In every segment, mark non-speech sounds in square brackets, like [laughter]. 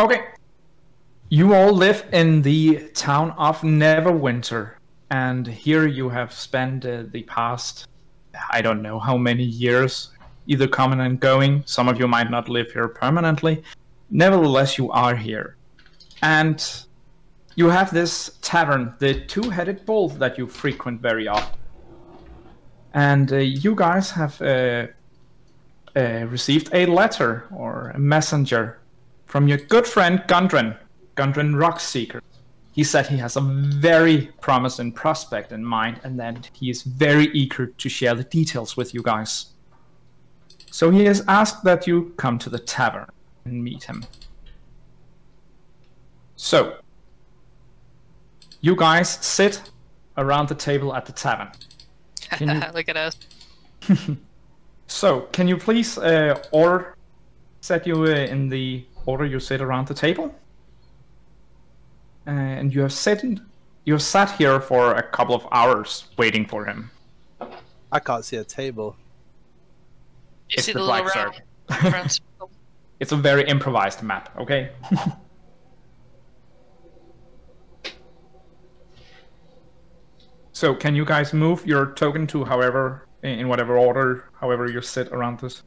Okay. You all live in the town of Neverwinter, and here you have spent uh, the past, I don't know how many years, either coming and going. Some of you might not live here permanently. Nevertheless, you are here. And you have this tavern, the Two Headed Bull, that you frequent very often. And uh, you guys have uh, uh, received a letter or a messenger from your good friend Gundren, Gundren Rockseeker. He said he has a very promising prospect in mind and that he is very eager to share the details with you guys. So he has asked that you come to the tavern and meet him. So, you guys sit around the table at the tavern. [laughs] Can you- Look at us. [laughs] So, can you please uh, order set you uh, in the order you sit around the table? Uh, and you have sat you have sat here for a couple of hours waiting for him. I can't see a table. You It's see the the little black round, round [laughs] circle? It's a very improvised map, okay? [laughs] so, can you guys move your token to however in whatever order, however you sit around this?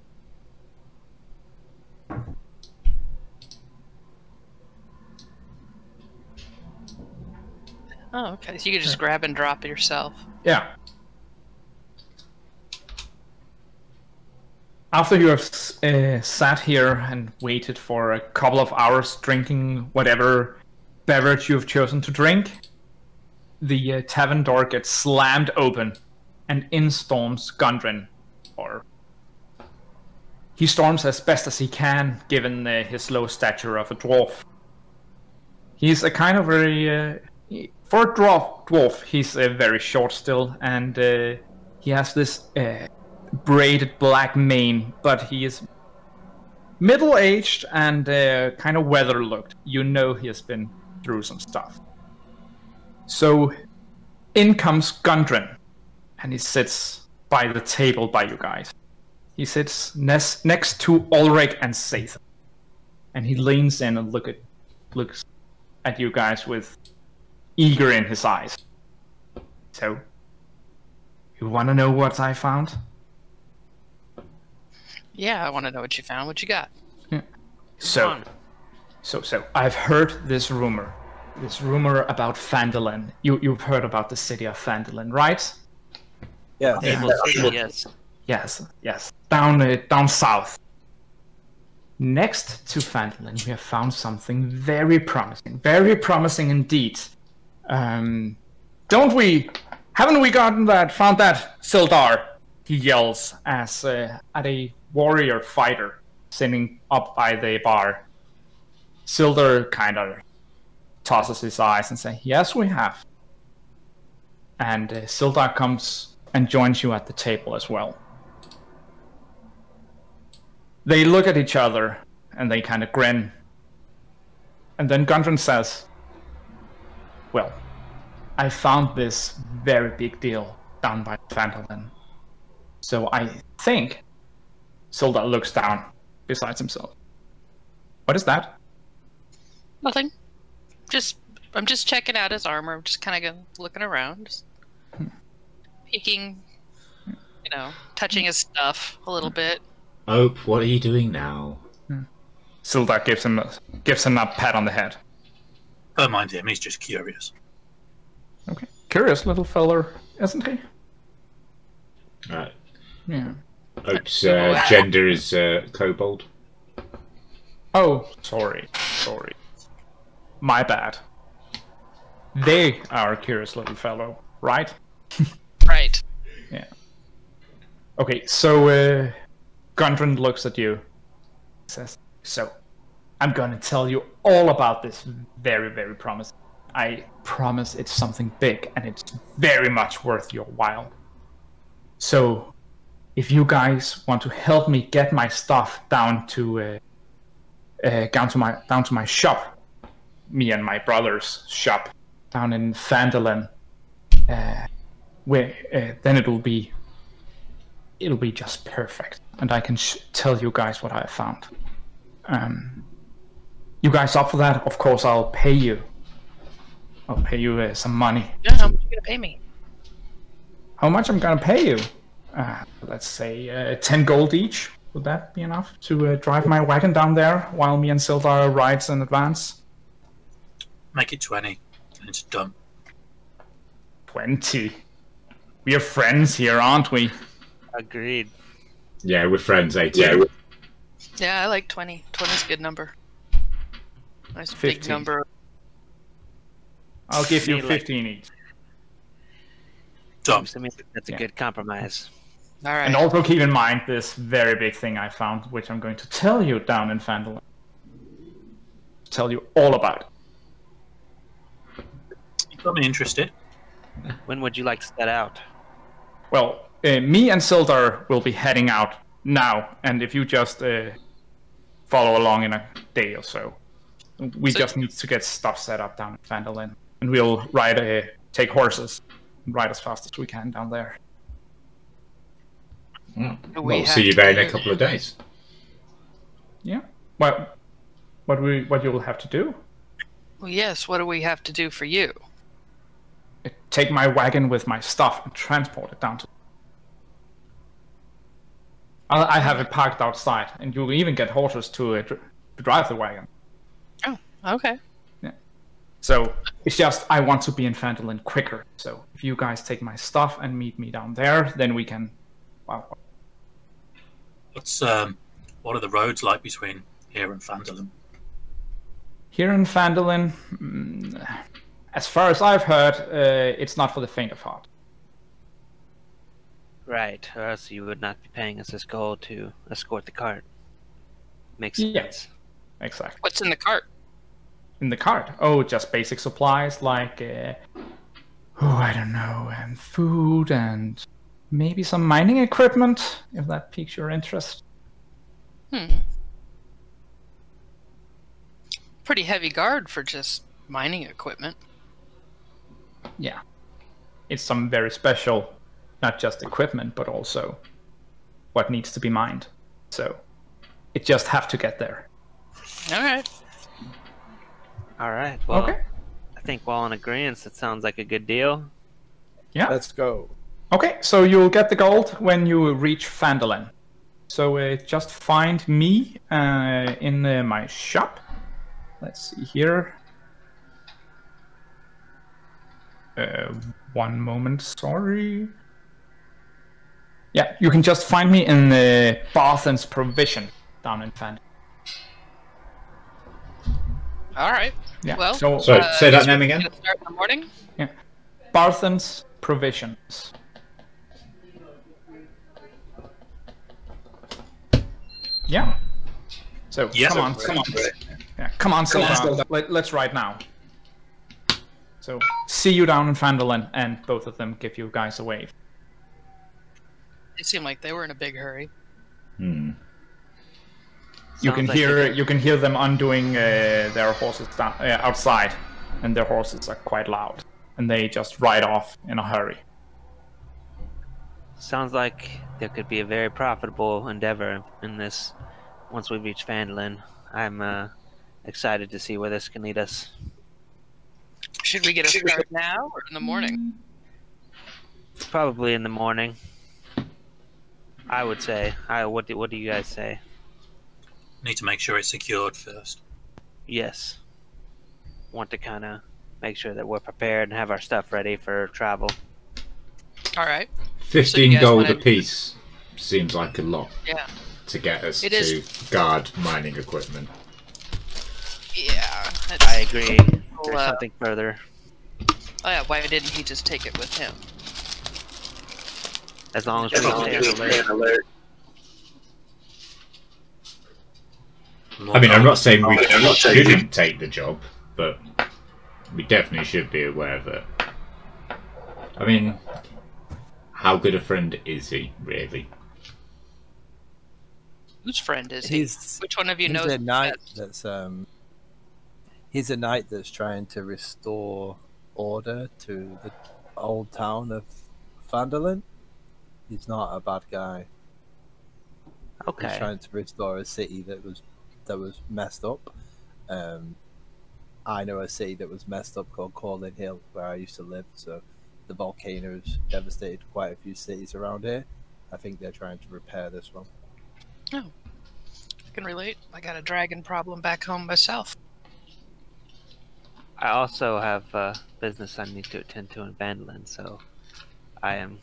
Oh, okay. So you can just grab and drop it yourself. Yeah. After you have uh, sat here and waited for a couple of hours drinking whatever beverage you've chosen to drink, the uh, tavern door gets slammed open and in storms Gundren. Or. He storms as best as he can, given uh, his low stature of a dwarf. He's a kind of very. Uh, for a dwarf, dwarf he's uh, very short still, and uh, he has this uh, braided black mane, but he is middle aged and uh, kind of weather looked. You know he has been through some stuff. So in comes Gundren, and he sits by the table by you guys. He sits next next to Ulrich and Sathan, and he leans in and look at looks at you guys with eager in his eyes. So, you want to know what I found? Yeah, I want to know what you found. What you got? So, so, so, I've heard this rumor. This rumor about Phandalin. You, you've heard about the city of Phandalin, right? Yeah. Able to, yes. Yes, yes. Down, uh, down south. Next to Phandalin, we have found something very promising. Very promising indeed. Um, don't we? Haven't we gotten that? Found that, Sildar? He yells as uh, at a warrior fighter sitting up by the bar. Sildar kind of tosses his eyes and says, "Yes, we have." And uh, Sildar comes and joins you at the table as well. They look at each other and they kind of grin. And then Gundren says, Well, I found this very big deal done by Phandalin. So I think Sildar looks down besides himself. What is that? Nothing. Just I'm just checking out his armor. I'm just kind of looking around, just peeking, you know, touching his stuff a little bit. Ope, what are you doing now? Sildar gives him a, gives him a pat on the head. Don't mind him, he's just curious. Okay. Curious little feller, isn't he? Right. Yeah. Oops, uh, gender is uh, kobold. Oh, sorry, sorry. My bad. They are a curious little fellow, right? [laughs] Right. Yeah. Okay, so uh, Gundren looks at you, says, "So, I'm gonna tell you all about this very, very promise. I promise it's something big, and it's very much worth your while. So, if you guys want to help me get my stuff down to uh, uh, down to my down to my shop, me and my brother's shop down in Phandalin, uh, where uh, then it'll be it'll be just perfect, and I can tell you guys what I found. Um, You guys up for that? Of course, I'll pay you. I'll pay you uh, some money. Yeah, how much are you gonna pay me? How much I'm gonna pay you? Uh, let's say uh, 10 gold each. Would that be enough to uh, drive my wagon down there while me and Sildar rides in advance? Make it 20. And it's done. 20. We are friends here, aren't we? Agreed. Yeah, we're friends, 18. Yeah, I like 20. 20's a good number. Nice big number. I'll give you Me like- 15 each. Done. Seems to me that's a Yeah. good compromise. All right. And also keep in mind this very big thing I found, which I'm going to tell you down in Phandalin. Tell you all about it. You got me interested. [laughs] When would you like to set out? Well, uh, me and Sildar will be heading out now, and if you just uh, follow along in a day or so, we So- just need to get stuff set up down in Phandalin, and we'll ride, a, take horses, and ride as fast as we can down there. Mm. We Well, have see you there in a couple of days. Yeah. Well, what we what you will have to do? Well, yes. What do we have to do for you? Take my wagon with my stuff and transport it down to. I, I have it parked outside, and you'll even get horses to, uh, to drive the wagon. Oh, Yeah. So it's just I want to be in Phandalin quicker. So if you guys take my stuff and meet me down there, then we can. Well, What's um, what are the roads like between here and Phandalin? here in Phandalin, mm, as far as I've heard, uh, it's not for the faint of heart. Right, or else you would not be paying us this gold to escort the cart. Makes Yeah. sense. Exactly. What's in the cart? In the cart, oh, just basic supplies like, uh, oh, I don't know, and food and maybe some mining equipment, if that piques your interest. Hmm. Pretty heavy guard for just mining equipment. Yeah. It's some very special, not just equipment, but also what needs to be mined. So it just have to get there. All right. All right. Well, Okay. I think we're all in agreement. It sounds like a good deal. Yeah. Let's go. Okay, so you'll get the gold when you reach Phandalin. So uh, just find me uh, in uh, my shop. Let's see here. Uh, one moment, sorry. Yeah, you can just find me in the Barthen's Provision down in Phandalin. All right. Yeah. Well, so Sorry, Uh, say that name again. gonna Start in the morning. Barthen's Provisions. Yeah. So Yes. come on, come on, yeah, come on, Silva. Let, let's ride now. So see you down in Phandalin, and both of them give you guys a wave. They seemed like they were in a big hurry. Hmm. You can like hear a- you can hear them undoing uh, their horses down, uh, outside, and their horses are quite loud, and they just ride off in a hurry. Sounds like there could be a very profitable endeavor in this once we reach Phandalin. I'm uh, excited to see where this can lead us. Should we get a start now or in the morning? Probably in the morning. I would say. I what do, what do you guys say? Need to make sure it's secured first. Yes. Want to kind of make sure that we're prepared and have our stuff ready for travel. All right. 15 guys gold wanna- apiece seems like a lot Yeah. to get us It to is- guard mining equipment. Yeah. It's, I agree. There's uh, something further. Oh yeah. Why didn't he just take it with him? As long as we stay on alert. I mean, I'm not saying we I'm not shouldn't take the job, but we definitely should be aware of it. I mean, how good a friend is he, really? Whose friend is he? He's Which one of you he's knows? a knight best? that's um. He's a knight that's trying to restore order to the old town of Phandalin. He's not a bad guy. Okay. He's trying to restore a city that was that was messed up, Um, I know a city that was messed up called Corlin Hill, where I used to live. So the volcanoes devastated quite a few cities around here. I think they're trying to repair this one. Oh, I can relate. I got a dragon problem back home myself. I also have uh, business I need to attend to in Phandalin, so I am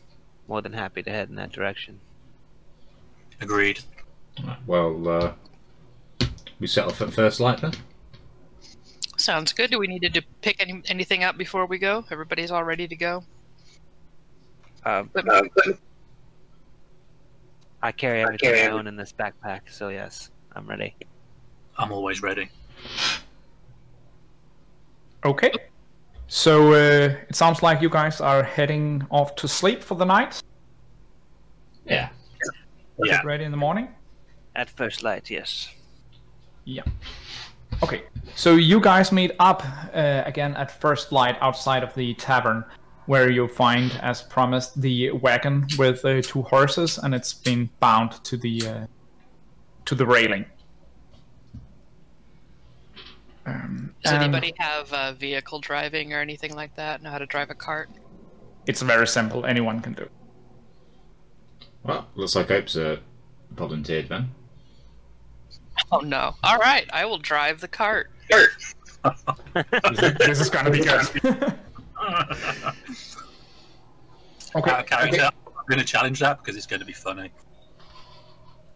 more than happy to head in that direction. Agreed. Well, uh, we set off at first light then. Sounds good. Do we need to pick any, anything up before we go? Everybody's all ready to go. But I carry everything I own in this backpack, so yes, I'm ready. I'm always ready. Okay. So uh, it sounds like you guys are heading off to sleep for the night. Yeah. Yeah. Get ready in the morning. At first light, yes. Yeah. Okay. So you guys meet up uh, again at first light outside of the tavern, where you'll find, as promised, the wagon with uh, two horses, and it's been bound to the uh, to the railing. Um, does and anybody have uh, vehicle driving or anything like that? Know how to drive a cart? It's very simple. Anyone can do. it. Well, looks like Ope's uh, volunteered then. Oh no! All right, I will drive the cart. This is- gonna be good. [laughs] okay. Uh, I okay. tell- I'm going to challenge that because it's going to be funny.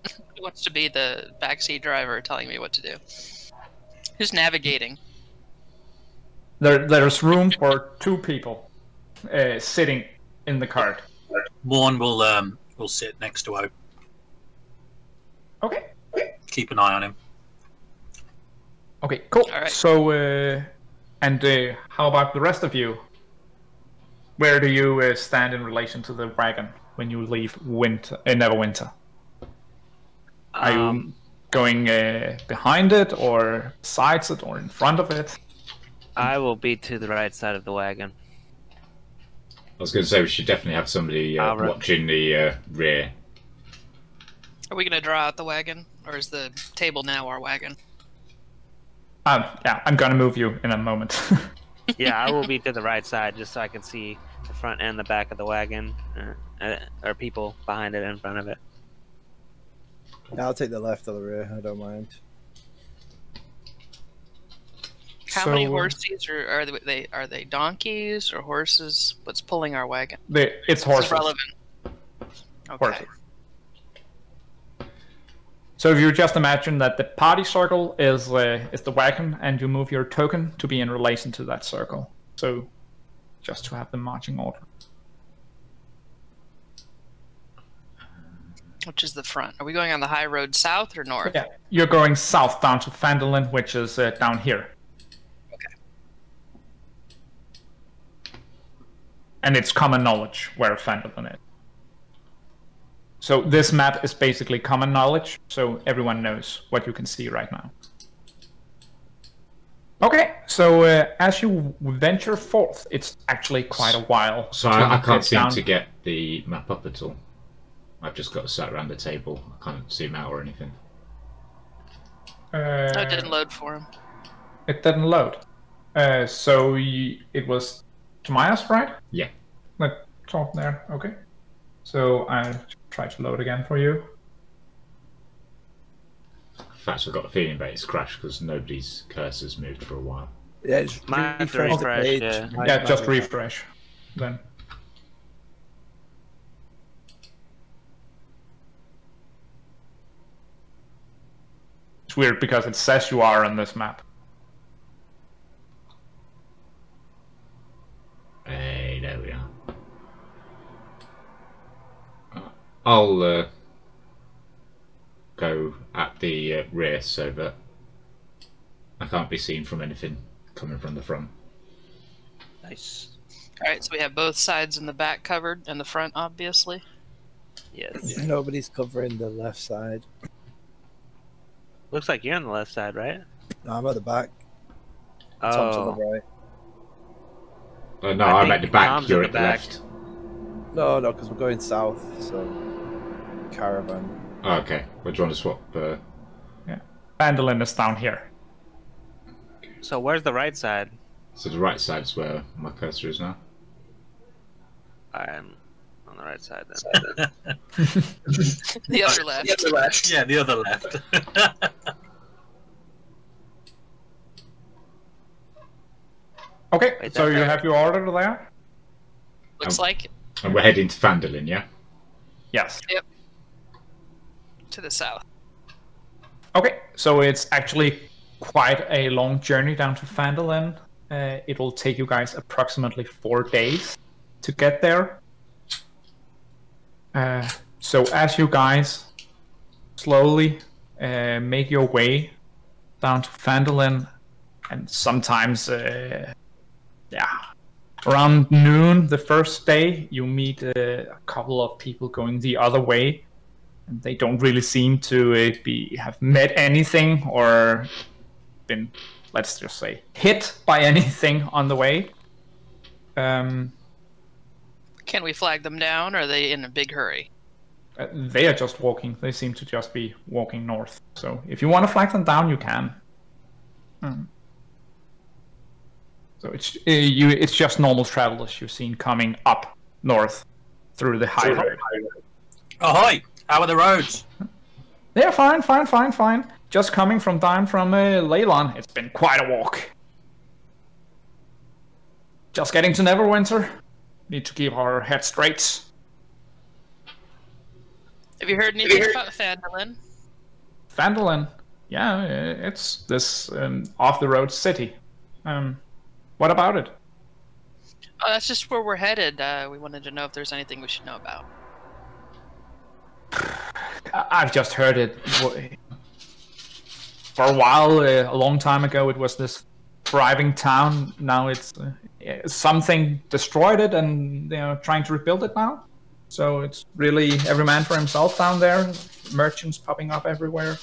Who wants to be the backseat driver, telling me what to do? Who's navigating? There, there's room for two people uh, sitting in the cart. Morn will um will sit next to Hope. Okay. Keep an eye on him. Okay. Cool. All right. So, uh, and uh, how about the rest of you? Where do you uh, stand in relation to the wagon when you leave winter, uh, Neverwinter? Are you Um, going uh, behind it, or sides it, or in front of it? I will be to the right side of the wagon. I was going to say we should definitely have somebody uh, watching the uh, rear. Are we gonna draw out the wagon, or is the table now our wagon? Um, yeah, I'm gonna move you in a moment. [laughs] Yeah, I will be to the right side just so I can see the front and the back of the wagon, uh, uh, or people behind it in front of it. I'll take the left or the rear. I don't mind. How many So, uh, horses are, are they, they? Are they donkeys or horses? What's pulling our wagon? the, it's This is horses. relevant. Okay. Horses. So if you just imagine that the party circle is uh, is the wagon, and you move your token to be in relation to that circle. So just to have the marching order. Which is the front? Are we going on the high road south or north? Yeah, you're going south down to Phandalin, which is uh, down here. Okay. And it's common knowledge where Phandalin is. So this map is basically common knowledge, so everyone knows what you can see right now. Okay, so uh, as you venture forth, it's actually quite a while. So I, I can't seem down- to get the map up at all. I've just got to sat around the table. I can't zoom out or anything. Uh, No, it didn't load for him. It didn't load. Uh, so y it was Tomias, right? Yeah. Like top there. Okay. So I try to load again for you. In fact, I've got a feeling that it's crashed because nobody's cursor's moved for a while. Yeah, just Might have refresh the refresh, page. yeah. Might- yeah, just refresh. Then. It's weird because it says you are on this map. Hey, there we are. Uh, I'll uh, go at the uh, rear so that I can't be seen from anything coming from the front. Nice. All right, so we have both sides in the back covered, and the front, obviously. Yes. Nobody's covering the left side. Looks like you're on the left side, right? No, I'm at the back. Tom's on Oh, the right. Uh, no, I I'm at the back. Tom's You're at at the the back. left. No, no, because we're going south, so caravan. Oh, okay. Well, do you want to swap? Uh... Phandalin is down here. So where's the right side? So the right side's where my cursor is now. I'm on the right side then. [laughs] The other left. Yeah, the other left. [laughs] Okay, Wait, so that- you have your order there? Looks Um, like. And we're heading to Phandalin, yeah? Yes. To the south. Okay, so it's actually quite a long journey down to Phandalin. Uh, it will take you guys approximately four days to get there. Uh, so as you guys slowly uh, make your way down to Phandalin, and sometimes, uh, yeah, around noon the first day, you meet uh, a couple of people going the other way they don't really seem to uh, be have met anything or been let's just say hit by anything on the way um, Can we flag them down? Or are they in a big hurry? uh, they are just walking they seem to just be walking north so if you want to flag them down you can Hmm. so it's uh, you it's just normal travelers you've seen coming up north through the highway. road Ahoy! How are the roads? They're fine, fine, fine, fine. Just coming from down from uh, Leilon. It's been quite a walk. Just getting to Neverwinter. Need to keep our head straight. Have you heard anything about Phandalin? Phandalin. Yeah, uh, it's this um, off-the-road city. Um, what about it? Oh, that's just where we're headed. Uh, we wanted to know if there's anything we should know about. I've just heard it. For a while, uh, a long time ago, it was this thriving town. Now it's uh, something destroyed it, and they're trying to rebuild it now. So it's really every man for himself down there. Merchants popping up everywhere.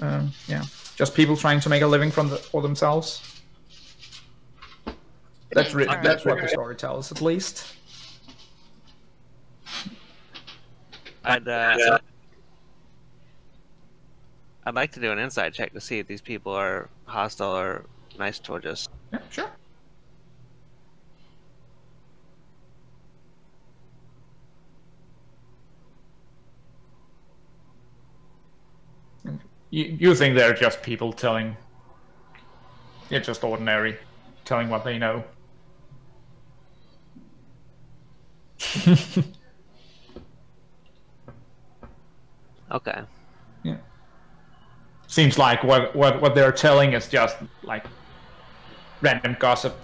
Um, yeah, just people trying to make a living from the, for themselves. That's re- Alright. that's what the story tells, at least. I'd uh, I'd like to do an insight check to see if these people are hostile or nice towards us. Yeah, sure. You, you think they're just people telling. They're just ordinary, telling what they know. [laughs] Okay. Yeah. Seems like what, what, what they're telling is just like random gossip,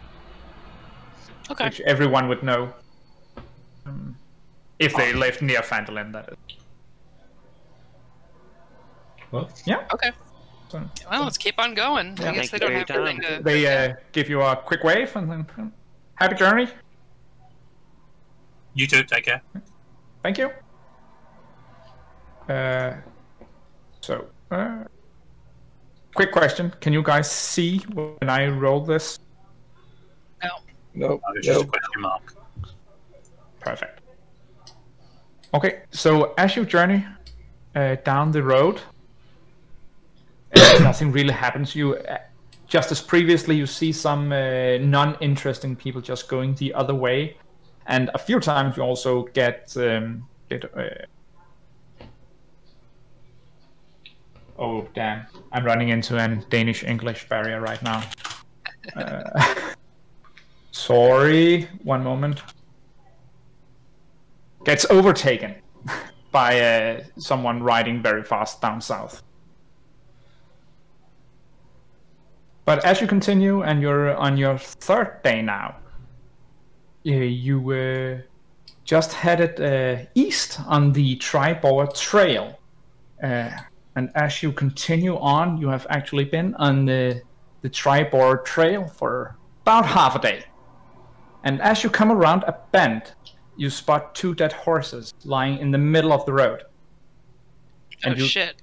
Okay. which everyone would know. Um, if they lived near Phandalin, that is. Well, Yeah. Okay. So Well, let's keep on going. Yeah. I guess Thank they don't have anything to. they uh, give you a quick wave and then happy journey. You too. Take care. Thank you. Uh, so, uh, quick question: Can you guys see when I roll this? No. Nope. It's just a question mark. Perfect. Okay, so as you journey uh, down the road, [coughs] uh, nothing really happens. To you, uh, just as previously, you see some uh, non-interesting people just going the other way, and a few times you also get um, get. Uh... Oh damn! I'm running into a Danish English barrier right now. [laughs] Uh, sorry, one moment gets overtaken [laughs] by uh, someone riding very fast down south. But as you continue, and you're on your third day now, uh, you uh, just headed uh, east on the Triboar Trail. Uh, and as you continue on, you have actually been on the, the Triboar Trail for about half a day. And as you come around a bend, you spot two dead horses lying in the middle of the road. Oh And you- shit!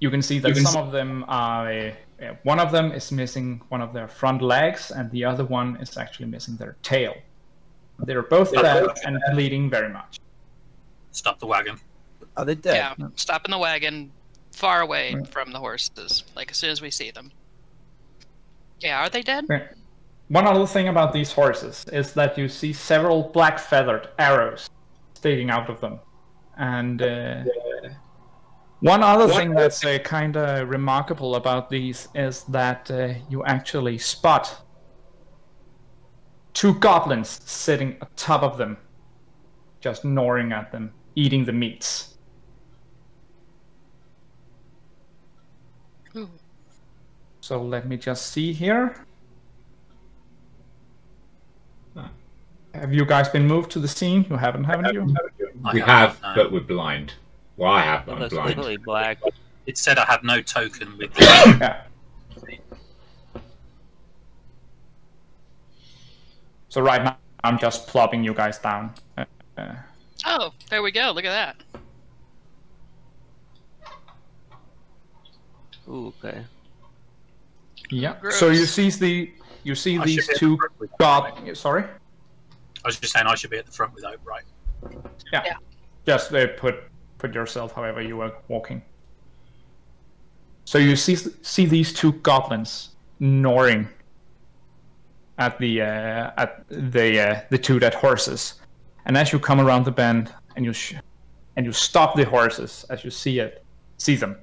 You can see that some of them are. One of them is missing one of their front legs, and the other one is actually missing their tail. They're both dead and bleeding very much. Stop the wagon. Are they dead? Yeah, stop in the wagon, far away from the horses. Like as soon as we see them. Yeah, are they dead? Okay. One other thing about these horses is that you see several black feathered arrows sticking out of them. And uh, one other thing that's uh, kind of remarkable about these is that uh, you actually spot two goblins sitting atop of them, just gnawing at them, eating the meats. So let me just see here. Have you guys been moved to the scene? You haven't, haven't you? I we have, have, but we're blind. Well, I have, but I'm looks blind. completely black. It said I have no token with [coughs] Yeah. So right now I'm just plopping you guys down. Uh, uh, Oh, there we go. Look at that. Ooh, okay. Yeah. Gross. So you see the you see I these two at the front with. Sorry. I was just saying I should be at the front with Oak, right? Yeah. Yeah. Just uh, put put yourself however you were walking. So you see see these two goblins gnawing at the uh, at the uh, the two dead horses, and as you come around the bend and you sh- and you stop the horses as you see it see them,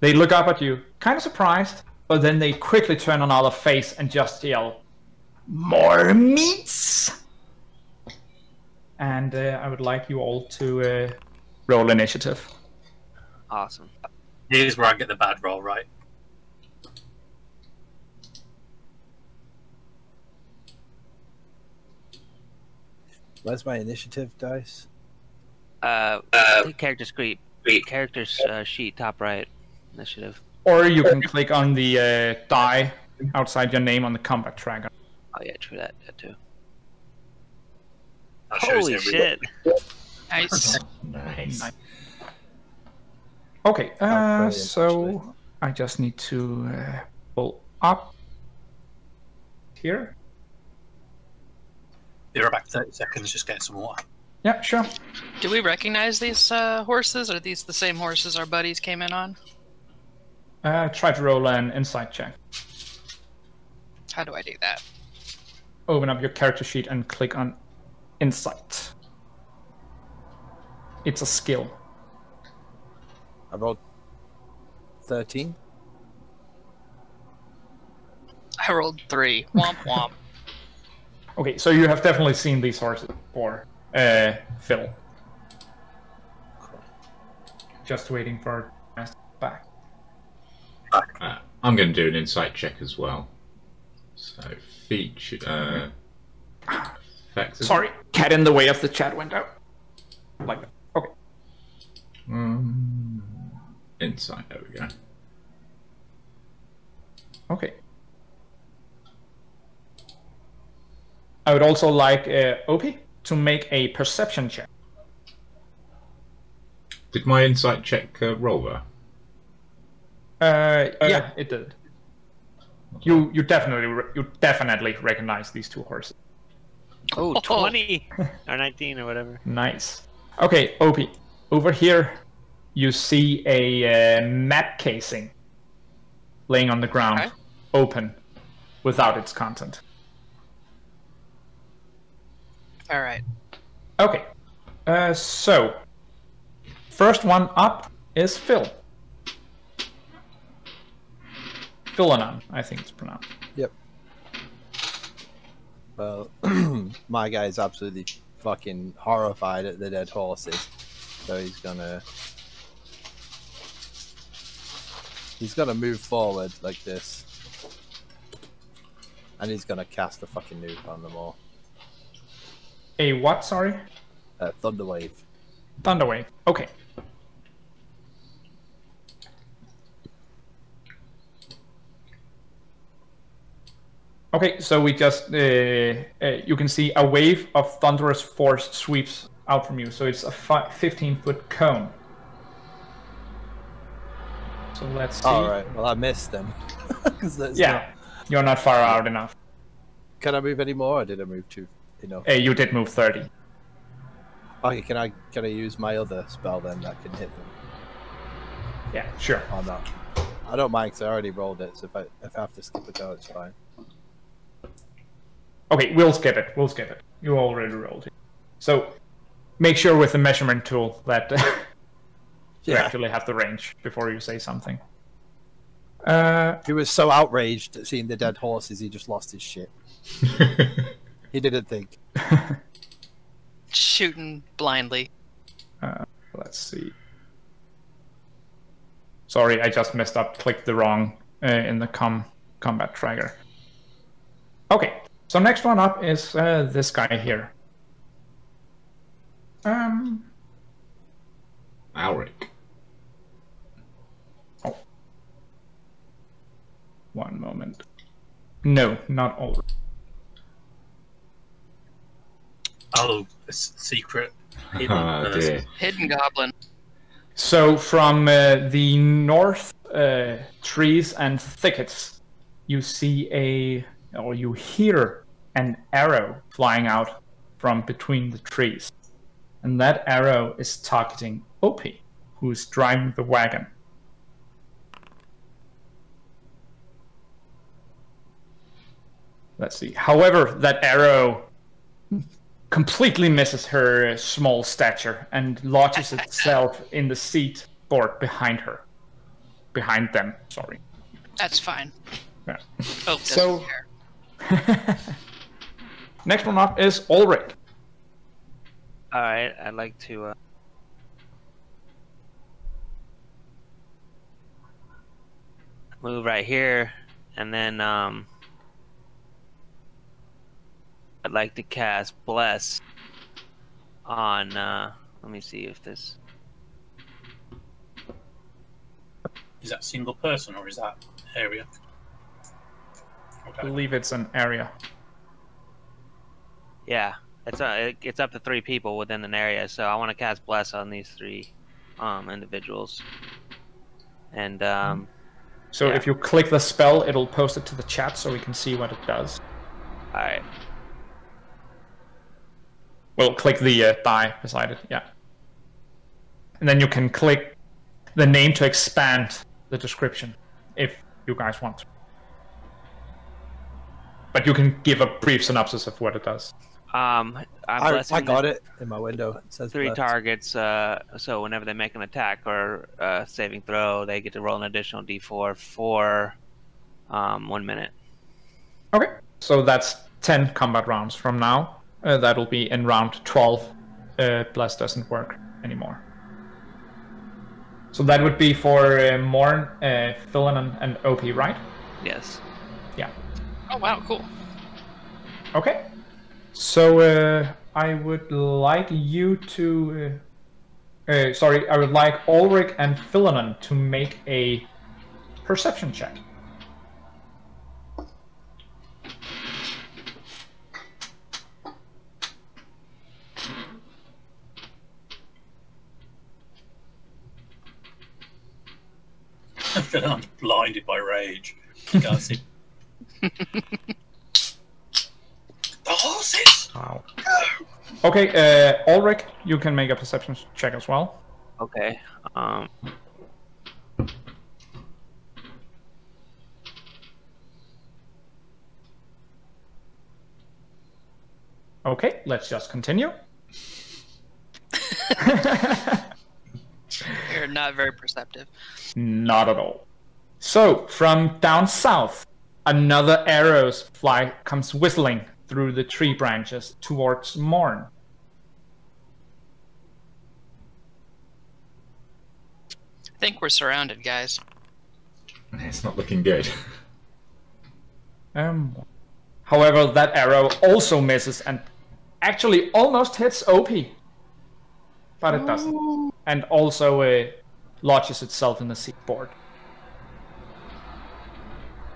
they look up at you, kind of surprised, but then they quickly turn on another face and just yell, "More meats!" and uh, I would like you all to uh, roll initiative. Awesome. Here's where I get the bad roll, right? Where's my initiative dice? Uh, Uh, the character sheet, characters uh, sheet, top right, initiative. Or you can click on the uh, die outside your name on the combat tracker. Oh yeah, true that, that too. That shows Holy shit! Nice. Nice. Okay, uh, so actually. I just need to uh, pull up here. Be right back 30 seconds, just get some water. Yeah, sure. Do we recognize these uh, horses? Are these the same horses our buddies came in on? Uh, try to roll an insight check. How do I do that? Open up your character sheet and click on insight. It's a skill. I rolled 13. I rolled three. Womp [laughs] womp. Okay, so you have definitely seen these horses before, uh, Phil. Just waiting for us back. Uh, I'm going to do an insight check as well. So, feature. Uh. Sorry, cat in the way of the chat window. Like that. Okay. Um, insight, there we go. Okay. I would also like uh, Opie to make a perception check. Did my insight check uh, roll there? Uh, yeah, it did. You you definitely you definitely recognize these two horses. Oh, [laughs] 20 or 19 or whatever. Nice. Okay, Opie, over here you see a uh, map casing laying on the ground, Okay. open, without its content. All right. Okay, uh, so first one up is Phil. Philonon, I think it's pronounced. Yep. Well, [clears throat] my guy is absolutely fucking horrified at the dead horses, so he's gonna he's gonna move forward like this, and he's gonna cast a fucking nuke on them all. A what? Sorry, Uh, Thunderwave. Thunderwave. Okay. Okay, so we just uh, uh, you can see a wave of thunderous force sweeps out from you. So it's a fi- 15 foot cone. So let's see. All right. Well, I missed them. [laughs] Yeah, no- you're not far out enough. Can I move any more? Or did I move too enough? Uh, you did move 30. Okay. Can I can I use my other spell then that can hit them Yeah, sure. or not? I don't mind because I already rolled it, so if I if I have to skip a go, it's fine. Okay, we'll skip it. We'll skip it. You already rolled it. So make sure with the measurement tool that [laughs] you Yeah. actually have the range before you say something. Uh, He was so outraged at seeing the dead horses, he just lost his shit. [laughs] He didn't think. Shooting blindly. uh, let's see. Sorry, I just messed up. Clicked the wrong uh, in the com combat tracker. Okay, so next one up is uh, this guy here. Um, Alric. one moment. No, not all. Oh, it's secret. hidden [laughs] Oh Hidden goblin. So from uh, the north uh, trees and thickets, you see a, or you hear an arrow flying out from between the trees, and that arrow is targeting Opie, who's driving the wagon. Let's see. However, that arrow completely misses her small stature and lodges itself in the seat board behind her. Behind them, sorry. That's fine. Yeah. Oh, doesn't So- care. [laughs] Next one up is Ulrich. All right, I'd like to. Uh... Move right here, and then um, I'd like to cast Bless on. Uh, let me see if this. Is that single person or is that area? I believe it's an area. Yeah, it's uh, it, it's up to three people within an area, so I want to cast Bless on these three um, individuals. And um, So Yeah. if you click the spell, it'll post it to the chat so we can see what it does. all right, Well, click the uh, die beside it, yeah. And then you can click the name to expand the description if you guys want to. But you can give a brief synopsis of what it does. Um, I'm I, I got it in my window. It says Three blessed. targets. Uh, so whenever they make an attack or uh, saving throw, they get to roll an additional d4 for um, one minute. Okay, so that's 10 combat rounds from now. Uh, that'll be in round 12. Uh, Bless doesn't work anymore. So that would be for uh, Morn, uh, Philin, and, and OP, right? Yes. Yeah. Oh wow, cool. Okay. So uh, I would like you to. Uh, uh, sorry, I would like Ulrich and Philonon to make a perception check. I feel I'm blinded by rage. Can't see. [laughs] the horses! Wow. Okay, uh, Ulrich, you can make a perception check as well. Okay. Um, Okay, let's just continue. [laughs] You're not very perceptive. Not at all. So, from down south, another arrows fly comes whistling through the tree branches towards Morn. I think we're surrounded, guys. [laughs] It's not looking good. Um, however, that arrow also misses and actually almost hits OP. But it doesn't. And also uh, lodges itself in the seatboard.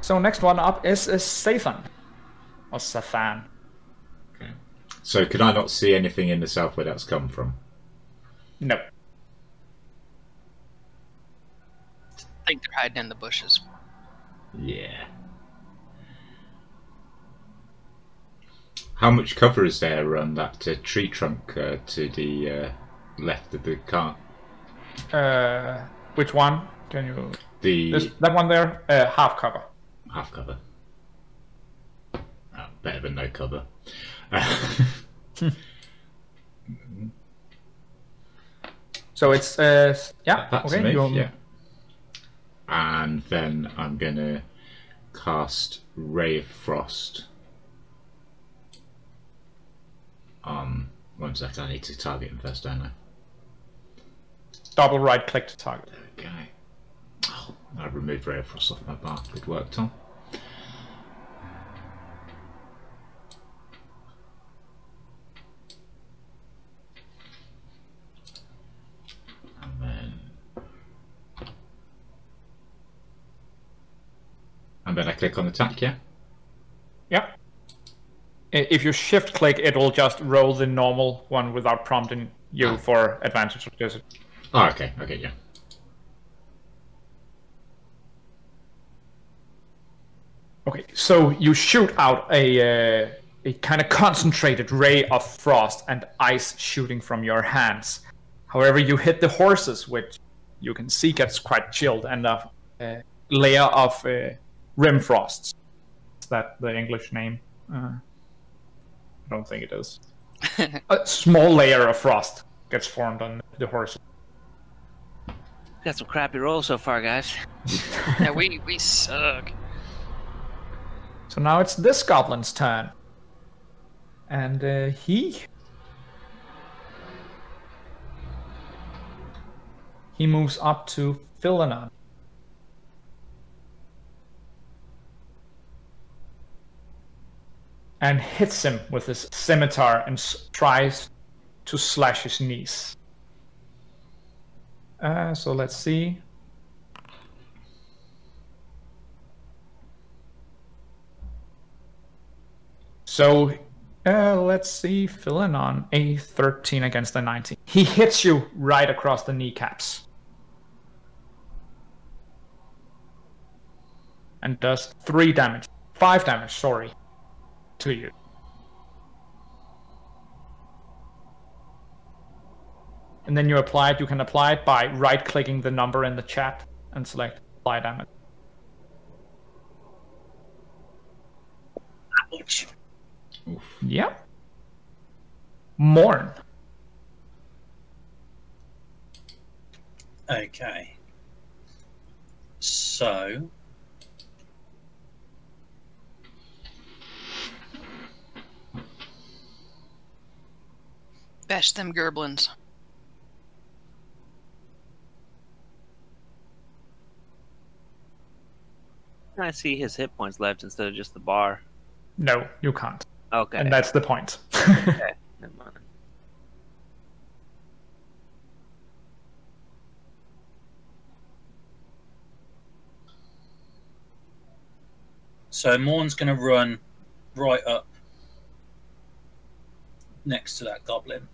So next one up is, is Sathan. Or Sathan. Okay. So could I not see anything in the south where that's come from? No. I think they're hiding in the bushes. Yeah. How much cover is there on that uh, tree trunk uh, to the uh, left of the car? Uh, which one? Can you? The There's that one there, uh, half cover. half cover. Better than no cover. [laughs] So it's uh yeah That's okay a move, you- yeah. And then I'm gonna cast Ray of Frost. Um, one second, I need to target him first, don't I? double right click to target. There we go. Oh, I removed Ray of Frost off my bar. Good work, Tom. And then I click on attack, yeah? Yeah. I- If you shift click, it will just roll the normal one without prompting you Ah. for advantage. Oh, okay, okay, yeah. Okay, so you shoot out a uh, a kind of concentrated ray of frost and ice shooting from your hands. However, you hit the horses, which you can see gets quite chilled, and a, a layer of uh, rim frosts. Is that the English name? Uh, I don't think it is. [laughs] a small layer of frost gets formed on the horse. Got some crappy rolls so far, guys. [laughs] Yeah, we we suck. So now it's this goblin's turn. And uh, he. He moves up to Philanon. And hits him with his scimitar and tries to slash his knees. Uh, so let's see. So uh, let's see, filling on a 13 against the 19. He hits you right across the kneecaps. And does 3 damage. 5 damage, sorry, to you. And then you apply it, you can apply it by right clicking the number in the chat and select apply damage. Ouch. Yep. Morn. Okay. So, Bash them gerblins. I see his hit points left instead of just the bar. No, you can't. Okay. And that's the point. [laughs] okay. Never mind. so Morn's going to run right up next to that goblin,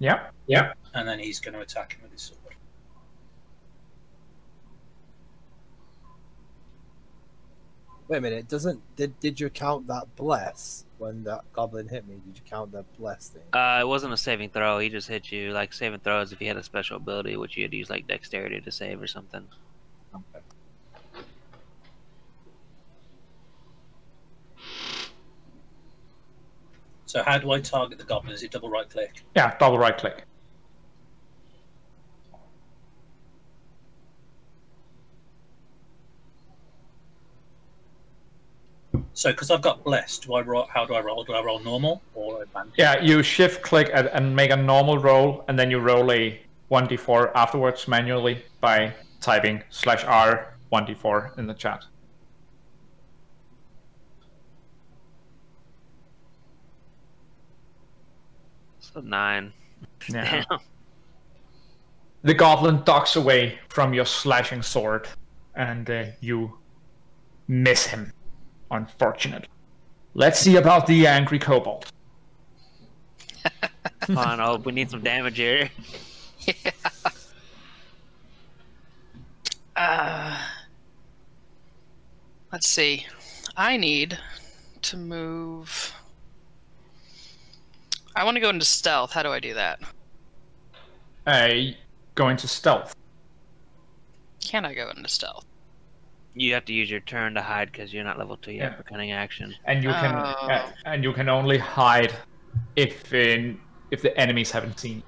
yeah, yeah. and then he's going to attack him with his sword. Wait a minute, doesn't did did you count that bless when that goblin hit me? Did you count that bless thing? Uh, it wasn't a saving throw. He just hit you. Like saving throws, if you had a special ability, which you had to use like dexterity to save or something. So how do I target the goblin? Is it double right click? Yeah, double right click. So because I've got blessed, do I roll? How do I roll? Do I roll normal or advantage? Yeah, you shift click and, and make a normal roll, and then you roll a 1d4 afterwards manually by typing slash r 1d4 in the chat. So nine. Yeah. Damn. the goblin ducks away from your slashing sword, and uh, you miss him, unfortunately. Let's see about the angry kobold. Come on, oh, we need some damage here. [laughs] Yeah. Uh, let's see. I need to move. I want to go into stealth. How do I do that? A going to stealth. Can I go into stealth? You have to use your turn to hide because you're not level two yet Yeah. for cunning action. and you can Oh. uh, and you can only hide if in if the enemies haven't seen. you.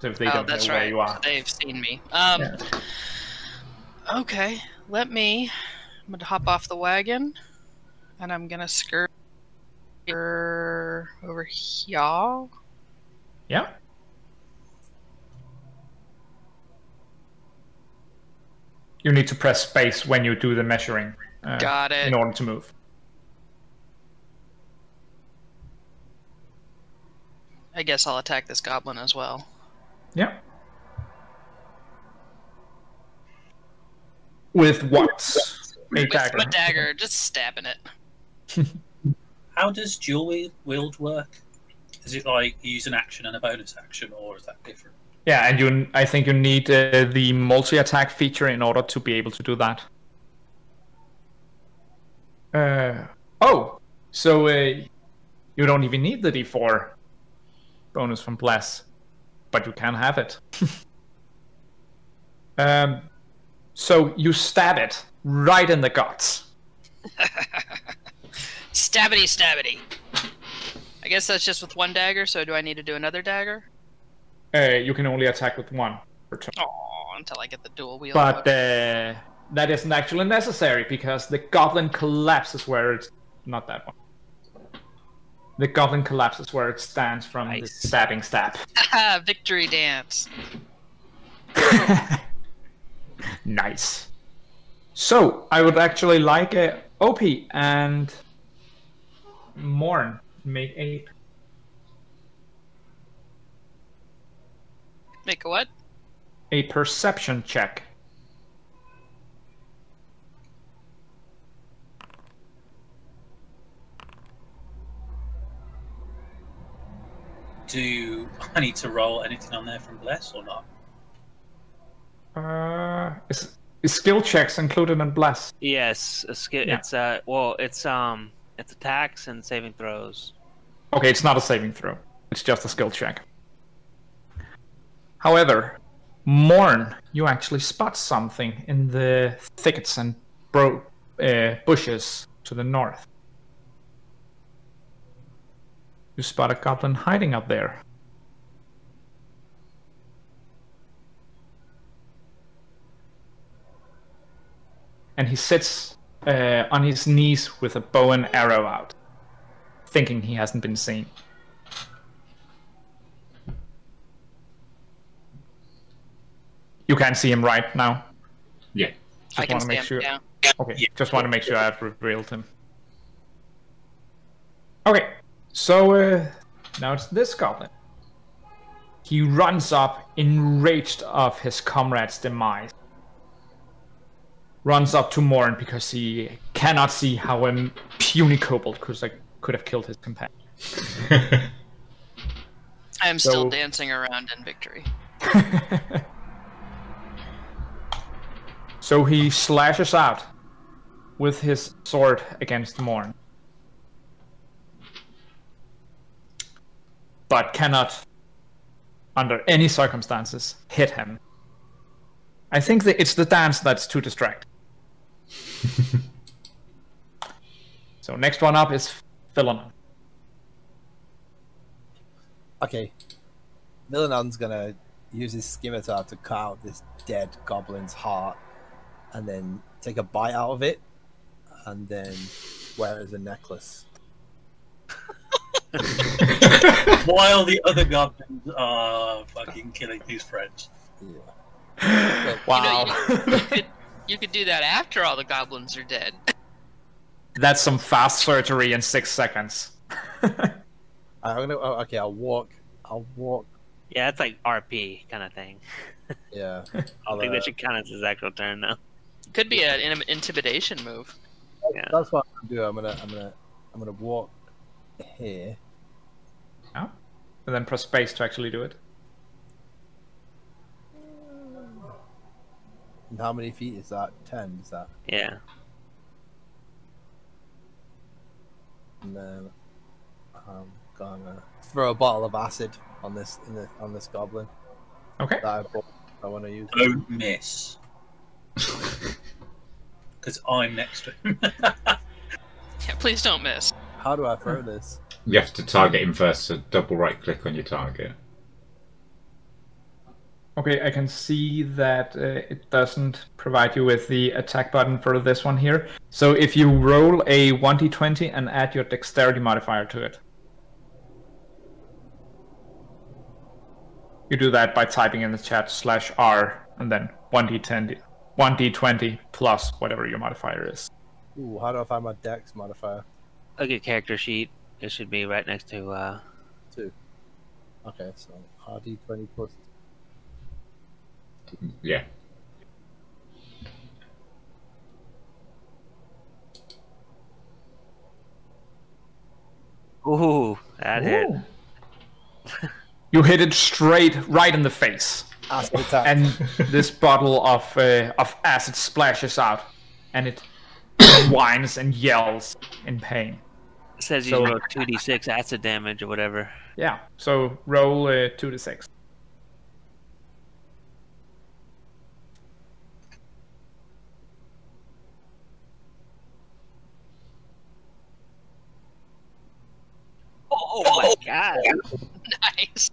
So if they oh, don't that's know right. where you are. They've seen me. Um. Yeah. Okay, let me. I'm gonna hop off the wagon, and I'm gonna skirt here over here. Yeah. You need to press space when you do the measuring uh, Got it. in order to move. I guess I'll attack this goblin as well. Yeah. With what? A With dagger. a dagger, just stabbing it. [laughs] How does dual wield- wield work? Is it like you use an action and a bonus action, or is that different? Yeah, and you. I think you need uh, the multi-attack feature in order to be able to do that. Uh oh, so uh, you don't even need the D4 bonus from Bless, but you can have it. [laughs] um, so you stab it right in the guts. [laughs] Stabbity stabbity. I guess that's just with one dagger, so do I need to do another dagger? Uh, you can only attack with one per turn. Oh, until I get the dual wield. But uh, that isn't actually necessary because the goblin collapses where it's not that one. The goblin collapses where it stands from the stabbing stab. [laughs] Victory dance. [laughs] nice. So I would actually like a OP and Morn make a Make a what? a perception check. Do I need to roll anything on there from Bless or not? Uh, is, is skill checks included in bless? Yes, a skill. Yeah. It's uh, well, it's um, it's attacks and saving throws. Okay, it's not a saving throw. It's just a skill check. However, Morn, you actually spot something in the thickets and bro- uh, bushes to the north. You spot a goblin hiding up there. And he sits uh, on his knees with a bow and arrow out thinking he hasn't been seen. You can't see him right now. Yeah. Just I can wanna make stand sure. down. Okay, Yeah. just want to make sure I've revealed him. Okay, so uh, now it's this goblin. He runs up, enraged of his comrade's demise. Runs up to Morn because he cannot see how a puny kobold could, like, could have killed his companion. I am still dancing around in victory. [laughs] so he slashes out with his sword against Morn. But cannot, under any circumstances, hit him. I think that it's the dance that's too distracting. [laughs] so next one up is Philemon. Okay. Millinon's gonna use his scimitar to cut out this dead goblin's heart and then take a bite out of it and then wear it as a necklace. [laughs] While the other goblins are fucking killing his friends. Yeah. Wow. [laughs] You, know, you, you could, you could do that after all the goblins are dead. [laughs] That's some fast surgery in six seconds. [laughs] I'm gonna. Oh, okay, I'll walk. I'll walk. Yeah, it's like RP kind of thing. [laughs] Yeah. I think that should count as his actual turn now. Could be an in- intimidation move. Yeah. That's what I'm gonna do. I'm gonna. I'm gonna. I'm gonna walk here. Yeah. And then press space to actually do it. And how many feet is that? Ten. Is that? Yeah. And then I'm gonna throw a bottle of acid on this in the, on this goblin Okay. that I bought. I want to use. Don't miss. [laughs] because I'm next to him. [laughs] Yeah, please don't miss. How do I throw this? You have to target him first, so double right click on your target. Okay, I can see that uh, it doesn't provide you with the attack button for this one here. So if you roll a 1d20 and add your dexterity modifier to it. You do that by typing in the chat slash R and then 1d10, 1d20 plus whatever your modifier is. Ooh, how do I find my dex modifier? Look at character sheet. It should be right next to. uh Two. Okay, so RD twenty plus. Yeah. Ooh, that hit. [laughs] You hit it straight right in the face. Acid attack. and this [laughs] bottle of uh, of acid splashes out, and it [coughs] whines and yells in pain. It says you So- roll two d six acid damage or whatever. Yeah, so roll uh, two to six. Oh my god! [laughs] Nice.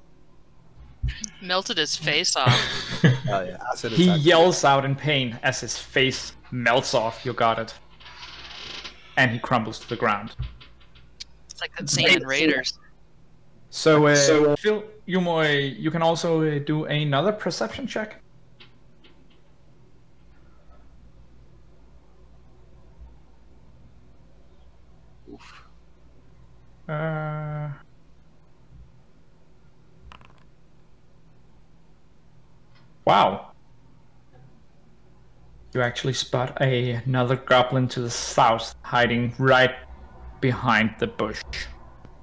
Melted his face off. [laughs] oh yeah, acid He attack. yells out in pain as his face melts off. You got it. And he crumbles to the ground. It's like that scene in Raiders. So, uh, Phil, you mo- you can also uh, do another perception check. Uh, wow. You actually spot a, another goblin to the south, hiding right behind the bush.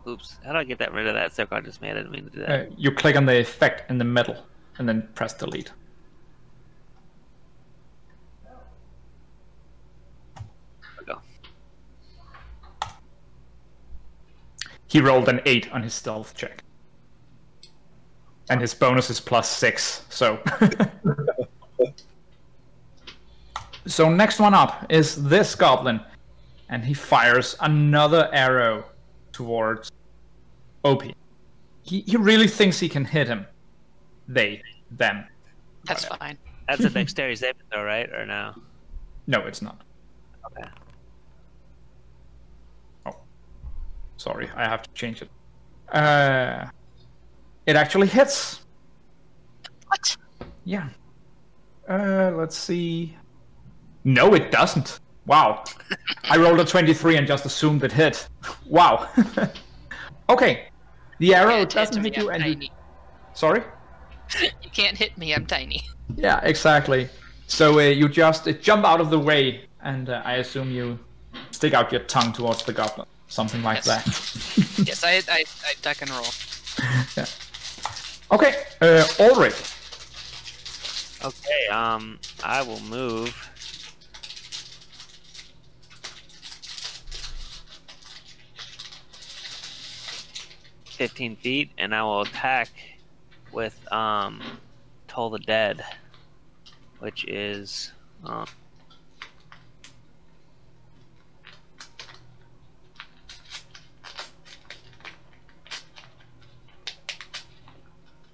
Oops! How do I get that rid of that circle I just made? I didn't mean to do that. Uh, you click on the effect in the middle, and then press delete. There we go. He rolled an 8 on his stealth check. And his bonus is plus 6, so. [laughs] so, next one up is this goblin. And he fires another arrow towards OP. He, he really thinks he can hit him. They, them. That's fine. That's a [laughs] dexterity saving throw, right? Or no? No, it's not. Okay. Sorry, I have to change it. Uh, it actually hits. What? Yeah. Uh, let's see. No, it doesn't. Wow. I rolled a 23 and just assumed it hit. Wow. [laughs] okay. The arrow Can't doesn't me, hit you I'm and you... tiny. Sorry? [laughs] You can't hit me. I'm tiny. Yeah, exactly. So uh, you just uh, jump out of the way and uh, I assume you stick out your tongue towards the goblin. Something like Yes. that. [laughs] Yes, I, I, I duck and roll. Yeah. Okay, uh, Ulrich. Okay. Um, I will move. Fifteen feet, and I will attack with um, Toll the Dead, which is um,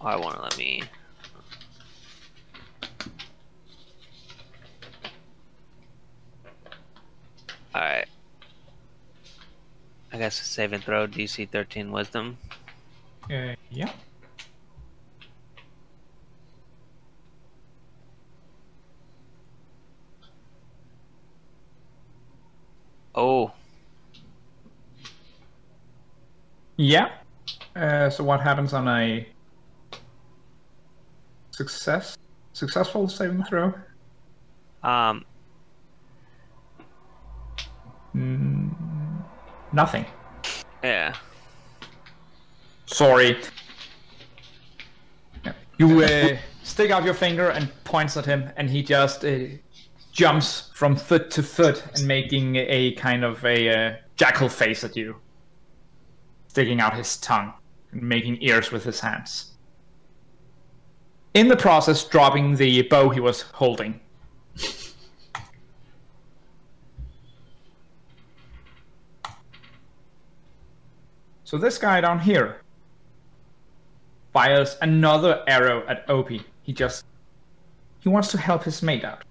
Why want to let me? Alright. I guess save and throw DC 13 Wisdom. Uh, yeah. Oh, Yeah. Uh, so what happens on a success successful saving throw? um, Mm, nothing. yeah. Sorry. You uh, stick out your finger and points at him, and he just uh, jumps from foot to foot and making a kind of a uh, jackal face at you, sticking out his tongue and making ears with his hands in the process dropping the bow he was holding. So this guy down here fires another arrow at Opie. He just he wants to help his mate out.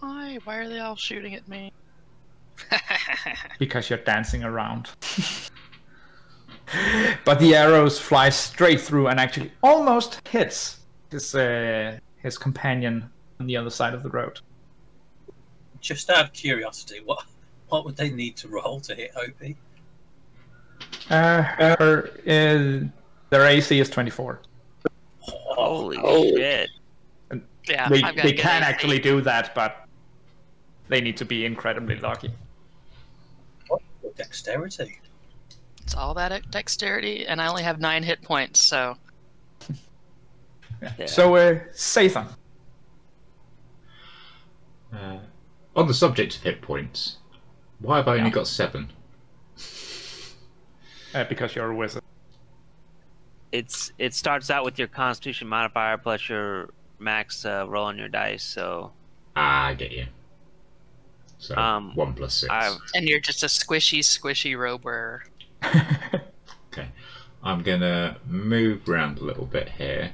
Why? Why are they all shooting at me? [laughs] because you're dancing around. [laughs] [laughs] but the arrows fly straight through and actually almost hits his uh, his companion on the other side of the road. Just out of curiosity, what what would they need to roll to hit OP? Uh, her, uh, their AC is 24. Holy shit! Yeah, they they a good can AC. actually do that, but they need to be incredibly lucky. What? Dexterity. It's all that dexterity, and I only have nine hit points, so Yeah. Yeah. So, uh, Sathan. Uh, on the subject of hit points, why have I only Yeah. got seven? [laughs] Uh, because you're a wizard. It's it starts out with your Constitution modifier plus your max uh, roll on your dice. So Ah, I get you. So Um, one plus 6 I've and you're just a squishy, squishy robe wearer. [laughs] Okay, I'm gonna move around a little bit here.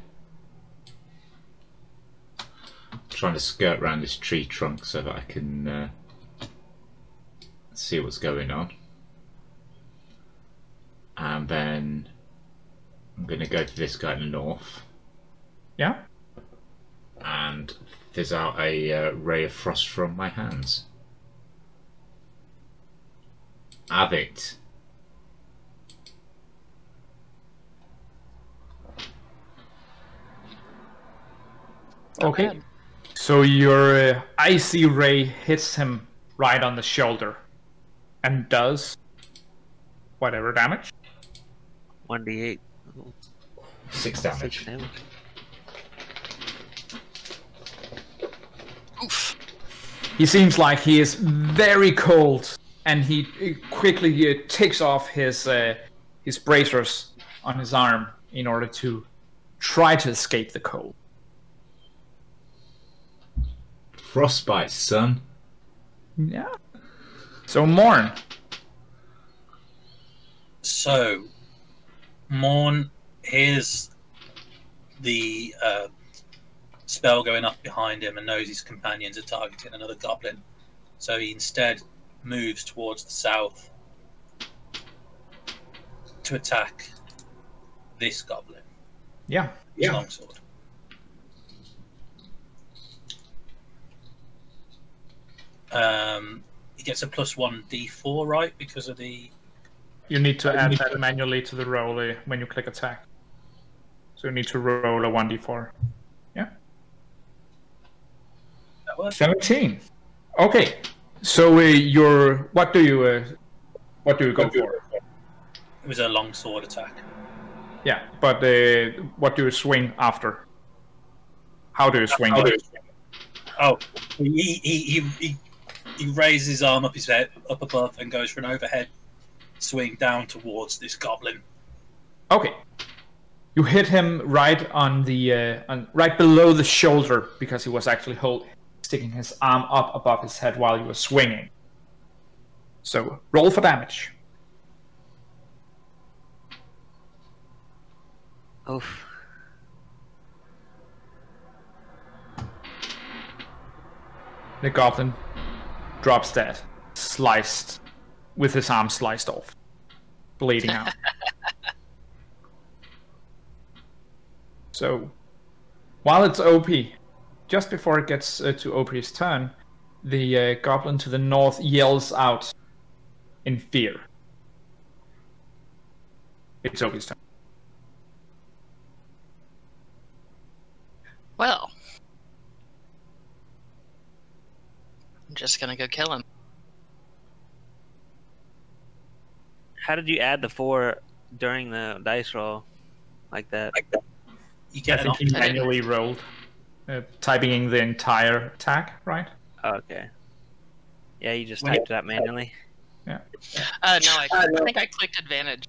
Trying to skirt around this tree trunk so that I can uh, see what's going on. And then I'm gonna go to this guy in the north yeah? and fizz out a uh, ray of frost from my hands. Have it. Not Okay. bad. So your uh, icy ray hits him right on the shoulder and does whatever damage. one d eight. Six damage. Six damage. Oof. He seems like he is very cold, and he quickly uh, takes off his uh, his bracers on his arm in order to try to escape the cold. Frostbite, son. Yeah. So Morn, So, Morn hears the uh, spell going up behind him and knows his companions are targeting another goblin. So he instead moves towards the south to attack this goblin. yeah, His longsword. Um, he gets a plus one d4, right? Because of the you need to add that manually to the roll uh, when you click attack. So you need to roll a one d4. that works. Seventeen. Okay. So uh, your what do you uh, what do you go for? It was a long sword attack. Yeah, but uh, what do you swing after? How do you swing? Oh, he he, he, he, he raises his arm up his head up above and goes for an overhead swing down towards this goblin. Okay. You hit him right on the uh, on, right below the shoulder because he was actually hold, sticking his arm up above his head while you were swinging. So roll for damage. Oof. The goblin drops dead, sliced, with his arm sliced off, bleeding out. [laughs] so, while it's OP, just before it gets uh, to OP's turn, the uh, goblin to the north yells out in fear. It's OP's turn. Well, I'm just gonna go kill him. How did you add the four during the dice roll, like that? You I get an think he option. manually rolled, uh, typing in the entire attack, right? Oh, okay. Yeah, you just When- typed that manually. Uh, no, I, I think I clicked advantage.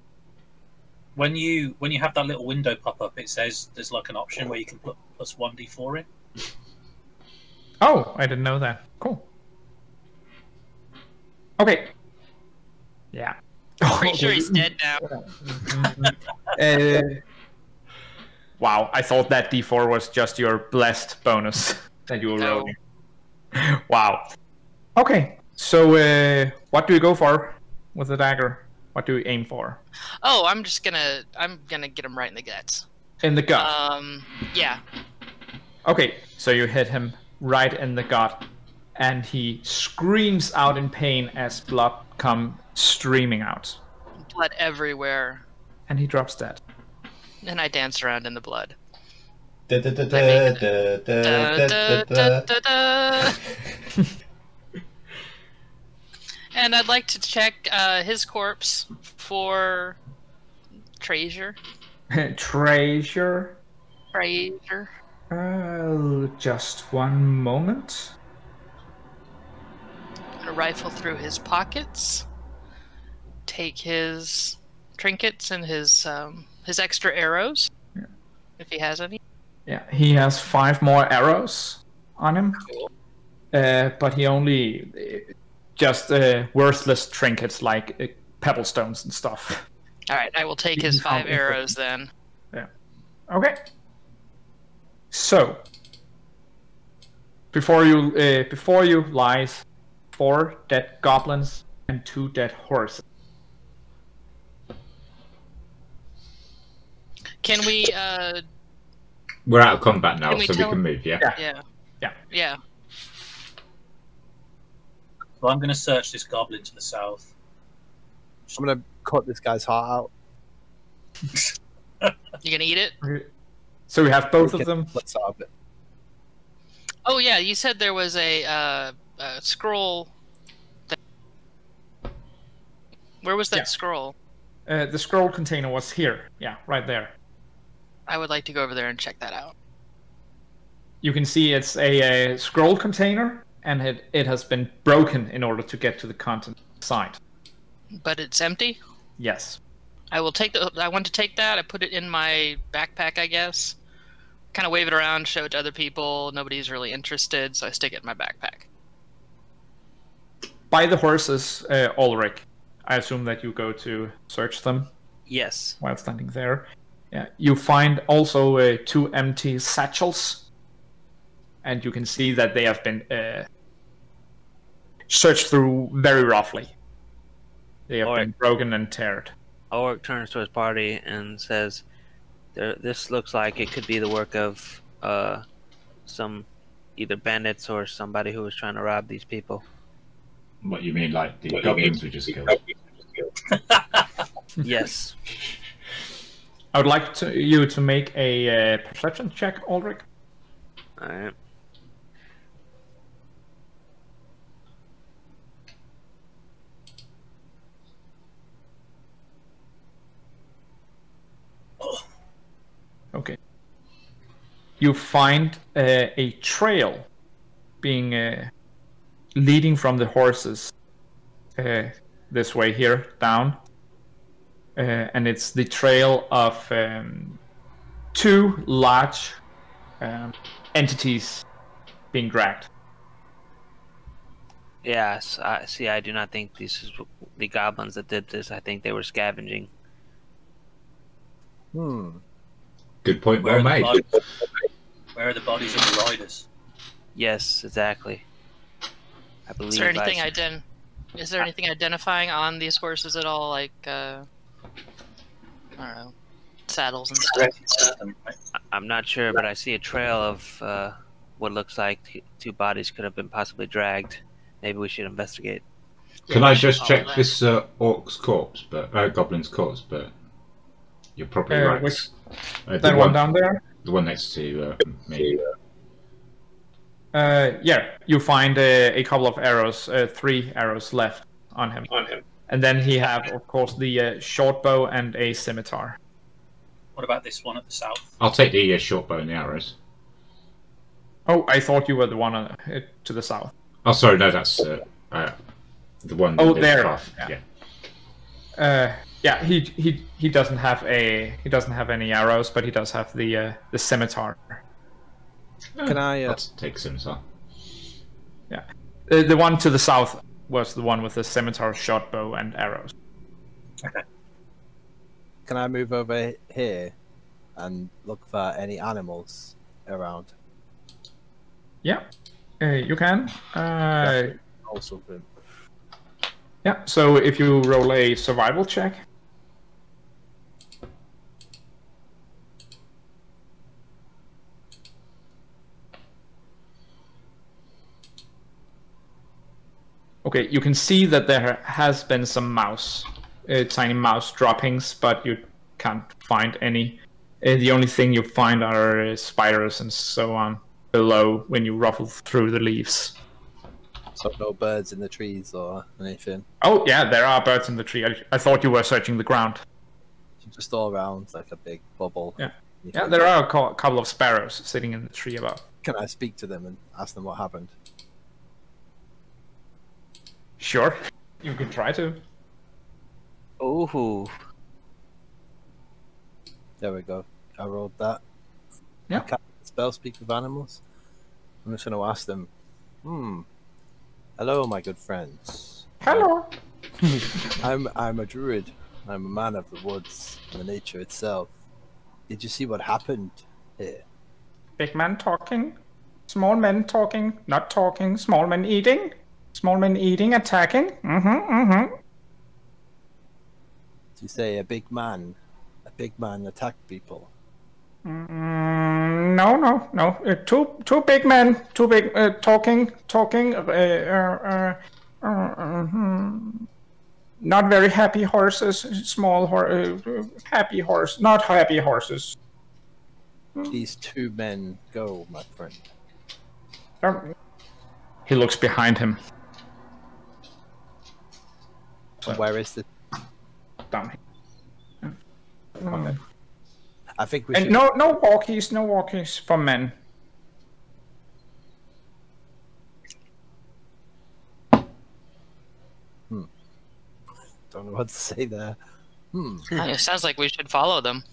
When you when you have that little window pop up, it says there's like an option where you can put plus one d4 in. Oh, I didn't know that. Cool. Okay. Yeah. Oh, Pretty sure he's dead now. Uh, [laughs] wow, I thought that d4 was just your blessed bonus [laughs] that you were No. rolling. Wow. Okay, so uh, what do you go for with the dagger? What do we aim for? Oh, I'm just gonna I'm gonna get him right in the guts. In the gut. Um, yeah. Okay, so you hit him right in the gut, and he screams out in pain as blood come streaming out, Blood everywhere, and he drops dead. and I dance around in the blood. Da, da, da, I da, da, da, Da, da, da, da, da, da, da. [laughs] and I'd like to check uh, his corpse for treasure. [laughs] Treasure. Treasure. Uh, just one moment. Rifle through his pockets, take his trinkets and his um, his extra arrows, Yeah. if he has any. Yeah, he has five more arrows on him, Cool. uh, but he only just uh, worthless trinkets like uh, pebble stones and stuff. All right, I will take his five arrows then. Yeah. Okay. So before you uh, before you lies four dead goblins and two dead horses. Can we? Uh, We're out of combat now, Can we so we can move, yeah? Yeah. yeah. Yeah. Yeah. So I'm going to search this goblin to the south. I'm gonna cut this guy's heart out. [laughs] You gonna eat it? So we have both of them. the guts out it. Oh yeah, you said there was a, uh, a scroll. Where was that Yeah. scroll? Uh, the scroll container was here. Yeah, right there. I would like to go over there and check that out. You can see it's a, uh scroll container, and it, it has been broken in order to get to the content side. But it's empty. Yes. I will take the. I want to take that. I put it in my backpack, I guess. Kind of wave it around, show it to other people. Nobody's really interested, so I stick it in my backpack. By the horses, uh, Ulrich. I assume that you go to search them Yes. while standing there. Yeah, you find also uh, two empty satchels, and you can see that they have been uh, searched through very roughly. They have been broken and teared. Ulrich turns to his party and says, "This looks like it could be the work of uh, some either bandits or somebody who was trying to rob these people." What you mean, like the goblins we just killed? [laughs] [laughs] yes. I would like to, you to make a uh, perception check, Ulrich. All right. Okay. You find uh, a trail being uh, leading from the horses uh, this way here down, uh, and it's the trail of um, two large um, entities being dragged. Yes. I see. I do not think these is the goblins that did this. I think they were scavenging. Hmm. Good point, Where well are, the made. bodies, where are the bodies of the riders? Yes, exactly. I believe. Is there anything s- ident- Is there anything identifying on these horses at all? Like, uh, I don't know, saddles and stuff. I'm not sure, but I see a trail of uh, what looks like t- two bodies could have been possibly dragged. Maybe we should investigate. Can Yeah, I just check that. this uh, orc's corpse, but uh, goblin's corpse? But you're probably Uh, right. which- Uh, the That one down there. the one next to uh, me. Uh, yeah, you find uh, a couple of arrows, uh, three arrows left on him. On him. And then he have, of course, the uh, short bow and a scimitar. What about this one at the south? I'll take the uh, short bow and the arrows. Oh, I thought you were the one uh, to the south. Oh, sorry, no, that's uh, uh, the one. Oh, that there. Craft. Yeah. yeah. Uh, yeah, he he he doesn't have a he doesn't have any arrows, but he does have the uh, the scimitar. Can I? I'll Uh, take scimitar. Uh, the one to the south was the one with the scimitar, shot bow, and arrows. Can I move over here and look for any animals around? Yeah, uh, you can. Uh, Also, for yeah. So if you roll a survival check, Okay, you can see that there has been some mouse, uh, tiny mouse droppings, but you can't find any. Uh, the only thing you find are uh, spiders and so on below when you ruffle through the leaves. so no birds in the trees or anything. Oh, yeah, there are birds in the tree. I, I thought you were searching the ground. Just all around like a big bubble. Yeah. Yeah, there are a couple of sparrows sitting in the tree above. Can I speak to them and ask them what happened? Sure, you can try to. Ooh. There we go. I rolled that. Yeah. I can't spell speak with animals. I'm just going to ask them. Hmm. Hello, my good friends. Hello. [laughs] I'm I'm a druid. I'm a man of the woods, and the nature itself. Did you see what happened here? Big man talking, small men talking, not talking, small men eating, small men eating, attacking. Mm-hmm, mm-hmm. Did you say a big man? A big man attacked people. Mm, no, no, no. Uh, two, two big men, two big uh, talking, talking. Uh, uh, uh, uh, hmm. Not very happy horses, small hor- happy horse, not happy horses. These two men go, my friend. Um, he looks behind him. So, Where is the? down here. Mm. I think we And should. no, no walkies, no walkies for men. Hmm. Don't know what to say there. Hmm. It sounds like we should follow them.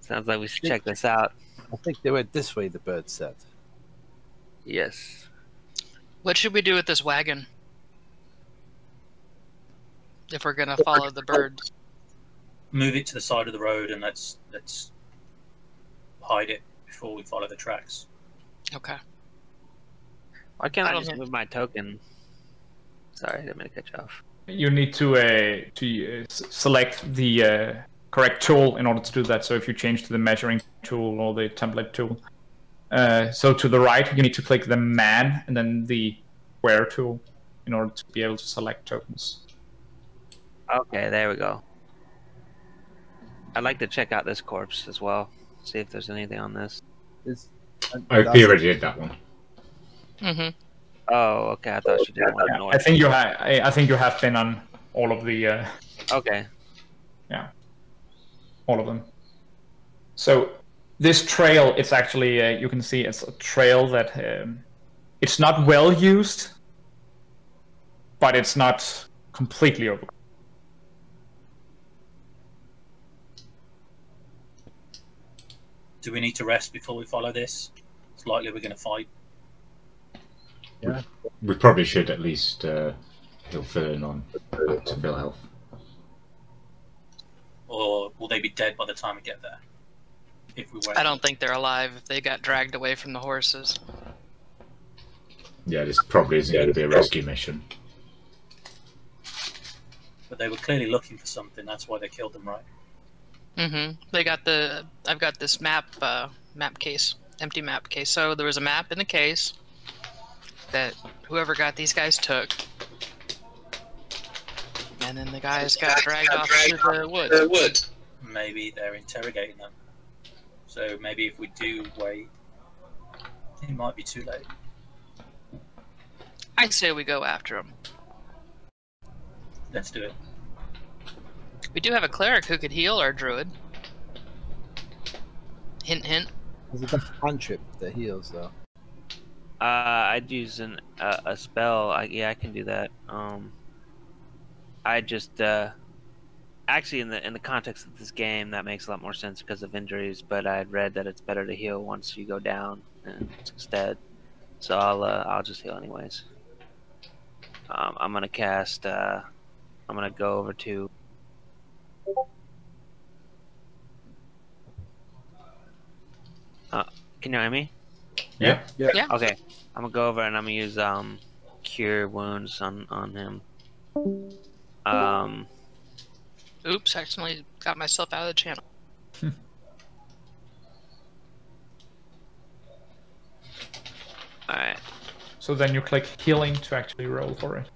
Sounds like we should check this out. I think they went this way. The bird said. Yes. What should we do with this wagon? If we're gonna follow the birds. Move it to the side of the road and let's let's hide it before we follow the tracks. Okay. Why can't I I, don't just know. move my token? Sorry, I didn't mean to cut you off. You need to uh, to uh, select the uh, correct tool in order to do that. So if you change to the measuring tool or the template tool, uh, so to the right you need to click the man and then the where tool in order to be able to select tokens. Okay, there we go. I'd like to check out this corpse as well. See if there's anything on this. Is, I that's- already did that one. Mm-hmm. Oh, okay. I thought you did one Yeah. I think you ha- I I think you have been on all of the uh, Okay. Yeah. All of them. So this trail, it's actually uh, you can see it's a trail that um, it's not well used, but it's not completely over. Do we need to rest before we follow this? It's likely we're going to fight. Yeah. We probably should at least uh, heal Fern on back to full health. Or will they be dead by the time we get there? If we wait. I don't think they're alive if they got dragged away from the horses. Yeah, this probably isn't going to be a rescue mission. But they were clearly looking for something. That's why they killed them, right? Mm-hmm. They got the. I've got this map. Uh, map case. Empty map case. So there was a map in the case that whoever got these guys took. And then the guys got dragged off to the woods. Maybe they're interrogating them. So maybe if we do wait, it might be too late. I say we go after them. Let's do it. We do have a cleric who could heal our druid. Hint, hint. Is it a cantrip that heals though? Uh, I'd use an uh, a spell. I, yeah, I can do that. Um, I just uh, actually in the in the context of this game that makes a lot more sense because of injuries. But I'd read that it's better to heal once you go down instead. So I'll uh, I'll just heal anyways. um, I'm gonna cast. Uh, I'm gonna go over to. Uh, can you hear me? Yeah. Yeah. Yeah. Okay, I'm gonna go over and I'm gonna use um, cure wounds on on him. Um, Oops, accidentally got myself out of the channel. [laughs] all right. So then you click healing to actually roll for it.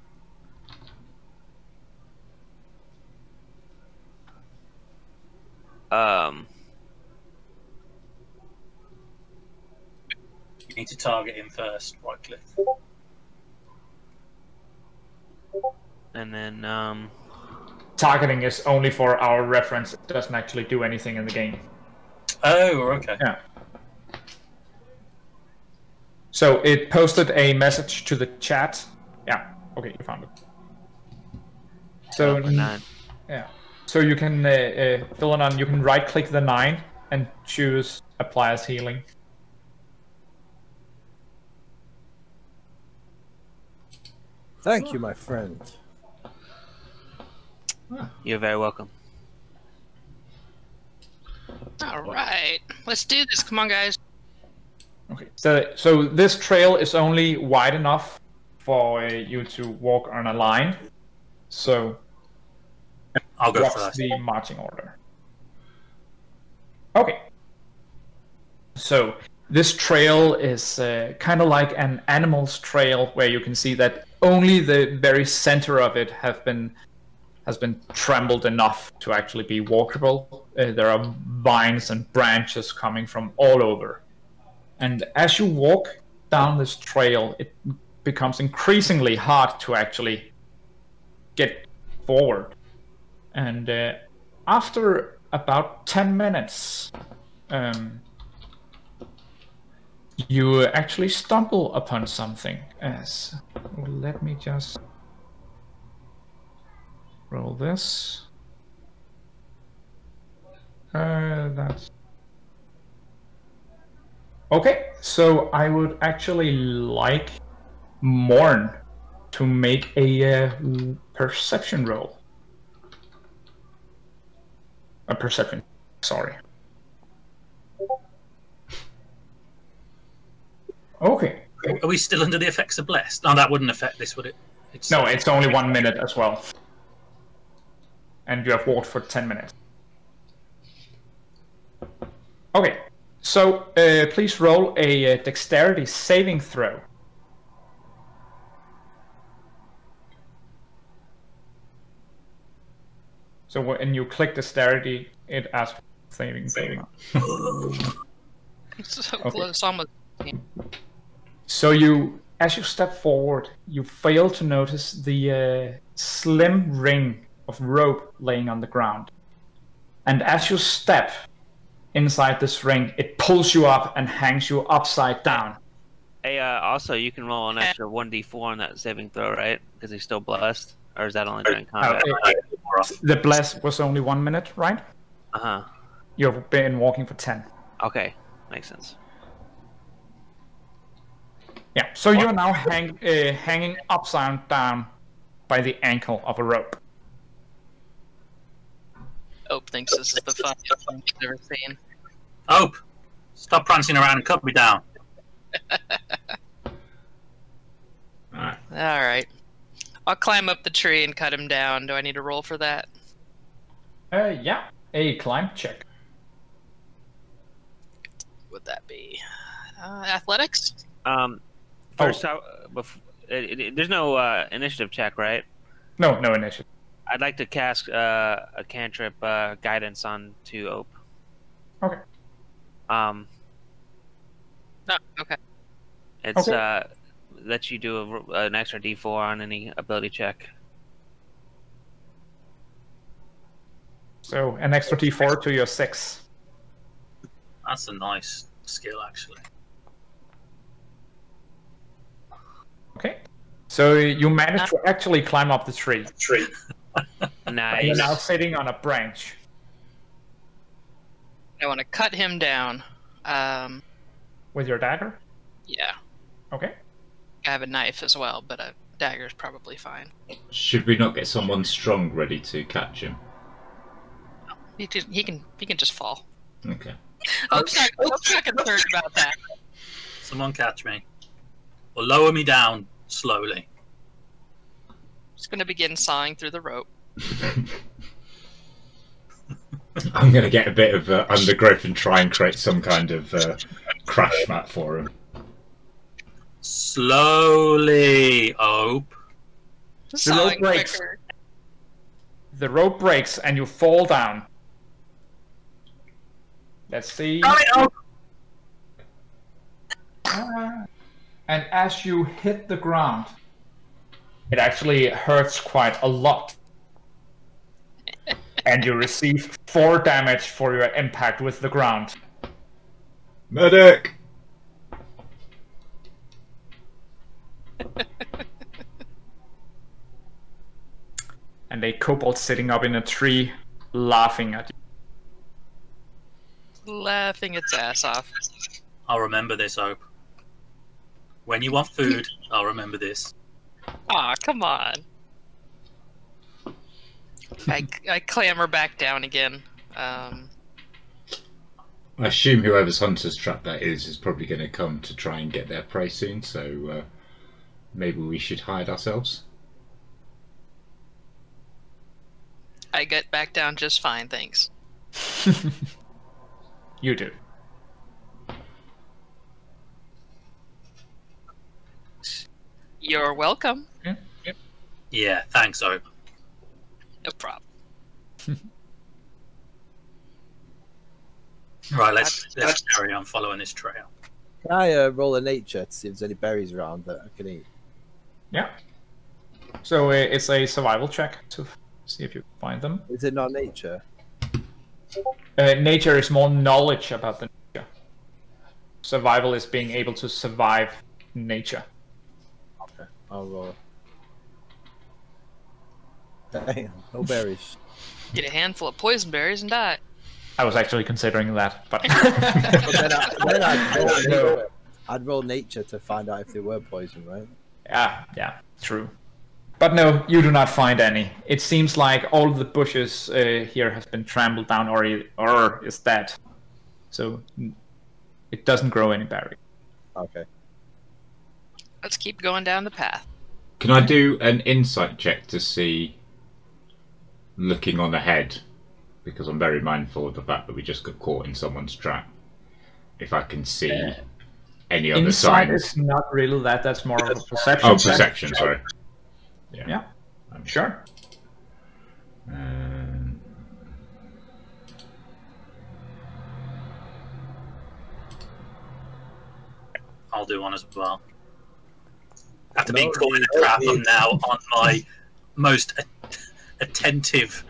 Um, You need to target him first. Right click. and then um, Targeting is only for our reference. It doesn't actually do anything in the game. Oh, okay. Yeah. So it posted a message to the chat. Yeah. Okay, you found it. So yeah. So you can uh, uh, fill it on. You can right click the nine and choose apply as healing. Thank you, my friend. You're very welcome. All right, let's do this. Come on, guys. Okay. So so this trail is only wide enough for uh, you to walk on a line. So I'll go what's first. the marching order? Okay. So this trail is uh, kind of like an animal's trail, where you can see that only the very center of it have been has been trampled enough to actually be walkable. Uh, there are vines and branches coming from all over, and as you walk down this trail, it becomes increasingly hard to actually get forward. And uh, after about 10 minutes, um, you actually stumble upon something. As let me just roll this. Uh, that's okay. So I would actually like Morn to make a uh, perception roll. A perception. Sorry. Okay. Are we still under the effects of blessed? No, that wouldn't affect this, would it? It's, No, it's only one minute as well. And you have walked for 10 minutes. Okay, so uh, please roll a uh, dexterity saving throw. So when you click dexterity, it asks saving. saving. [laughs] So Okay. close, almost. So you, as you step forward, you fail to notice the uh, slim ring of rope laying on the ground. And as you step inside this ring, it pulls you up and hangs you upside down. Hey, uh, also you can roll an extra one d4 on that saving throw, right? Because he's still blessed, or is that only during combat? Uh, the bless was only one minute, right? Uh huh. You've been walking for ten. Okay, makes sense. Yeah. So you're now hang, uh, hanging upside down by the ankle of a rope. Ope thinks this is the funniest thing he's ever seen. Ope, stop prancing around and cut me down. Alright. [laughs] All right. I'll climb up the tree and cut him down. Do I need to roll for that? Uh, yeah. A climb check. Would that be uh, athletics? Um, first, I, bef- it, it, there's no uh, initiative check, right? No, no initiative. I'd like to cast uh, a cantrip uh, guidance on to Ope. Okay. Um, No. Okay. it's Okay. uh, lets you do a, an extra d4 on any ability check. So an extra d4 to your six. That's a nice skill, actually. Okay. So you managed to actually climb up the tree. [laughs] Tree. nice. You're now sitting on a branch. I want to cut him down. Um, With your dagger? yeah. Okay. I have a knife as well, but I dagger's probably fine. Should we not get someone strong ready to catch him? He can he can he can just fall. Okay. I'm not, I'm not concerned about that. Someone catch me. Or lower me down slowly. I'm Just gonna begin sawing through the rope. I'm going to get a bit of uh, undergrowth and try and create some kind of uh, crash mat for him. Slowly, Ope. The rope breaks. quicker. The rope breaks and you fall down. Let's see. Ope! Ah. And as you hit the ground, it actually hurts quite a lot. [laughs] and you receive four damage for your impact with the ground. Medic! [laughs] And a kobold sitting up in a tree, laughing at you. Laughing its ass off. I'll remember this, Ope. When you want food, [laughs] I'll remember this. Aw, come on. I, I clamber back down again. Um, I assume whoever's hunter's trap that is is probably going to come to try and get their prey soon, so uh, maybe we should hide ourselves. I get back down just fine, thanks. [laughs] You do. You're welcome. Yeah, thanks, Ope. No problem. [laughs] Right, let's let's carry on following this trail. Can I uh, roll a nature to see if there's any berries around that I can eat? Yeah. So uh, it's a survival check to see if you find them. Is it not nature? Uh, nature is more knowledge about the nature. Survival is being able to survive nature. Okay, I'll roll. Damn, no berries. [laughs] Get a handful of poison berries and die. I was actually considering that, but [laughs] But then, I, then I'd, roll. [laughs] I'd roll nature to find out if they were poison, right? Yeah, yeah, true. But no, you do not find any. It seems like all of the bushes uh, here has been trampled down or i- or is dead, so it doesn't grow any berry. Okay. Let's keep going down the path. Can I do an insight check to see looking on ahead? Because I'm very mindful of the fact that we just got caught in someone's trap. If I can see any other Inside signs. is not really that. That's more of a perception. Oh, check. perception, sorry. Yeah, yeah. I'm sure. Um, I'll do one as well. After being No, caught in a no, trap, no. I'm now on my most at- attentive.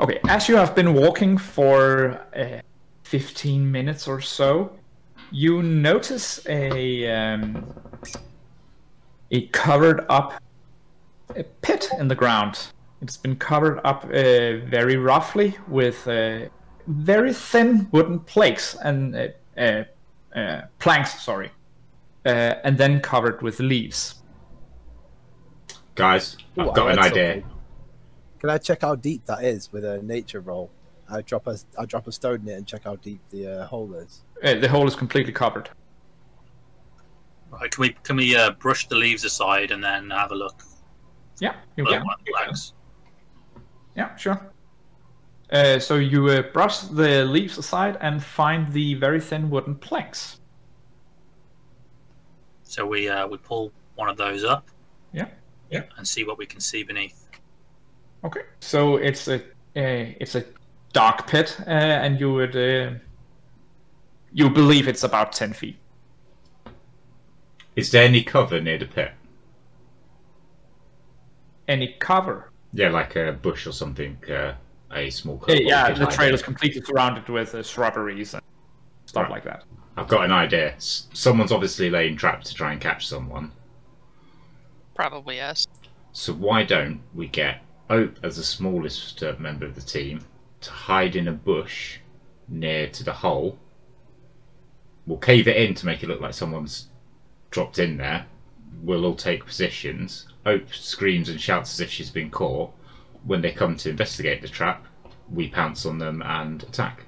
Okay, as you have been walking for uh, 15 minutes or so, you notice a um, a covered up a pit in the ground. It's been covered up uh, very roughly with uh, very thin wooden planks and uh, uh, uh, planks, sorry, uh, and then covered with leaves. guys, I've Ooh, I got an idea. something. Can I check how deep that is with a nature roll? I drop a I drop a stone in it and check how deep the uh, hole is. Uh, the hole is completely covered. Right, can we can we uh, brush the leaves aside and then have a look? Yeah, you Look can. Yeah, sure. Uh, so you uh, brush the leaves aside and find the very thin wooden planks. So we uh, we pull one of those up. Yeah. Yeah. And see what we can see beneath. Okay. So it's a uh, it's a dark pit, uh, and you would uh, you believe it's about ten feet. Is there any cover near the pit? Any cover? Yeah, like a bush or something, uh, a small cover. yeah, we could the trail is completely surrounded with uh, shrubberies and stuff Right. like that. I've got an idea. S- Someone's obviously laying traps to try and catch someone. Probably yes. So why don't we get Ope as the smallest uh, member of the team to hide in a bush near to the hole? We'll cave it in to make it look like someone's dropped in there. we'll all take positions. Ope screams and shouts as if she's been caught. When they come to investigate the trap, we pounce on them and attack.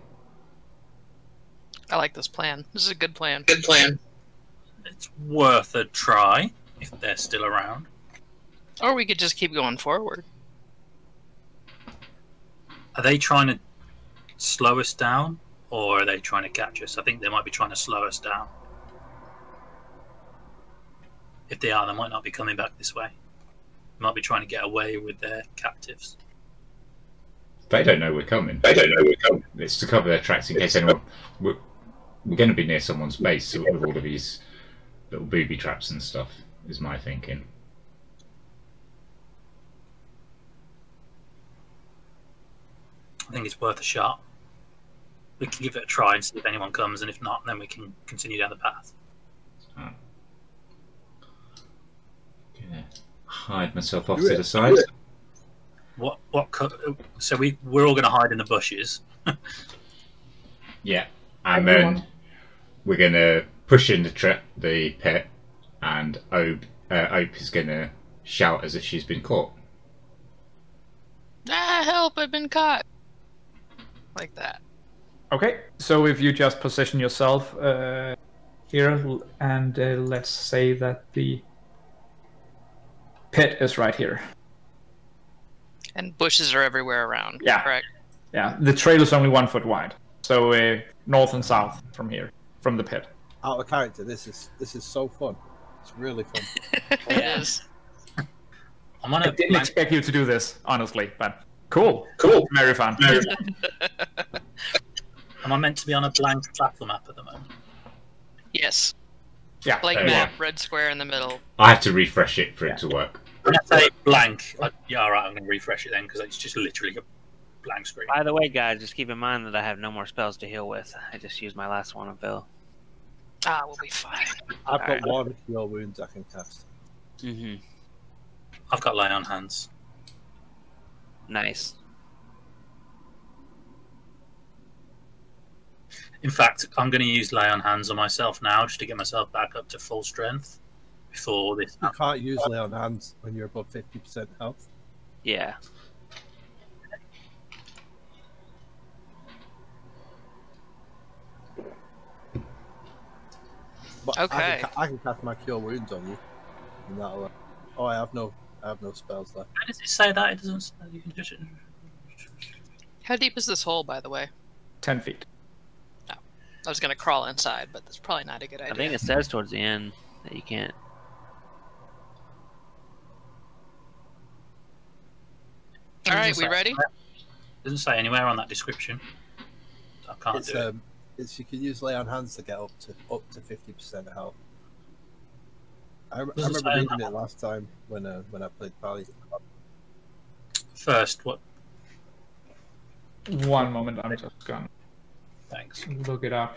I like this plan. This is a good plan. Good plan. It's worth a try if they're still around. Or we could just keep going forward. Are they trying to slow us down, or are they trying to catch us? I think they might be trying to slow us down. If they are, they might not be coming back this way. They might be trying to get away with their captives. They don't know we're coming. They don't know we're coming. It's to cover their tracks in case anyone. We're, we're going to be near someone's base with all of these little booby traps and stuff, is my thinking. I think it's worth a shot. We can give it a try and see if anyone comes, and if not, then we can continue down the path. Gonna hide myself off Do to it. the side. What? What? Co- so we we're all going to hide in the bushes. Yeah, and then we're gonna push in the trip, the pit, and Ope, uh, Ope is gonna shout as if she's been caught. Ah, help! I've been caught. Like that. Okay, so if you just position yourself uh, here, and uh, let's say that the pit is right here. And bushes are everywhere around. Yeah. Correct. Yeah, the trail is only one foot wide, so uh, north and south from here, from the pit. Out of character, this is this is so fun. It's really fun. [laughs] It is. I'm on I a didn't blank, expect you to do this, honestly, but cool, Cool. very fun. very [laughs] fun. [laughs] am I meant to be on a blank battle map at the moment? Yes. Yeah, Like Uh, map, red square in the middle. I have to refresh it for it to work. When I say blank, I, yeah, all right, I'm going to refresh it then because it's just literally a blank screen. By the way, guys, just keep in mind that I have no more spells to heal with. I just used my last one on Phil. Ah, we'll be fine. I've got Alright. one cure wounds I can cast. Mm-hmm. I've got lay on hands. Nice. In fact, I'm going to use lay on hands on myself now just to get myself back up to full strength before this. You can't use lay on hands when you're above fifty percent health. Yeah. But I Okay. can, I can cast my cure wounds on you, and that'll. Uh, oh, I have no, I have no spells left. How does it say that? It doesn't. Say you can just. How deep is this hole, by the way? Ten feet. I was gonna crawl inside, but that's probably not a good idea. I think it says towards the end that you can't. All right, we say- ready? Doesn't say anywhere on that description. I can't It's do it. um, it's you can use lay on hands to get up to up to fifty percent health. I, I remember say reading it last time when uh, when I played Pally. First, what? One moment, I'm just gonna Thanks. look it up.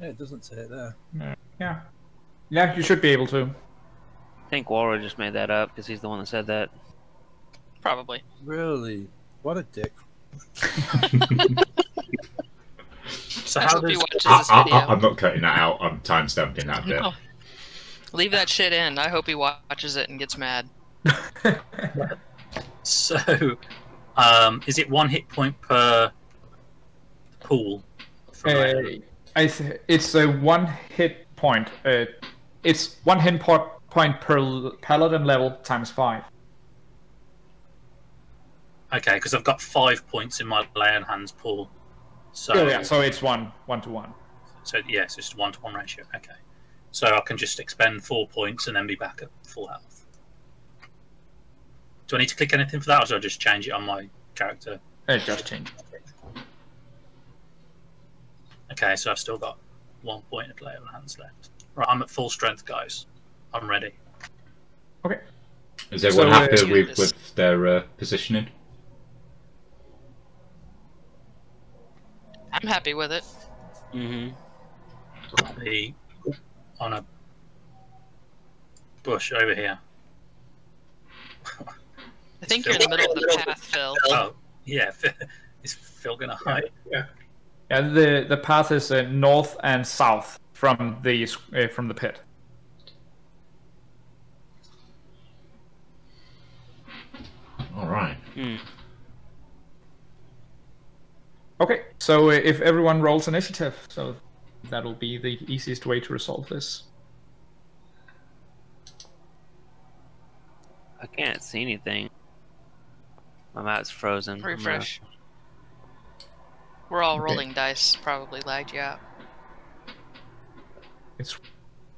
Yeah, it doesn't say it there. Yeah, yeah, you should be able to. I think Walra just made that up because he's the one that said that. Probably. Really? What a dick. So I how hope he does watches I, this I, video. I, am not cutting that out. I'm time stamping that bit. No. Leave that shit in. I hope he watches it and gets mad. [laughs] so? Um, is it one hit point per pool? From Uh. I th- it's a one hit point. Uh, it's one hit point per paladin level times five. Okay, because I've got five points in my lay on hands pool. So Oh, yeah, so it's one, one to one. So yes, it's a one to one ratio. Okay, so I can just expend four points and then be back at full health. Do I need to click anything for that, or should I just change it on my character? It just changed. Okay, so I've still got one point of lay on hands left. Right, I'm at full strength, guys. I'm ready. Okay. Is everyone So, uh, happy yeah, with, with their uh, positioning? I'm happy with it. Mm-hmm. The on a bush over here. I think you're in the middle of the path, Phil. Oh, yeah. [laughs] Is Phil gonna hide? Yeah, the the path is uh, north and south from the uh, from the pit. All right. Hmm. Okay, so if everyone rolls initiative, so that'll be the easiest way to resolve this. I can't see anything. My map's frozen. I'm gonna- Refresh. We're all Okay. rolling dice. Probably lagged you out. It's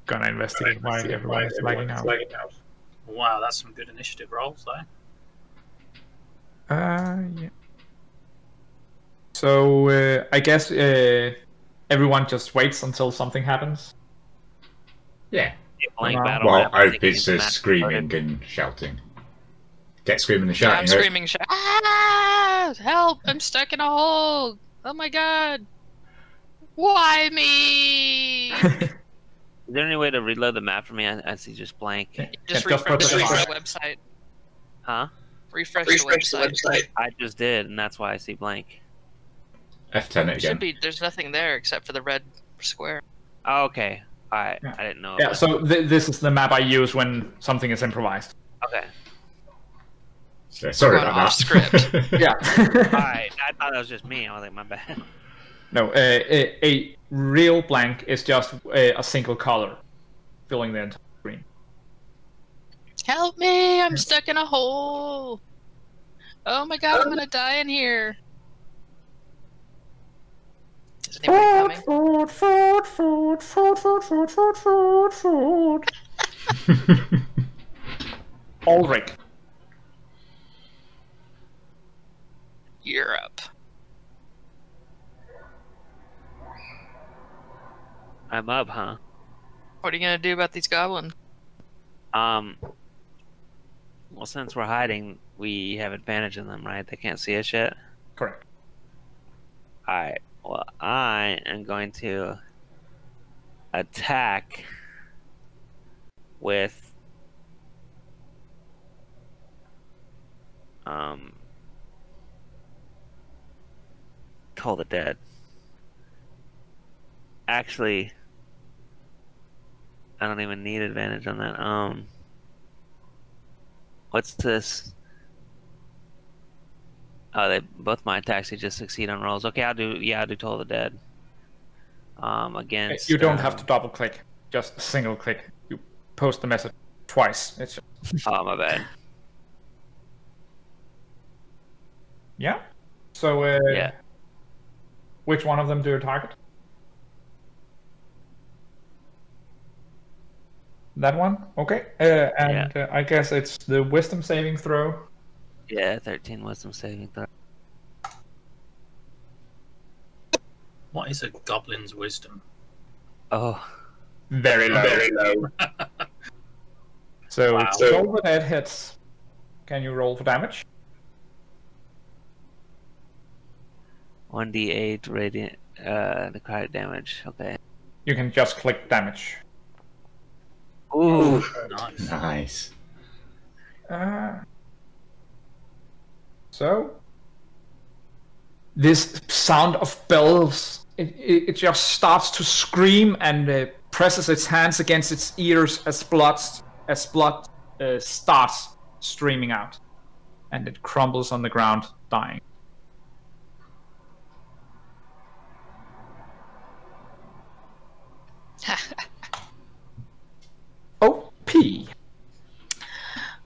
gonna investigate why everyone is lagging out. Wow, that's some good initiative rolls, though. Uh, yeah. So uh, I guess uh, everyone just waits until something happens. Yeah. Blank Wow. Well, map, I Ope think is uh, screaming coded. and shouting. Get screaming and Yeah, shouting. I'm Hope. screaming, sh- ah! Help! I'm stuck in a hole. Oh my god! Why me? [laughs] Is there any way to reload the map for me? I, I see just blank. Just Yeah, just refresh, put the refresh file. the website. Huh? Refresh, the website. I just did, and that's why I see blank. F10 it There again. should be. There's nothing there except for the red square. Oh, okay. All right. Yeah. I didn't know. Yeah, so th- this is the map I use when something is improvised. Okay. Yeah, sorry about off that. script. [laughs] Yeah. All [laughs] right. I thought that was just me. I was like, my bad. no, uh, a, a real blank is just a, a single color filling the entire screen. Help me! I'm stuck in a hole. Oh my god! I'm gonna die in here. Is anybody coming? food, food, food, food, food, food, food, food, food. [laughs] Ulrich. Europe. I'm up, huh? What are you gonna do about these goblins? Um. Well, since we're hiding, we have advantage in them, right? They can't see us yet. Correct. All right. Well, I am going to attack with um Toll the Dead. Actually, I don't even need advantage on that. Um, what's this? Oh, they both my attacks they just succeed on rolls. Okay, I'll do. Yeah, I'll do Toll the Dead. Um, against You don't uh, have to double click, just single click. You post the message twice. It's [laughs] Oh, my bad. yeah. So uh, Yeah. which one of them do you target? That one, okay. Uh, and uh, I guess it's the wisdom saving throw. Yeah, thirteen wisdom saving throw. What is a goblin's wisdom? Oh, Very low. Very low. So Wow. toll the dead hits. Can you roll for damage? one d eight radiant uh necrotic damage. Okay. You can just click damage. Ooh. Nice. nice. Uh, so this sound of bells, it, it, it just starts to scream and uh, presses its hands against its ears as blood as blood uh, starts streaming out, and it crumbles on the ground, dying. [laughs] Oh, P.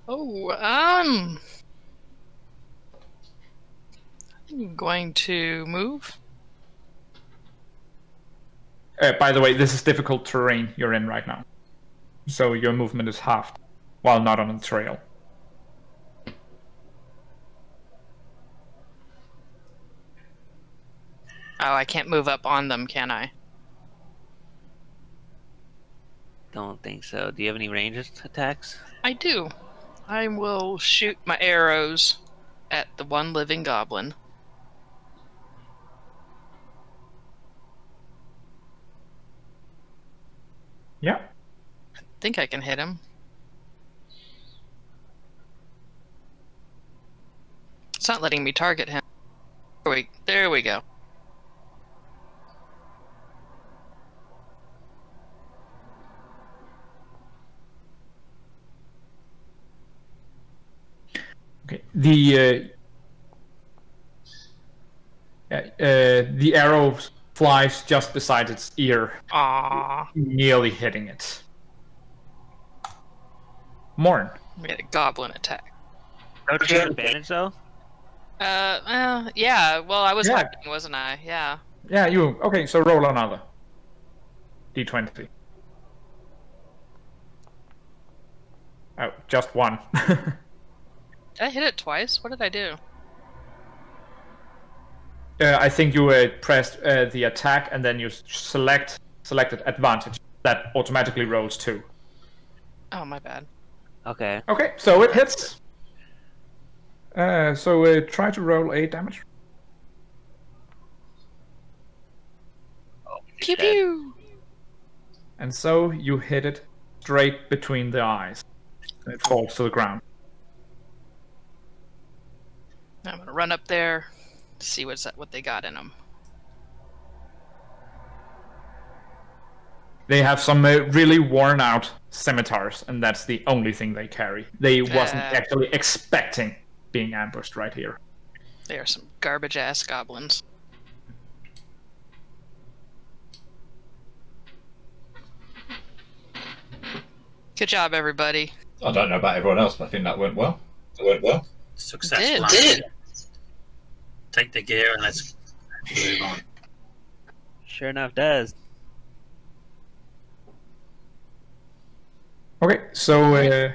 Oh, um. I'm going to move. Uh, by the way, this is difficult terrain you're in right now. So your movement is halved while not on a trail. Oh, I can't move up on them, can I? Don't think so. Do you have any ranged attacks? I do. I will shoot my arrows at the one living goblin. Think I can hit him. It's not letting me target him. There we, there we go. Okay. The uh, uh, the arrow flies just beside its ear, Ah, nearly hitting it. Morn. we had a goblin attack. Don't you have advantage though? Uh, well, yeah. Well, I was Yeah. hunting, wasn't I? Yeah. Yeah, you. Okay, so roll another. D20. Oh, just one. [laughs] Did I hit it twice? What did I do? Uh, I think you uh, pressed uh, the attack and then you select selected advantage. That automatically rolls two. Oh, my bad. Okay. Okay, so it hits. Uh, so uh, try to roll a damage. Pew Dead. pew. And so you hit it straight between the eyes. And it falls to the ground. I'm gonna run up there, see what's what they got in them. They have some uh, really worn out scimitars, and that's the only thing they carry. They wasn't Uh. actually expecting being ambushed right here. They are some garbage ass goblins. Good job, everybody. I don't know about everyone else, but I think that went well. It went well. Successful. Did. action. Take the gear and let's move on. Sure enough, does. Okay, so uh,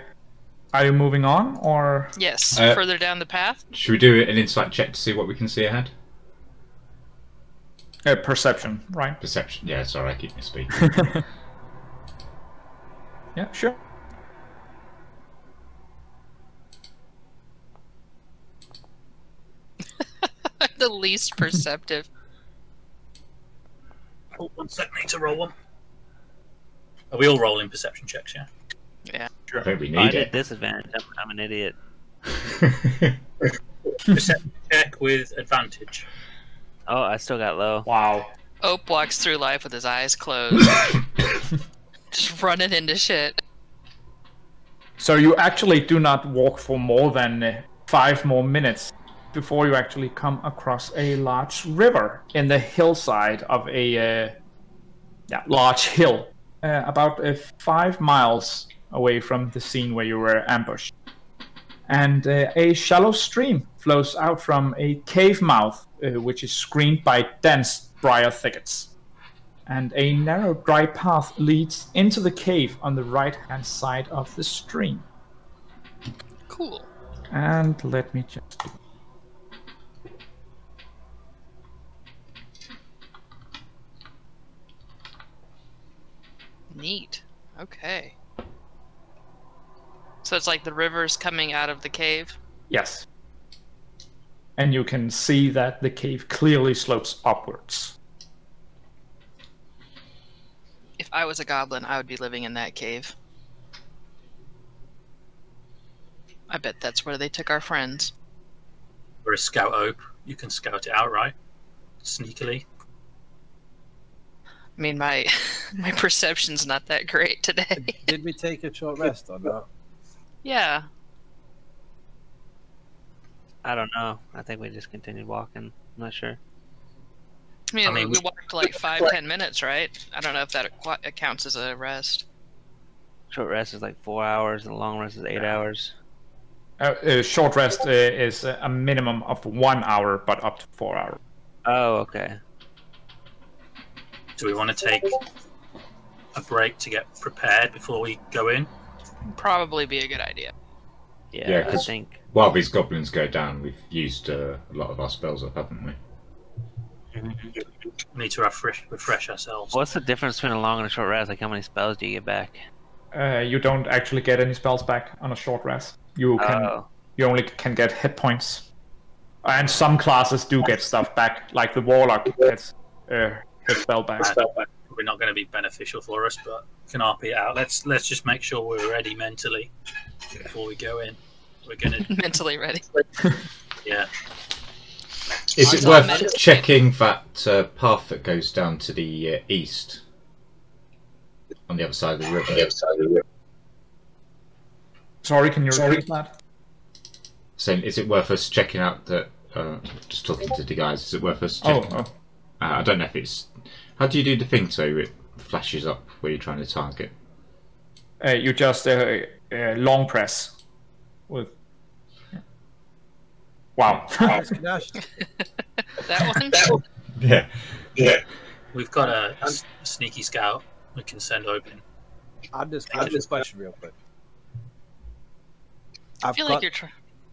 are you moving on, or Yes, Uh, further down the path. Should we do an insight check to see what we can see ahead? uh, perception? Right. Perception. Yeah, sorry, I keep misspeaking. [laughs] Yeah, sure. [laughs] the least perceptive. Oh, one sec, need to roll one. Are we all rolling perception checks, yeah? Yeah. I think we I need did it. disadvantage. I'm, I'm an idiot. [laughs] Perception check with advantage. Oh, I still got low. Wow. Ope walks through life with his eyes closed, [laughs] just running into shit. So you actually do not walk for more than five more minutes before you actually come across a large river in the hillside of a uh, yeah, large hill, uh, about uh, five miles away from the scene where you were ambushed. And uh, a shallow stream flows out from a cave mouth, uh, which is screened by dense briar thickets and a narrow dry path leads into the cave on the right hand side of the stream. Cool. And let me just. Neat. Okay. So it's like the river's coming out of the cave. Yes. And you can see that the cave clearly slopes upwards. If I was a goblin, I would be living in that cave. I bet that's where they took our friends. We're a scout ope. You can scout it outright, sneakily. I mean, my [laughs] my perception's not that great today. Did we take a short rest or not? yeah. I don't know. I think we just continued walking. I'm not sure. I mean, I mean, we, we we- walked like five, [laughs] ten minutes, right? I don't know if that qu- counts as a rest. Short rest is like four hours, and long rest is eight hours. Uh, uh, short rest uh, is a minimum of one hour, but up to four hours. Oh, okay. Do we want to take a break to get prepared before we go in? Probably be a good idea. Yeah, Yeah, I 'cause- think. While these goblins go down, we've used uh, a lot of our spells up, haven't we? We need to refresh, refresh ourselves. What's the difference between a long and a short rest? Like, how many spells do you get back? Uh, you don't actually get any spells back on a short rest. You can Oh, you only can get hit points, and some classes do get stuff back, like the warlock gets uh, his spell back. probably not going to be beneficial for us, but can RP it out. Let's let's just make sure we're ready mentally before we go in. We're gonna [laughs] Mentally ready. [laughs] yeah. Is it worth checking that uh, path that goes down to the uh, east? On the other side of the river. Sorry, can you repeat that? So is it worth us checking out that? Uh, just talking to the guys. Is it worth us Oh, checking? oh. Uh, I don't know if it's. How do you do the thing so it flashes up where you're trying to target? Uh, you just uh, uh, long press with. Wow. [laughs] Nash, That one? Yeah. Yeah. We've got a sneaky scout we can send open. I'm just answer this question real quick. I I've feel got like you're trying.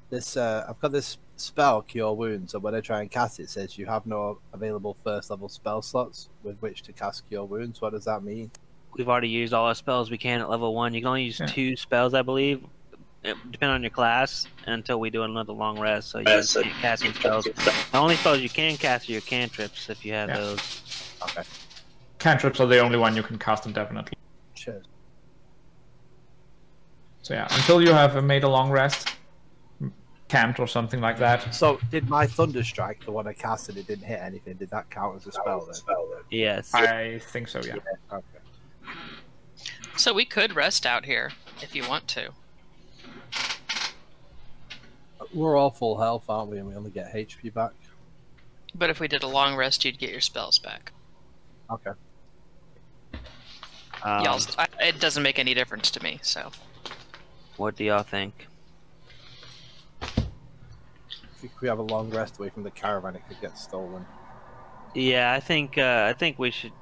this. Uh, I've got this spell, Cure Wounds, and when I try and cast it, it says you have no available first level spell slots with which to cast Cure Wounds. What does that mean? We've already used all our spells we can at level one. You can only use Yeah. two spells, I believe, it- depending on your class, until we do another long rest. So you can't cast any spells. The only spells you can cast are your cantrips if you have Yeah. those. Okay. Cantrips are the only one you can cast indefinitely. Cheers. So yeah, until you have uh, made a long rest, camped or something like that. So, did my Thunder Strike, the one I cast and it didn't hit anything? Did that count as a spell then? Yes. I think so. Yeah. Okay. So we could rest out here if you want to. We're all full health, aren't we? And we only get HP back. But if we did a long rest, you'd get your spells back. Okay. Um, Y'all, it doesn't make any difference to me. So what do y'all think? If we have a long rest away from the caravan, it could get stolen. Yeah, I think uh, I think we should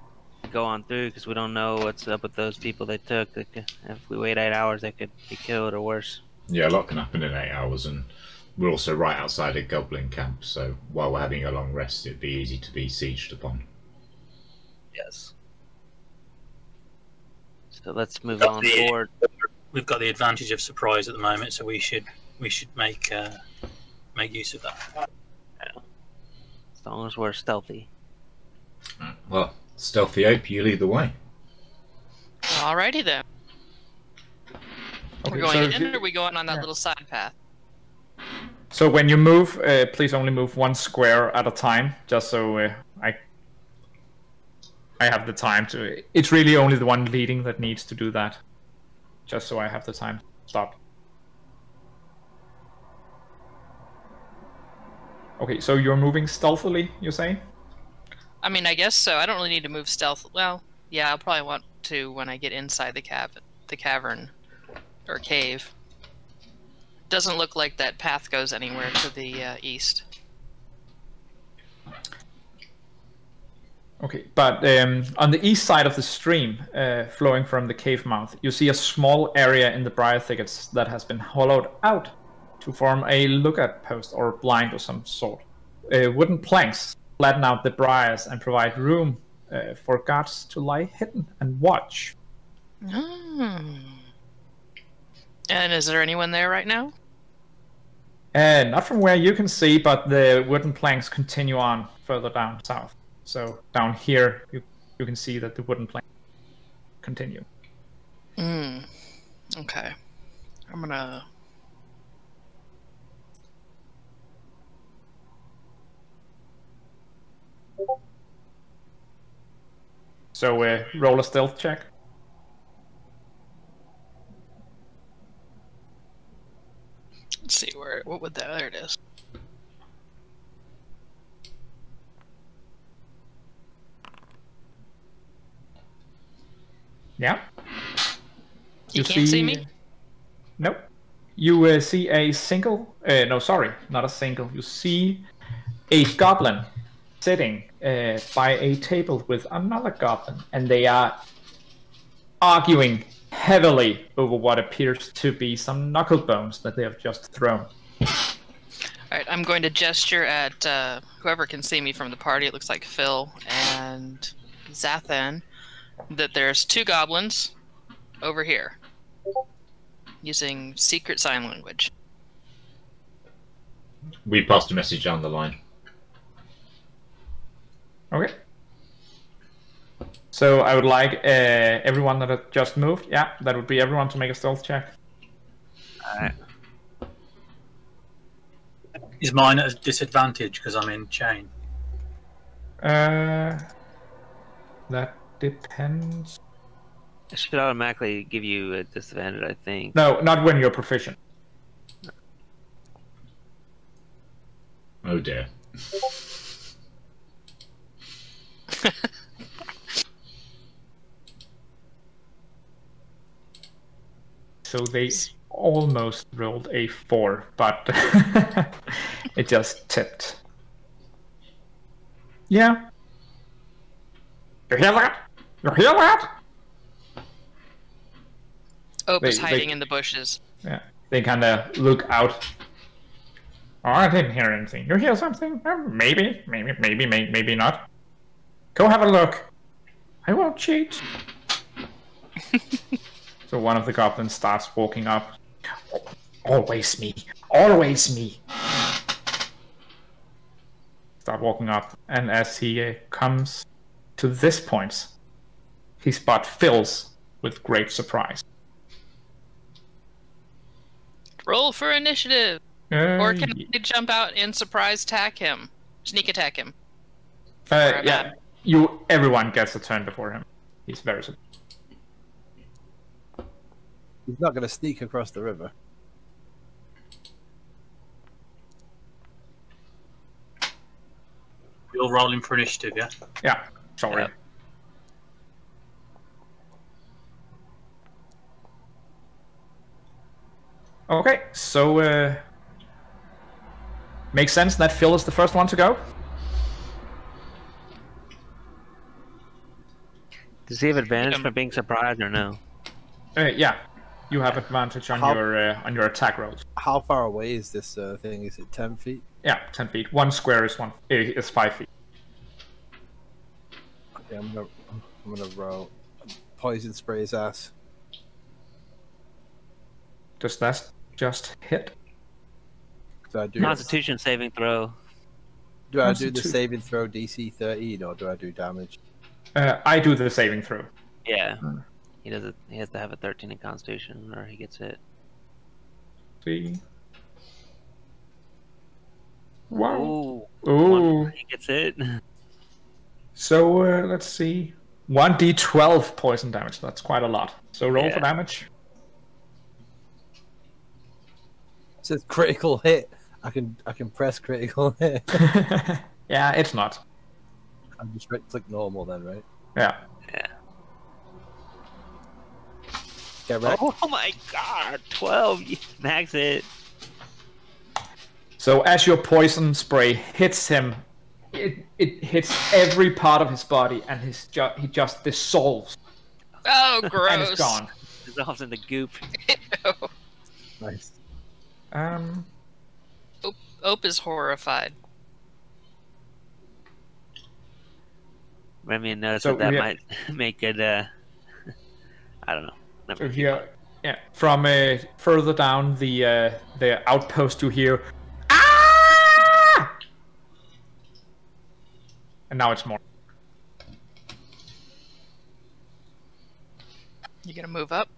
go on through because we don't know what's up with those people they took. They could, if we wait eight hours, they could be killed or worse. Yeah, a lot can happen in eight hours, and we're also right outside a goblin camp. So while we're having a long rest, it'd be easy to be sieged upon. Yes. So let's move on forward. We've got the advantage of surprise at the moment, so we should we should make uh, make use of that. As long as we're stealthy. Well, stealthy Ope, you lead the way. alrighty then. Okay, We're going so, in, if or are we going on that yeah. little side path? so when you move, uh, please only move one square at a time, just so uh, I I have the time to. It's really only the one leading that needs to do that, just so I have the time to stop. Okay, so you're moving stealthily, you're saying? I mean, I guess so. I don't really need to move stealth. Well, yeah, I'll probably want to when I get inside the cavern, the cavern or cave. Doesn't look like that path goes anywhere to the uh, east. Okay, but um, on the east side of the stream, uh, flowing from the cave mouth, you see a small area in the briar thickets that has been hollowed out to form a lookout post or blind of some sort. Uh, wooden planks flatten out the briars and provide room uh, for guards to lie hidden and watch. Hmm. And is there anyone there right now? Uh, not from where you can see, but the wooden planks continue on further down south. So down here, you, you can see that the wooden planks continue. Hmm. Okay. I'm gonna. So uh, roll a stealth check. Let's see where. What would that? There it is. Yeah. You, can't see me. Nope. You uh, see a single. Uh, no, sorry, not a single. You see a goblin sitting uh, by a table with another goblin, and they are arguing heavily over what appears to be some knuckle bones that they have just thrown. All right, I'm going to gesture at uh, whoever can see me from the party. It looks like Phil and Zathan. That there's two goblins over here using secret sign language. We passed a message down the line. Okay. So I would like uh, everyone that had just moved. Yeah, that would be everyone to make a stealth check. Alright. Is mine at a disadvantage because I'm in chain? Uh, that depends. It should automatically give you a disadvantage, I think. No, not when you're proficient. Oh dear. [laughs] So they almost rolled a four, but [laughs] it just tipped. Yeah. You hear that? You hear that? Ope is They- they- hiding in the bushes. Yeah. They kind of look out. Oh, I didn't hear anything. You hear something? Maybe, maybe, maybe, maybe, maybe not. Go have a look. I won't cheat. [laughs] so one of the goblins starts walking up. Always me. Always me. Start walking up, and as he uh, comes to this point, his spot fills with great surprise. Roll for initiative. Uh, Or can I jump out and surprise attack him? Sneak attack him. Uh, yeah, at. You. Everyone gets a turn before him. He's very. su- He's not going to sneak across the river. You're rolling for initiative, yeah? Yeah. Sorry. Yep. Okay, so uh, makes sense that Phil is the first one to go. Does he have advantage Um, for being surprised or no? Uh, yeah, you have advantage on How- your uh, on your attack rolls. How far away is this uh, thing? Is it 10 feet? Yeah, ten feet. One square is one is five feet. Okay, I'm gonna, I'm gonna roll poison spray his ass. Does that just hit? Do I do? Constitution saving throw. Do I do the saving throw DC 13 or do I do damage? Uh, I do the saving throw. Yeah. Hmm. He does it. He has to have a 13 in Constitution, or he gets hit. See. Wow. Ooh. Ooh. He gets hit. [laughs] So uh, let's see. 1d12 poison damage. That's quite a lot. So roll for damage. It says critical hit. I can I can press critical hit. [laughs] yeah, it's not. I'm just right click normal then, right? Yeah. Yeah. Get ready. Oh [laughs] my god, 12 max it. So as your poison spray hits him, it, it hits every part of his body, and his ju- he just dissolves Oh, [laughs] gross. and is gone. Dissolves in the goop. [laughs] Nice. Um, Ope is horrified. Remy noticed So that that we- might [laughs] make it, uh... [laughs] I don't know. Never so here, yeah, from uh, further down the uh, the outpost, you hear ah, and now it's more. You gonna move up?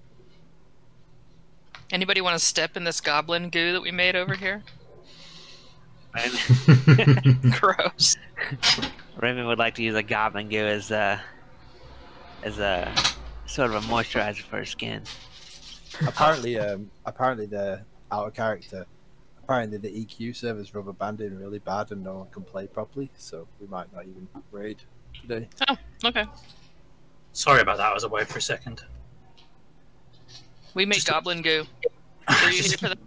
Anybody want to step in this goblin goo that we made over here? [laughs] Gross. Raymond would like to use a goblin goo as a as a sort of a moisturizer for his skin. apparently, um, apparently the out of character. Apparently, the EQ server's rubber banding really bad, and no one can play properly. So we might not even raid today. Oh, okay. Sorry about that. I was away for a second. We make Just- goblin goo. [laughs] Were you here for that?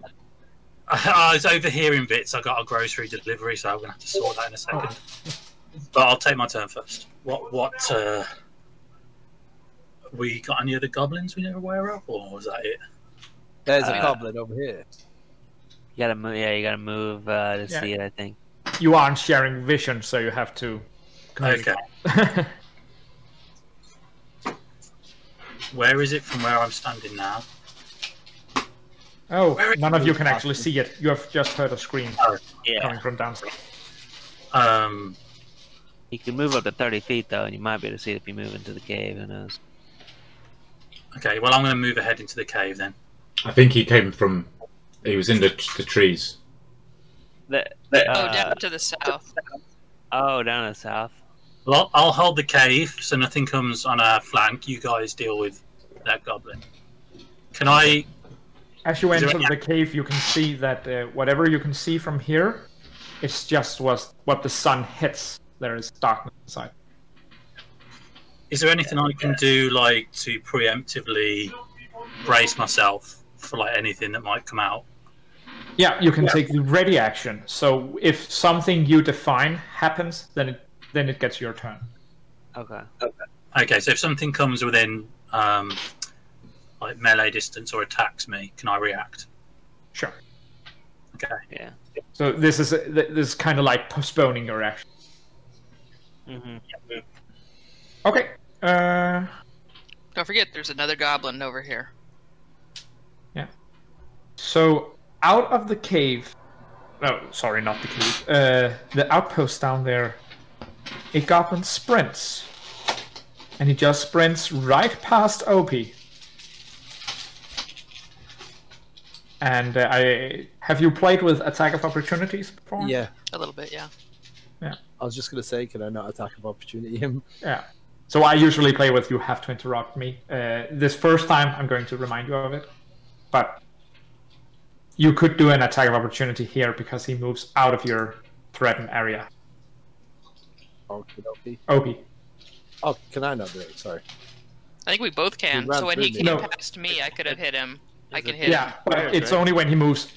[laughs] I was overhearing bits. I got a grocery delivery, so I'm gonna have to sort that in a second. But I'll take my turn first. What? What? Uh, we got any other goblins we know aware of, or was that it? There's a Uh, goblin over here. You gotta move. Yeah, you gotta move uh, to Yeah. see it. I think. You aren't sharing vision, so you have to. Okay. [laughs] Where is it from where I'm standing now? Oh, Where is none of you can actually see it. You have just heard a scream Oh, Yeah. coming from downstairs. Um, You can move up to 30 feet though, and you might be able to see it if you move into the cave. Who knows? Okay, well, I'm going to move ahead into the cave then. I think he came from. He was in the, the trees. The, oh, uh, down to the south. oh, down to the south. Well, I'll I'll hold the cave so nothing comes on our flank. You guys deal with that goblin. Can I? As you Is there enter the cave, you can see that uh, whatever you can see from here, it's just what what the sun hits. There is darkness inside. Is there anything I can do, like to preemptively brace myself for like anything that might come out? Yeah, you can take the ready action. So if something you define happens, then it then it gets your turn. Okay. Okay. Okay, so if something comes within um, like melee distance or attacks me, can I react? Sure. Okay. Yeah. So this is this is kind of like postponing your action. Mm-hmm. Okay. Uh, Don't forget, there's another goblin over here. Yeah. So out of the cave. No, sorry, not the cave. Uh, the outpost down there. A goblin sprints, and he just sprints right past Opie. And uh, I have you played with attack of opportunities before? Yeah, A little bit, yeah. Yeah. I was just gonna say, can I not attack of opportunity him? Yeah. So I usually play with you have to interrupt me. Uh, this first time I'm going to remind you of it, but you could do an attack of opportunity here because he moves out of your threatened area. Okay, okay. Opie. Oh, can I not do it? Sorry. I think we both can. So when he came. No. past me, I could have hit him. I can it- hit Yeah, him. but Right, it's right. only when he moves.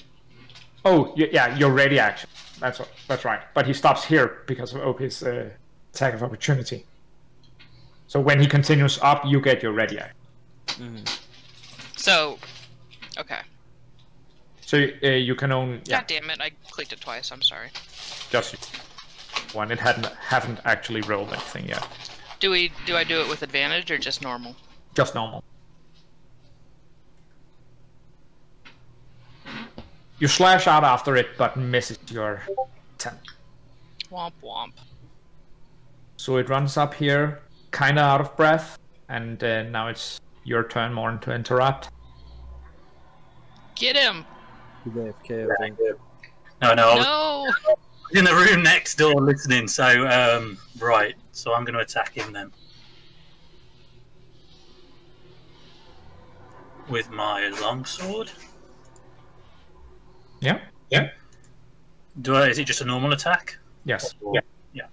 Oh, y- yeah, your ready action. That's what, that's right. But he stops here because of Opie's uh, attack of opportunity. So when he continues up, you get your ready action. hmm So, okay. So uh, you can only yeah, God damn it! I clicked it twice. I'm sorry. just one. It hadn't haven't actually rolled anything yet. Do we? Do I do it with advantage or just normal? Just normal. You slash out after it, but misses your attempt. Womp womp. So it runs up here, kinda out of breath, and uh, now it's your turn, Morn, to interrupt. Get him! AFK, I think. No, no, I was No! in the room next door listening. So, um, right. So I'm going to attack him then with my longsword. Yeah. Yeah. Do I, is it just a normal attack? Yes. Yeah. yeah.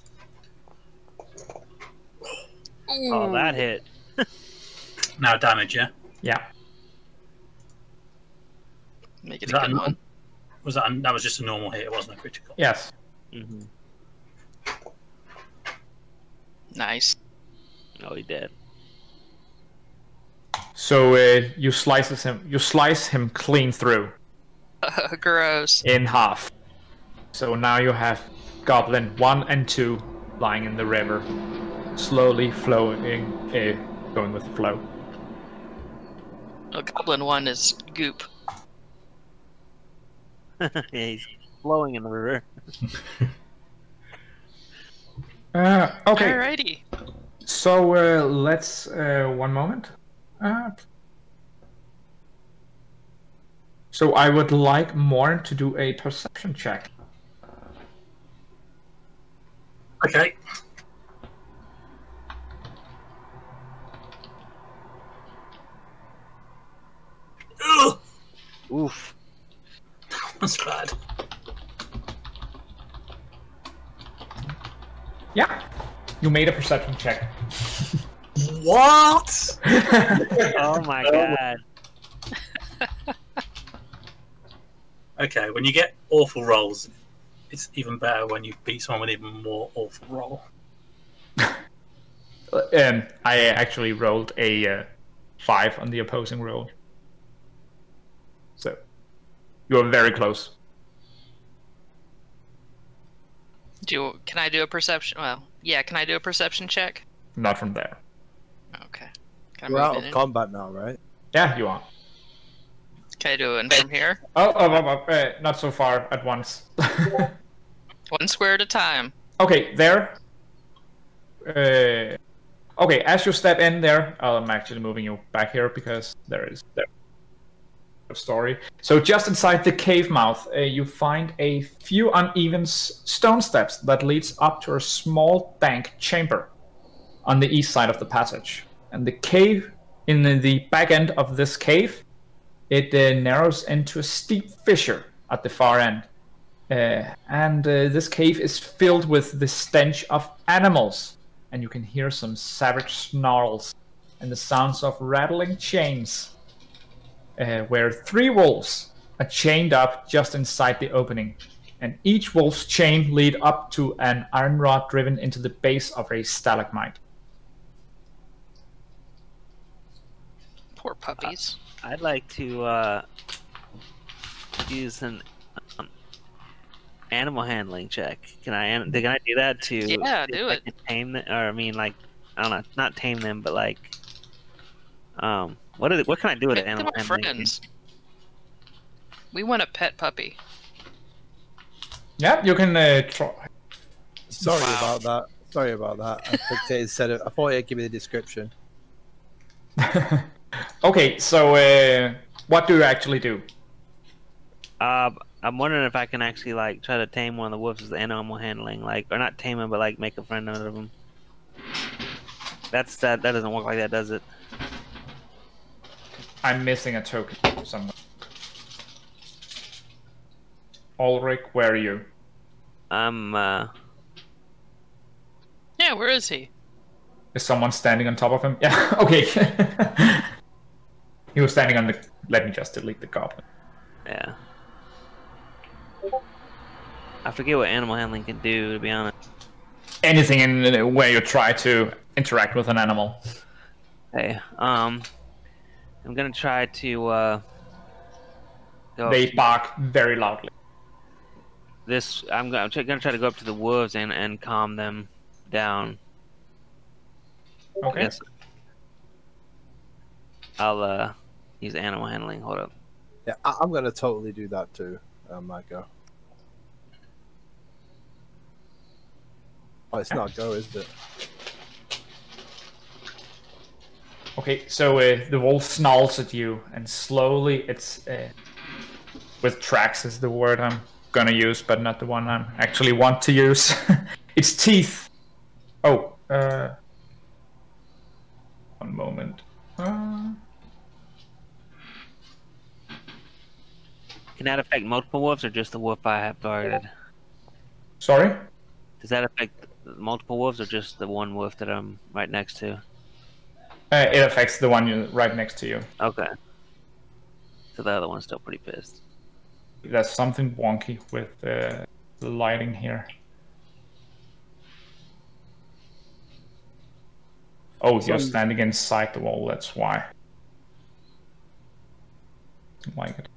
Oh, that hit. [laughs] Now damage, yeah. Yeah. Make it Is a that good a- one. Was that? That was just a normal hit. It wasn't a critical. Yes. hmm Nice. Oh, he did. So uh, you slices him. You slice him clean through [laughs] Gross. in half. So now you have Goblin one and two lying in the river, slowly flowing, uh, going with the flow. Well, Goblin one is goop. [laughs] yeah, he's flowing in the river. [laughs] Uh, okay. Alrighty. So uh, let's uh, one moment. Uh, so I would like Morn to do a perception check. Okay. Ugh, Oof. that's bad. Yeah, you made a perception check. What? [laughs] Oh my god. [laughs] Okay, when you get awful rolls, it's even better when you beat someone with even more awful roll. [laughs] um, I actually rolled a uh, five on the opposing roll. So you're very close. Do you, can I do a perception? Well, yeah. Can I do a perception check? Not from there. Okay. Can I We're out of in? combat now, right? Yeah, you are. Can I do it from here? Oh, oh, oh, oh, uh, not so far at once. [laughs] One square at a time. okay, there. uh, okay, as you step in there, I'm actually moving you back here because there is there story. So just inside the cave mouth, uh, you find a few uneven s- stone steps that leads up to a small bank chamber on the east side of the passage. And the cave, in the back end of this cave, it uh, narrows into a steep fissure at the far end. Uh, and uh, this cave is filled with the stench of animals, and you can hear some savage snarls and the sounds of rattling chains uh, where three wolves are chained up just inside the opening, and each wolf's chain lead up to an iron rod driven into the base of a stalagmite. Poor puppies. I'd like to uh, use an um, animal handling check. Can I? Can I do that to? Yeah, do if I it. Tame them, or I mean, like, I don't know, not tame them, but like, um, what is it? What can I do with Make an them animal our handling? friends. We want a pet puppy. Yeah, you can uh, try. Sorry Wow. about that. Sorry about that. I think it said it. I thought it'd give me the description. [laughs] okay, so uh, what do you actually do? Uh, I'm wondering if I can actually like try to tame one of the wolves with the animal handling, like, or not tame him, but like make a friend out of him. That's that. That doesn't work like that, does it? I'm missing a token somewhere. Ulrich, where are you? I'm. uh Yeah, where is he? Is someone standing on top of him? [laughs] Yeah, okay. [laughs] he was standing on the. Let me just delete the goblin. Yeah. I forget what animal handling can do, to be honest. Anything in where you try to interact with an animal. Hey, um, I'm gonna try to uh, go. They bark very loudly. this. I'm gonna, I'm try- gonna try to go up to the wolves and and calm them down. Okay. I'll uh use animal handling. Hold up. Yeah, I- I'm gonna totally do that too, uh, Marco. Oh, it's not go, is it? Okay, so uh, the wolf snarls at you, and slowly it's uh, with tracks is the word I'm gonna use, but not the one I actually want to use. [laughs] its teeth. Oh, uh, one moment. Uh, Can that affect multiple wolves or just the wolf I have targeted? sorry. Does that affect multiple wolves or just the one wolf that I'm right next to? Uh, it affects the one you, right next to you. Okay. So the other one's still pretty pissed. There's something wonky with uh, the lighting here. Oh, you're standing inside the wall. That's why. Like it.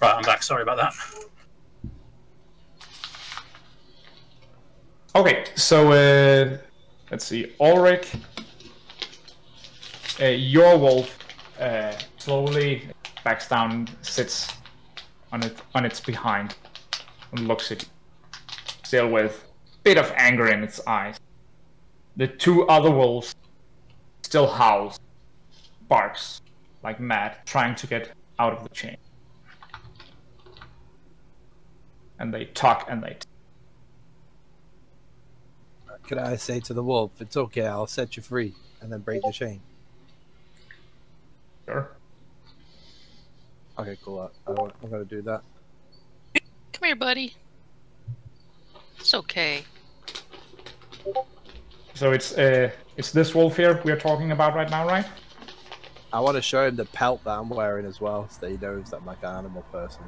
Right, I'm back. Sorry about that. Okay, so uh, let's see. Ulrich, uh, your wolf uh, slowly backs down, sits on it on its behind, and looks at you, still with a bit of anger in its eyes. The two other wolves still howls, barks like mad, trying to get out of the chain. And they talk and they Could I say to the wolf, "It's okay, I'll set you free," and then break the chain? Sure. Okay, cool. I, I, I'm gonna do that. Come here, buddy. It's okay. So it's uh, it's this wolf here we are talking about right now, right? I want to show him the pelt that I'm wearing as well, so that he knows that I'm like an animal person.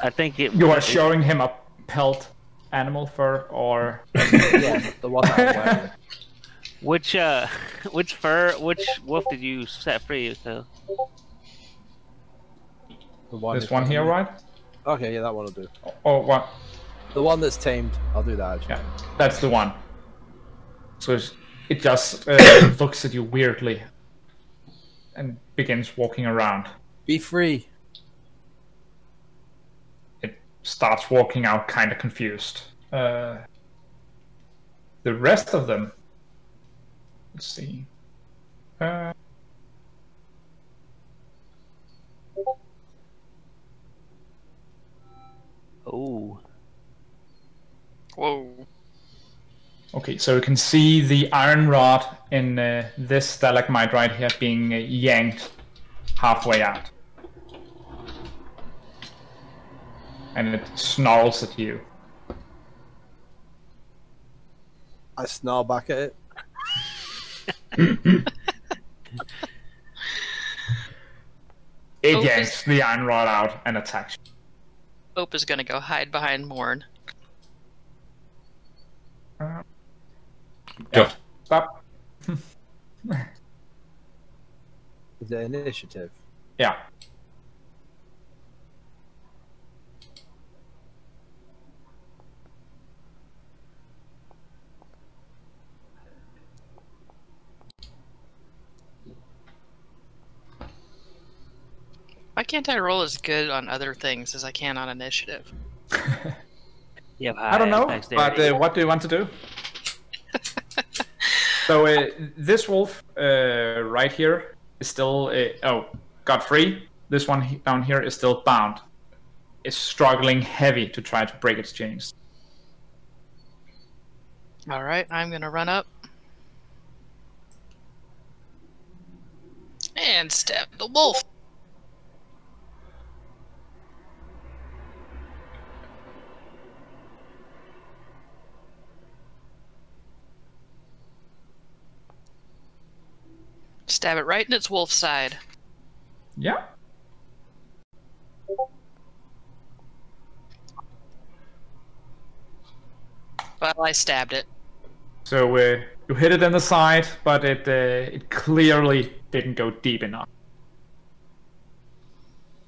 I think it. You are showing him a pelt animal fur, or [laughs] yeah, the one I'm wearing. Which uh, [laughs] which fur, which wolf did you set free? So The one this one here, me. right? Okay, yeah, that one will do. Or what? The one that's tamed, I'll do that. Actually. Yeah, that's the one. So it's, it just uh, [coughs] looks at you weirdly and begins walking around. Be free. It starts walking out, kind of confused. Uh, the rest of them, let's see. Uh, Oh. Whoa. Okay, so you can see the iron rod in uh, this stalagmite right here being uh, yanked halfway out. And it snarls at you. I snarl back at it. It Oh, yanks the iron rod out and attacks you. Hope is gonna go hide behind Morn. Uh, Just stop. Is it initiative? Yeah. Can't I roll as good on other things as I can on initiative? [laughs] You have I don't know, but uh, what do you want to do? so uh, this wolf uh, right here is still uh, oh got free. This one down here is still bound. It's struggling heavy to try to break its chains. All right, I'm gonna run up and stab the wolf. Stab it right in its wolf side. Yeah. Well, I stabbed it. So uh, you hit it in the side, but it uh, it clearly didn't go deep enough.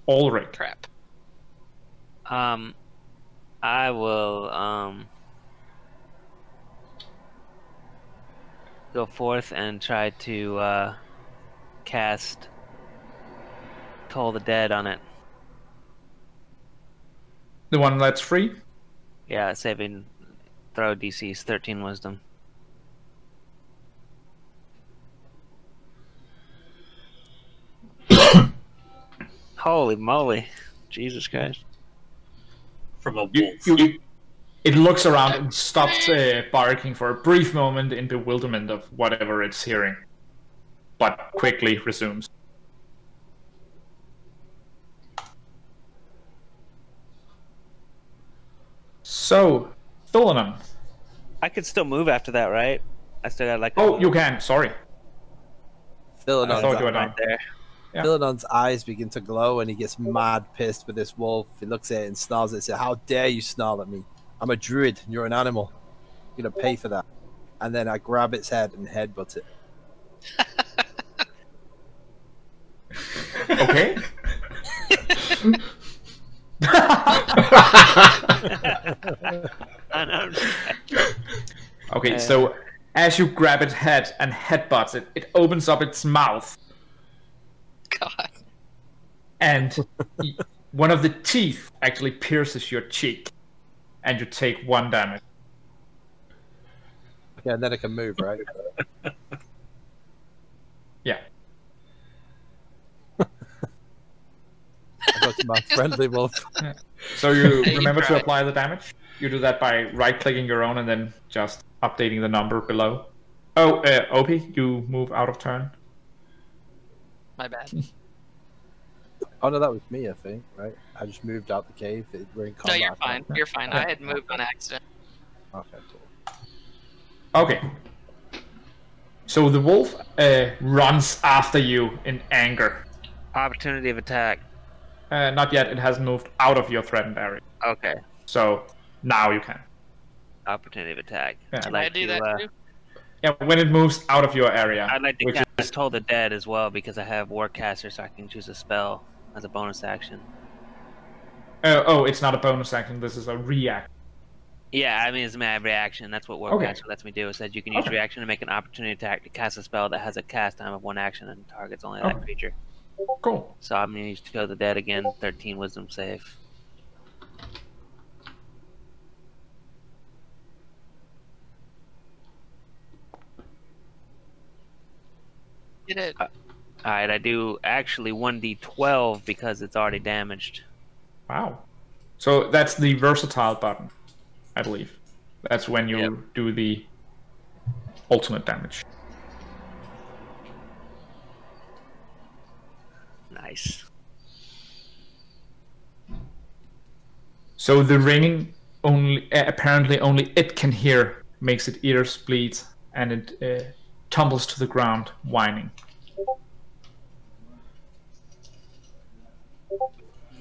Ulrich. Crap. Um, I will um go forth and try to uh, cast Toll the Dead on it. The one that's free. Yeah, saving throw DC's 13 Wisdom. [coughs] Holy moly! Jesus Christ! from a wolf. You, you, it looks around and stops uh, barking for a brief moment in bewilderment of whatever it's hearing, but quickly resumes. So, Thulanan. I could still move after that, right? I still got like. Oh, move you can. Sorry. I Philanon's, thought you were right done. there. Yeah. Philanon's eyes begin to glow and he gets mad pissed with this wolf. He looks at it and snarls at it says, How dare you snarl at me? I'm a druid and you're an animal. You're gonna pay for that. And then I grab its head and headbutt it. [laughs] Okay. [laughs] Okay, Uh, so as you grab its head and headbutts it, it opens up its mouth, God. and one of the teeth actually pierces your cheek, and you take one damage. Okay, and then it can move, right? [laughs] Yeah. I go my [laughs] friendly wolf. So you Hey, [laughs] you remember to apply the damage. You do that by right-clicking your own and then just updating the number below. Oh, uh, Opie, you move out of turn. My bad. [laughs] Oh no, that was me, I think, right? I just moved out the cave. It- We're in No, you're fine. You're fine. I had moved on accident. Okay, cool. Okay. So the wolf uh, runs after you in anger. Opportunity of attack. Uh, not yet. It hasn't moved out of your threatened area. Okay. So now you can. Opportunity of attack. Yeah. Can like I do to, that uh, too? Yeah, when it moves out of your area. I'd like to which cast is- Toll the Dead as well because I have Warcaster, so I can choose a spell as a bonus action. Uh, oh, it's not a bonus action. This is a react. Yeah, I mean it's my reaction. That's what Okay. Warcaster lets me do. It says you can use Okay. reaction to make an opportunity attack to cast a spell that has a cast time of one action and targets only that Okay. creature. Cool. So I'm gonna go to dead again. 13 wisdom save. Did it. Uh, Alright, I do actually 1d12 because it's already damaged. Wow. So that's the versatile button, I believe. That's when you yep. do the ultimate damage. Nice. So the ringing only uh, apparently only it can hear makes its ears bleed and it uh, tumbles to the ground whining.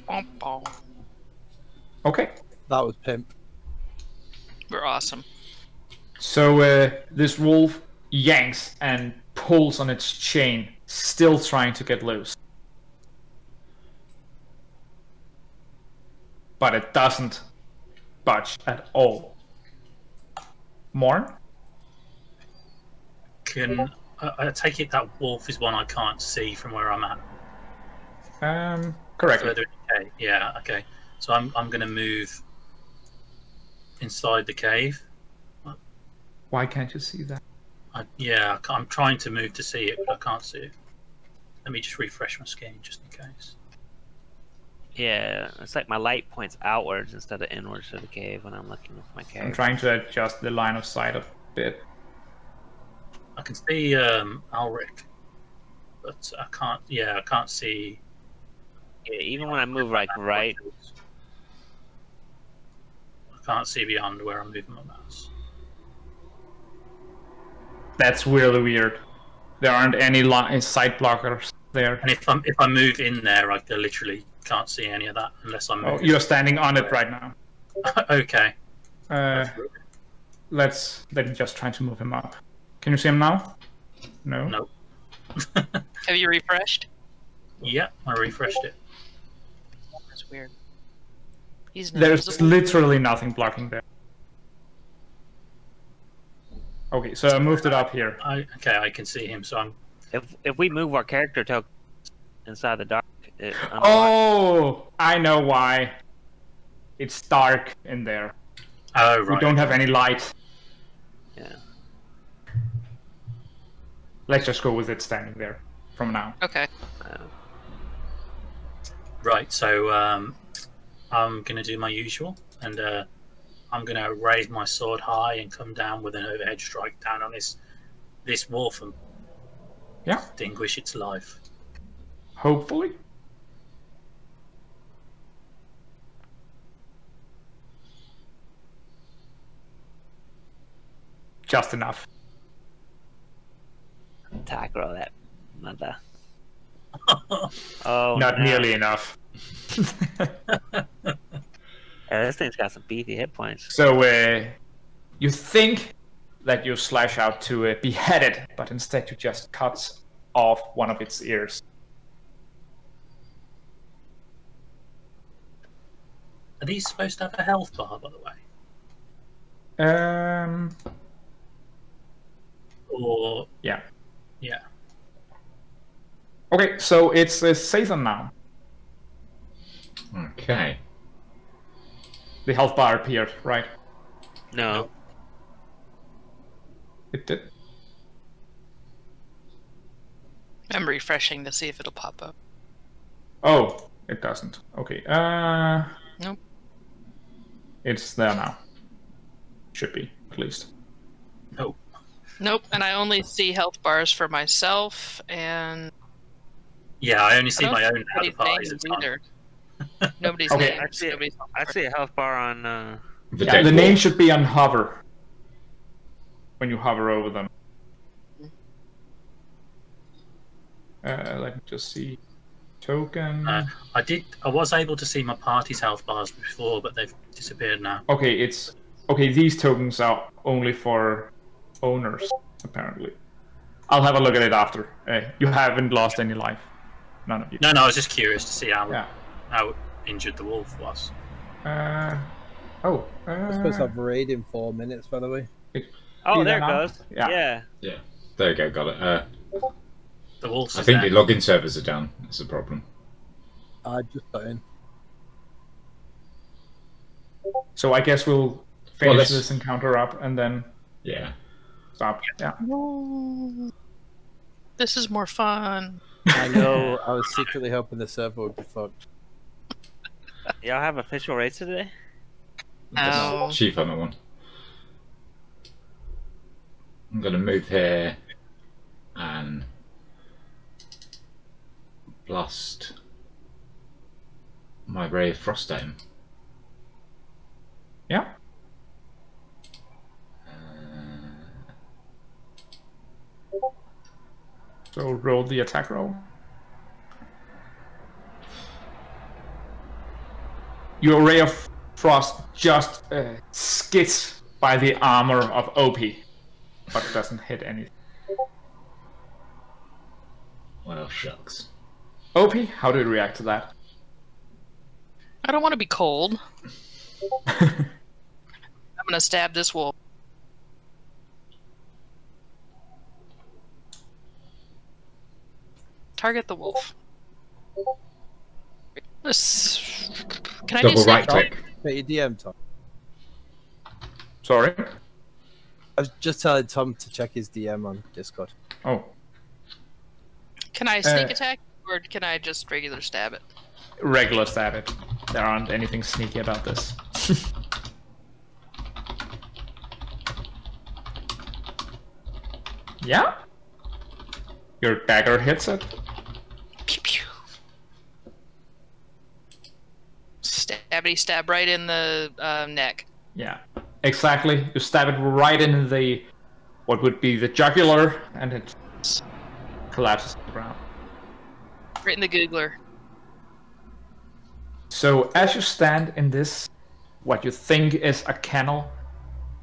Bom, bom. Okay. That was pimp. We're awesome. So uh, this wolf yanks and pulls on its chain, still trying to get loose. But it doesn't budge at all. Morn? Can I, I take it that wolf is one I can't see from where I'm at? Um, correct. Further in the cave. Yeah. Okay. So I'm I'm going to move inside the cave. Why can't you see that? I, yeah, I'm trying to move to see it, but I can't see it. Let me just refresh my screen just in case. Yeah, it's like my light points outwards instead of inwards to the cave when I'm looking with my camera. I'm trying to adjust the line of sight a bit. I can see um, Alric, but I can't. Yeah, I can't see. Yeah, even when I move like right, I can't see beyond where I'm moving my mouse. That's really weird. There aren't any li- sight blockers there. And if I'm if I move in there, I can literally can't see any of that unless I'm. Oh, you're standing on it right now. [laughs] okay. Uh, let's let me just try to move him up. Can you see him now? No. No. [laughs] [laughs] Have you refreshed? Yeah, I refreshed it. That's weird. He's There's invisible. literally nothing blocking there. Okay, so I moved it up here. I okay, I can see him. So I'm. if if we move our character tokens inside the dark, it unlocks. Oh, I know why. It's dark in there. Oh right. We don't have any light. Yeah. Let's just go with it standing there from now. Okay. Uh, Right. So um, I'm gonna do my usual, and uh, I'm gonna raise my sword high and come down with an overhead strike down on this this wolf and Yeah, extinguish its life. hopefully. Just enough. attack roll that mother. [laughs] Oh, Not no. nearly enough. [laughs] Yeah, this thing's got some beefy hit points. So uh, you think that you slash out to uh, behead it, but instead you just cut off one of its ears. Are these supposed to have a health bar, by the way? Um, Or yeah. yeah. Okay, so it's a season now. Okay. The health bar appeared, right? No. It did. I'm refreshing to see if it'll pop up. Oh, it doesn't. Okay. Uh, Nope. it's there now. Should be at least. No. Nope. And I only see health bars for myself and Yeah, I only see don't my see own other anybody's parties. names It's fine. either. [laughs] Nobody's Okay. names. I see, Nobody's health I bar. see a health bar on. Uh, The, Yeah, the name should be on hover. When you hover over them. Uh, let me just see. Token. Uh, I did. I was able to see my party's health bars before, but they've disappeared now. Okay, it's okay. These tokens are only for owners, apparently. I'll have a look at it after. Uh, you haven't lost any life, none of you. No, no. I was just curious to see how Yeah. how injured the wolf was. Uh, oh. Uh, We're supposed to have raid in four minutes, by the way. oh, See there it goes. Yeah. Yeah. Yeah. There you go. Got it. Uh, The wolf. I think there. the login servers are down. That's the problem. I just got in. So I guess we'll finish let's- this encounter up and then Yeah. Stop. Yeah. This is more fun. I know. I was secretly hoping the server would be fucked. Y'all have official rates today? Oh. Cheeve Hunter one. I'm gonna move here and blast my ray of frost at him. Yeah. So roll the attack roll. Your ray of frost just uh, skids by the armor of OP, but doesn't hit anything. Well, shucks. OP, how do you react to that? I don't want to be cold. [laughs] I'm gonna stab this wolf. Target the wolf. This... Can I do Double sneak right click. But your DM, Tom. Sorry. I was just telling Tom to check his DM on Discord. Oh, Can I sneak Uh, attack, or can I just regular stab it? regular stab it. There aren't anything sneaky about this. [laughs] yeah. Your dagger hits it. Pew pew. Stabby stab right in the uh, neck. Yeah, exactly. You stab it right in the what would be the jugular, and it collapses to the ground. Right in the googler. So as you stand in this, what you think is a kennel,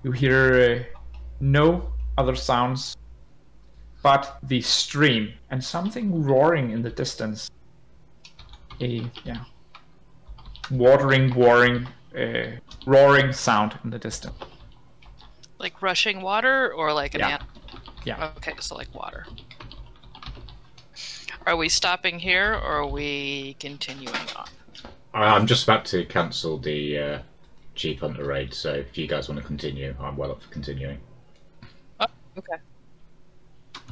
you hear uh, no other sounds but the stream and something roaring in the distance. A yeah, watering, roaring, uh, roaring sound in the distance. Like rushing water or like an Yeah. ant? Yeah. Okay, so like water. Are we stopping here or are we continuing on? I- I'm just about to cancel the uh, Cheeve Hunter raid, so if you guys want to continue, I'm well up for continuing. Oh, okay.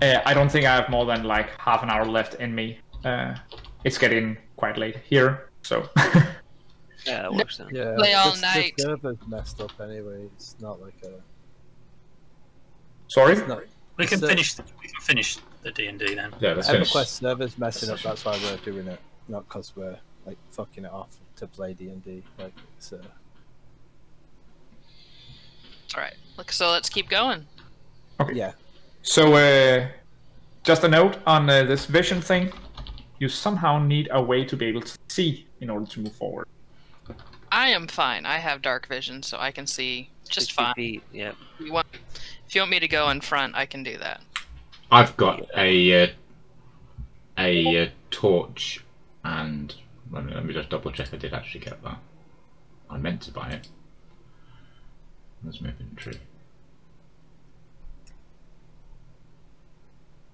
Uh, I don't think I have more than like half an hour left in me. Uh, it's getting quite late here, so [laughs] Yeah, that works then. Yeah. Play all the- night. The server's messed up anyway. It's not like a. sorry. It's not. We can So- finish. We can finish the D and D then. Yeah, let's finish. EverQuest server's messing up. That's why we're doing it, not because we're like fucking it off to play D and D. Like it's. Uh, All right. Look, so let's keep going. Okay. yeah. So, uh, just a note on uh, this vision thing. You somehow need a way to be able to see in order to move forward. I am fine. I have dark vision, so I can see just fine. Feet, yep. If you, want, if you want me to go in front, I can do that. I've got a uh, a uh, torch and let me, let me just double check I did actually get that. I meant to buy it. Let's move inventory.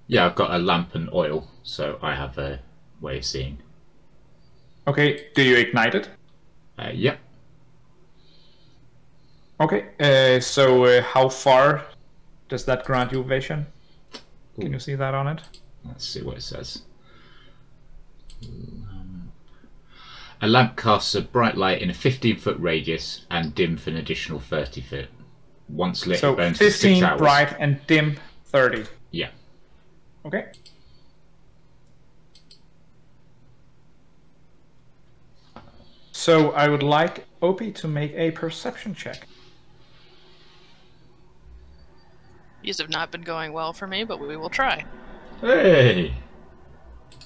Yeah, I've got a lamp and oil, so I have a way of seeing. Okay, do you ignite it? Uh, yep, Okay, uh, so uh, how far does that grant you vision? Can you see that on it? Let's see what it says. Um, A lamp casts a bright light in a 15 foot radius and dim for an additional 30 foot. Once lit, So it burns for 15 six hours. bright and dim 30. Yeah. Okay. So I would like Opie to make a perception check. These have not been going well for me, but we will try. Hey!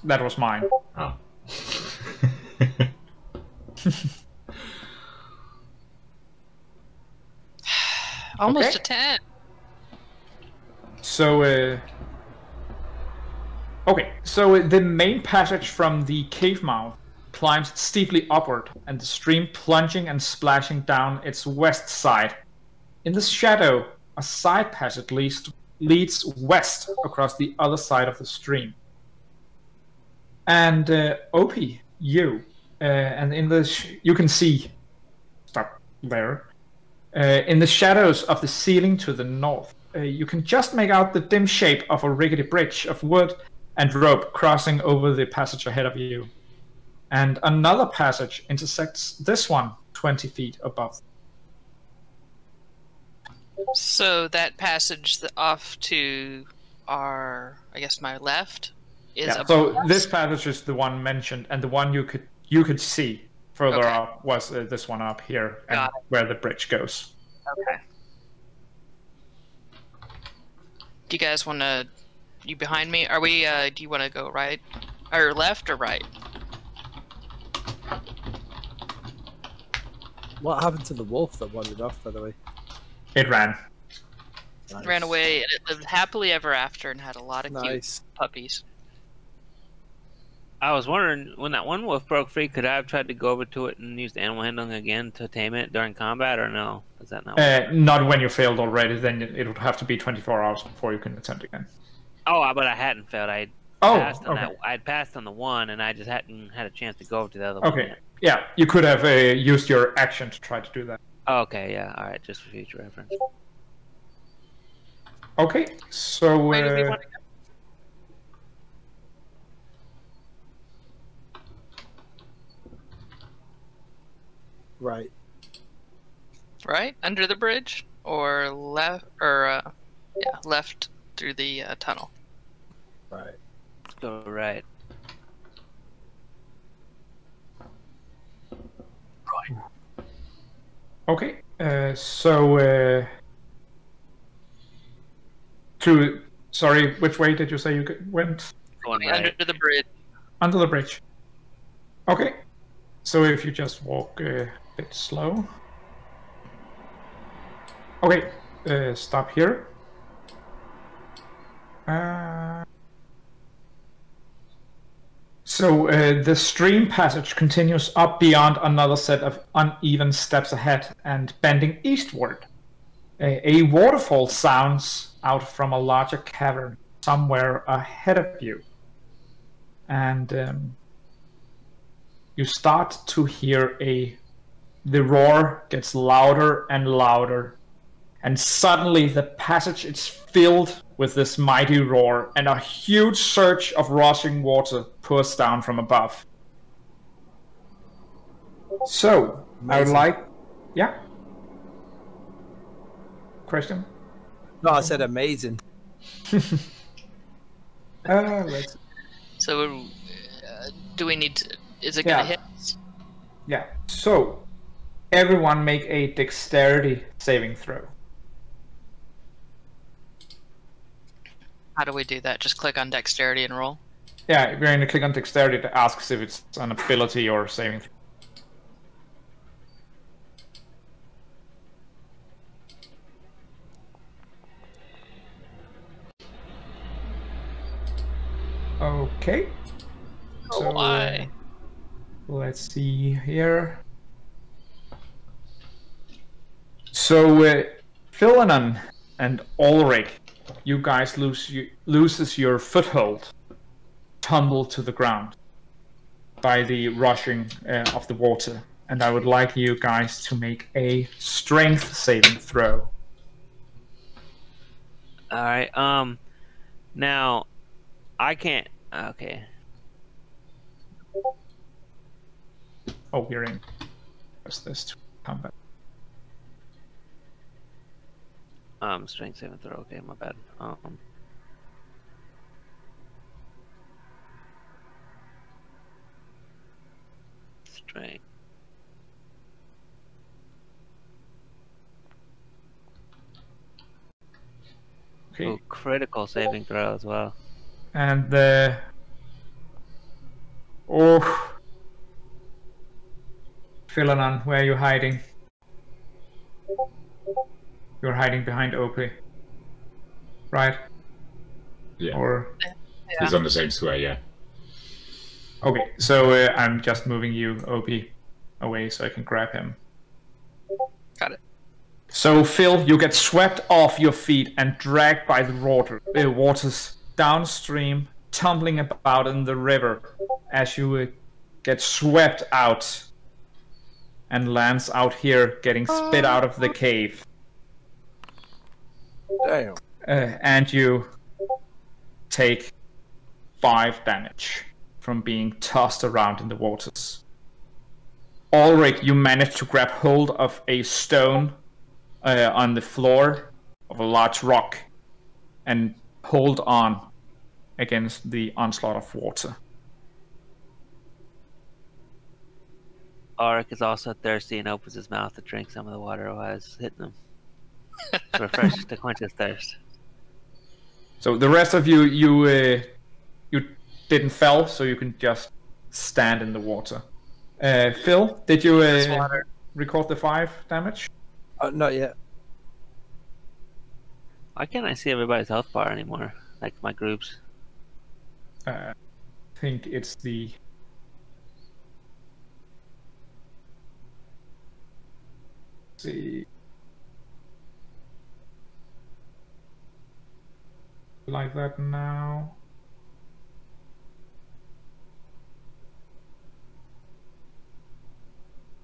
That was mine. Oh. [laughs] Almost Okay. a 10. So, uh, okay, so the main passage from the cave mouth climbs steeply upward, and the stream plunging and splashing down its west side. In the shadow, a side passage leads, leads west across the other side of the stream. And uh, Opie, you, uh, and in the you can see, stop there. Uh, in the shadows of the ceiling to the north, uh, you can just make out the dim shape of a rickety bridge of wood and rope crossing over the passage ahead of you. And another passage intersects this one 20 feet above. So that passage off to our, I guess, my left is Yeah, above so us? this passage is the one mentioned, and the one you could you could see further Okay. up was uh, this one up here, and where the bridge goes. Okay. Do you guys want to? You behind me? Are we? uh Do you want to go right, or left, or right? What happened to the wolf that wandered off, by the way? It ran. Nice. Ran away and it lived happily ever after and had a lot of cute Nice. puppies. I was wondering when that one wolf broke free, could I have tried to go over to it and used animal handling again to tame it during combat, or no? Is that not? Uh, not when you failed already. Then it would have to be 24 hours before you can attempt again. Oh, but I hadn't failed. I Oh, passed on okay. that. I'd passed on the one, and I just hadn't had a chance to go over to the other one. Okay. Yeah, you could have uh, used your action to try to do that. Oh, okay, yeah. All right, just for future reference. Okay, so Where do we uh, want to? Right. Right under the bridge, or left, or uh, yeah, left through the uh, tunnel. Right. Let's go right. Right. okay, uh, so uh, to sorry, which way did you say you went? Going Under the bridge. Under the bridge. Okay, so if you just walk uh, a bit slow. Okay, uh, stop here. So uh, the stream passage continues up beyond another set of uneven steps ahead and bending eastward. A, a waterfall sounds out from a larger cavern somewhere ahead of you. And um, you start to hear a. The roar gets louder and louder. And suddenly the passage is filled with this mighty roar, and a huge surge of rushing water pours down from above. So, I would like. Yeah? Question? No, I said amazing. [laughs] Uh, let's So, uh, do we need to? Is it gonna Yeah. hit? us? Yeah. So, everyone make a dexterity saving throw. How do we do that? Just click on dexterity and roll. Yeah, you're going to click on dexterity, it asks if it's an ability or saving. Okay. Oh, So, why? let's see here. So, uh, Philanon and Ulrich, you guys lose you, loses your foothold, tumble to the ground by the rushing uh, of the water, and I would like you guys to make a strength saving throw. All right. Um, now, I can't. Okay. Oh, we're in. What's this to combat? Um, strength saving throw. Okay, my bad. Um. Strength. Okay. Oh, critical saving throw as well. And the. Oh. Philanon, where are you hiding? You're hiding behind Opie. Right? Yeah. Or. He's on the same square, yeah. Okay, so uh, I'm just moving you, Opie, away so I can grab him. Got it. So, Phil, you get swept off your feet and dragged by the water, uh, waters downstream, tumbling about in the river as you uh, get swept out and lands out here, getting spit out of the cave. Damn. Uh, and you take five damage from being tossed around in the waters. Ulrich, you manage to grab hold of a stone uh, on the floor of a large rock and hold on against the onslaught of water. Auric is also thirsty and opens his mouth to drink some of the water while it's hitting him. To refresh to quench his thirst. So the rest of you, you uh, you didn't fell, so you can just stand in the water. Uh, Phil, did you uh, record the five damage? Oh, not yet. Why can't I see everybody's health bar anymore? Like my groups. Uh, I think it's the. Let's see. Like that now.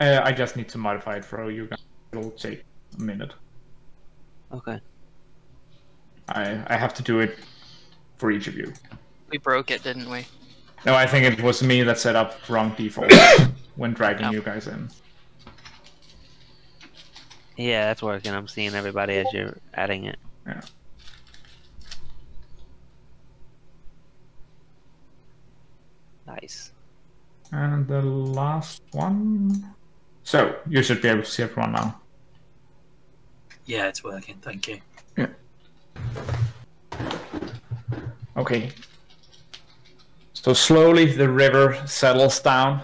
Uh, I just need to modify it for you guys. It'll take a minute. Okay. I I have to do it for each of you. We broke it, didn't we? No, I think it was me that set up wrong default [coughs] when dragging Oh. you guys in. Yeah, that's working. I'm seeing everybody as you're adding it. Yeah. Nice. And the last one. So you should be able to see everyone now. Yeah, it's working. Thank you. Yeah. Okay. So slowly the river settles down.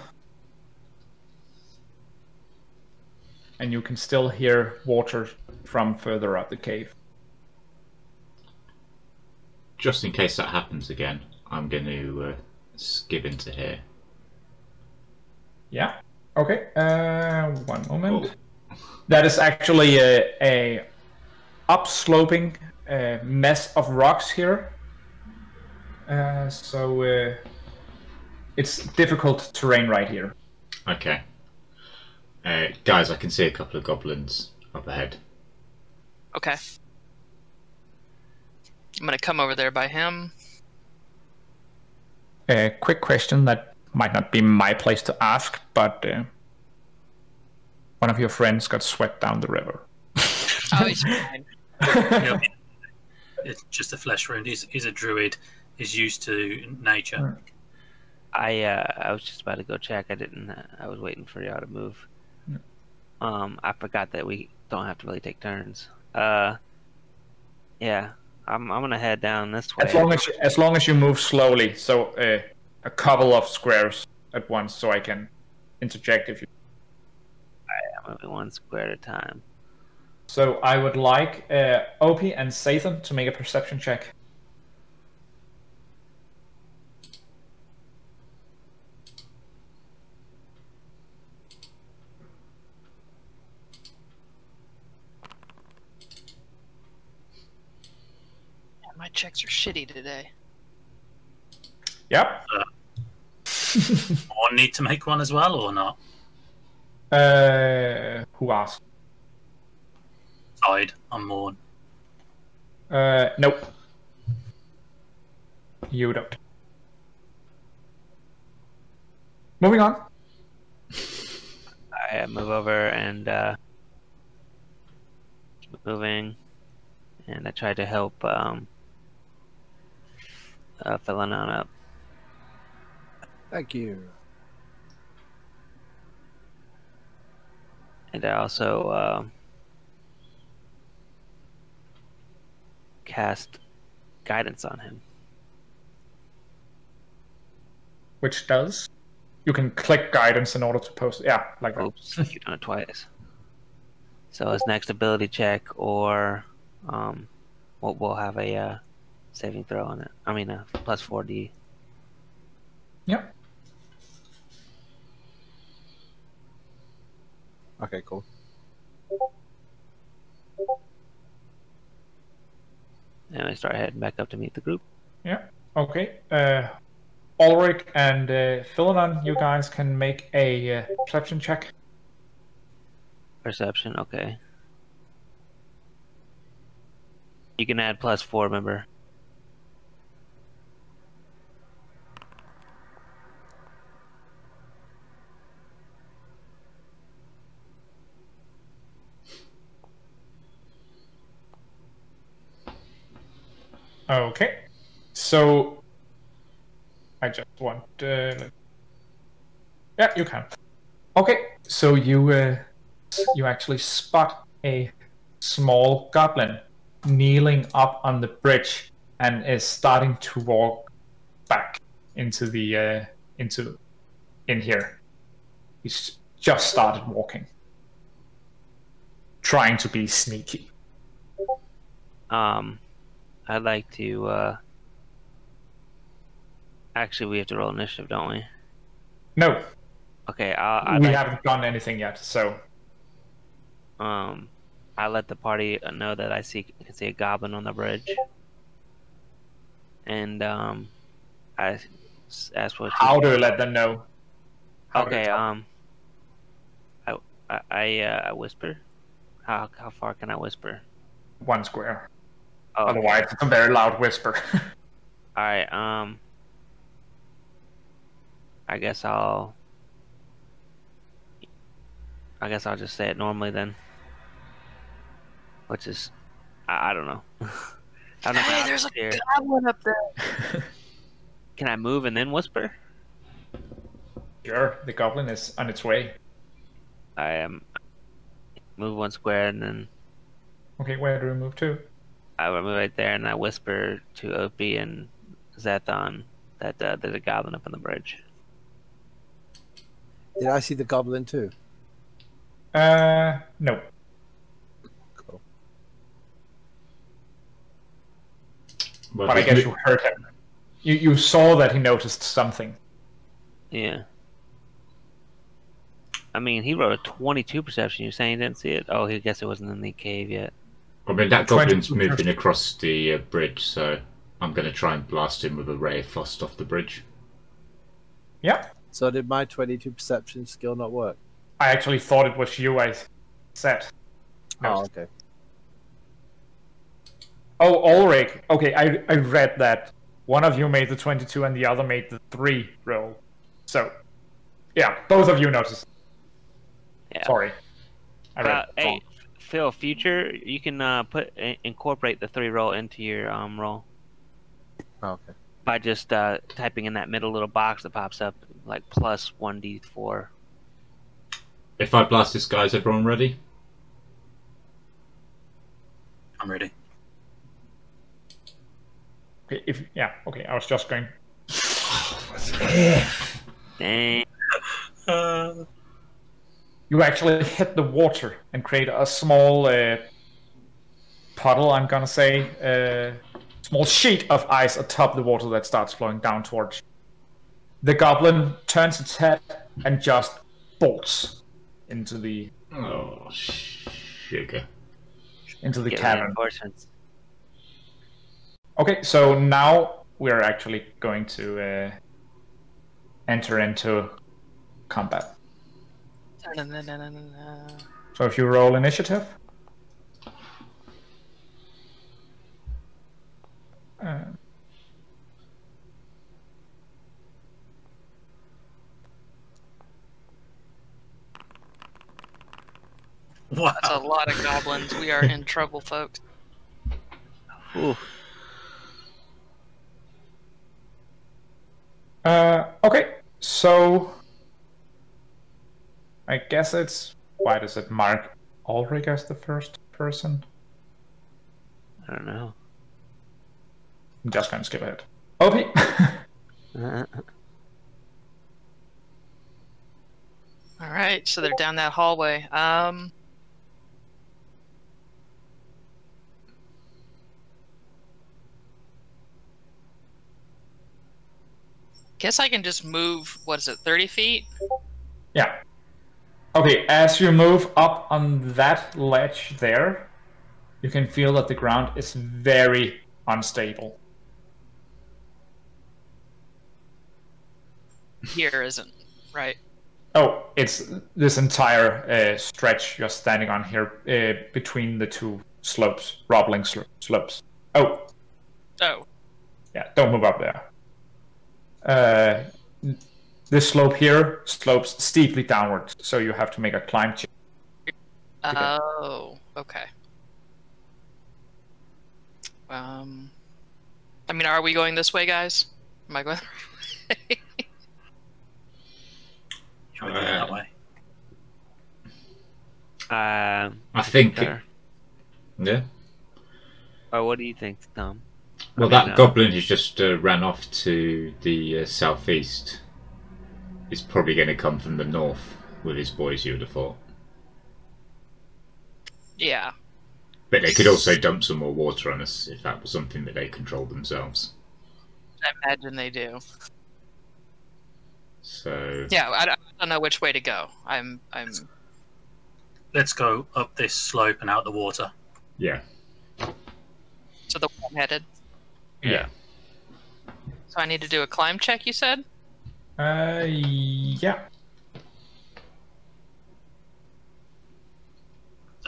And you can still hear water from further up the cave. Just in case that happens again, I'm going to uh, skip into here. Yeah. Okay. Uh, one moment. Oh. That is actually a, a upsloping uh, mess of rocks here. Uh, so uh, it's difficult terrain right here. Okay. Uh, guys, I can see a couple of goblins up ahead. Okay. I'm gonna come over there by him. A quick question that might not be my place to ask, but uh, one of your friends got swept down the river. [laughs] Oh, he's fine. He'll it's just a flesh wound. He's, he's a druid. He's used to nature. I uh, I was just about to go check. I didn't. Uh, I was waiting for y'all to move. Yeah. Um, I forgot that we don't have to really take turns. Uh, yeah, I'm I'm gonna head down this way. As long as you, as long as you move slowly, so uh, a couple of squares at once, so I can interject if you. I'm moving one square at a time. So I would like uh, Opie and Sathan to make a perception check. Checks are shitty today. Yep. Or need to make one as well, or not? Uh, who asked? Side on Morn. Uh, nope. You don't. Moving on. I uh, move over and uh, keep moving, and I try to help um, uh, Philanon up. Thank you. And I also uh, cast guidance on him. Which does. You can click guidance in order to post. Yeah, like that. Oops, you've done it twice. So his next ability check, or um, we'll, we'll have a uh, saving throw on it. I mean, a plus four D. Yep. Okay, cool. And I start heading back up to meet the group. Yeah. Okay. Uh, Ulrich and uh, Philanon, you guys can make a uh, perception check. Perception, okay. You can add plus four, remember? Okay. So I just want. Uh, yeah, you can. Okay. So you uh, you actually spot a small goblin kneeling up on the bridge and is starting to walk back into the uh, into in here. He's just started walking, trying to be sneaky. Um, I'd like to. uh Actually, we have to roll initiative, don't we? No, Okay, I'll, I'd we like, haven't done anything yet. So um, I let the party know that I see can see a goblin on the bridge, and um, I asked what. how do you let them know? How Okay, um, I I, I, uh, I whisper. How how far can I whisper? one square. Oh, okay. Otherwise, it's a very loud whisper. [laughs] All right. Um. I guess I'll. I guess I'll just say it normally then. Which is, I, I don't know. I don't know Hey, how there's a to goblin up there. [laughs] Can I move and then whisper? sure, the goblin is on its way. I um, move one square and then Okay, where do we move to? I will move right there and I whisper to Opie and Zathon that uh, there's a goblin up on the bridge. Did I see the goblin too? Uh, no. Cool. Well, But I guess you heard him. You you saw that he noticed something. Yeah. I mean, he wrote a 22 perception. You're saying he didn't see it? Oh, he guess it wasn't in the cave yet. I mean, that goblin's moving across the uh, bridge, so I'm going to try and blast him with a ray of frost off the bridge. Yeah, So did my 22 perception skill not work? I actually thought it was you. I said. No. Oh, okay. Oh, Ulrich. Okay, I I read that one of you made the twenty-two and the other made the three roll. So, yeah, both of you noticed. Yeah. Sorry, I read. Uh, it hey, wrong. Future, you can uh, put incorporate the three roll into your um roll Oh, okay. by just uh, typing in that middle little box that pops up, like plus one d four. If I blast this guy, is everyone ready? I'm ready. Okay, if yeah, okay, I was just going. [sighs] Dang. Uh, [laughs] You actually hit the water and create a small uh, puddle. I'm gonna say, uh, small sheet of ice atop the water that starts flowing down towards. you. The goblin turns its head and just bolts into the Oh, sugar. into the Get cavern. Okay, so now we're actually going to uh, enter into combat. So if you roll initiative. Uh, wow. That's a lot of goblins. We are in trouble, folks. Ooh. uh, okay, so I guess it's why does it mark Ulrich as the first person? I don't know. I'm just gonna skip ahead. Okay. [laughs] All right, so they're down that hallway. Um, guess I can just move. What is it? Thirty feet? Yeah. Okay, as you move up on that ledge there, you can feel that the ground is very unstable. Here isn't right. Oh, it's this entire uh, stretch you're standing on here uh, between the two slopes, robbling sl- slopes. Oh, Oh, yeah, don't move up there. Uh, this slope here slopes steeply downwards, so you have to make a climb check. oh, okay. Um, I mean, are we going this way, guys? Am I going? Shall we go that way? Um, I think. sure. Yeah. Or what do you think, Tom? Well, I mean, that uh, goblin has just uh, ran off to the uh, southeast is probably going to come from the north with his boys. You would have thought, yeah. but they could also dump some more water on us if that was something that they controlled themselves. I imagine they do. So Yeah, I don't, I don't know which way to go. I'm, I'm. Let's go up this slope and out the water. yeah, So the one headed. Yeah. So I need to do a climb check. You said. Uh, yeah.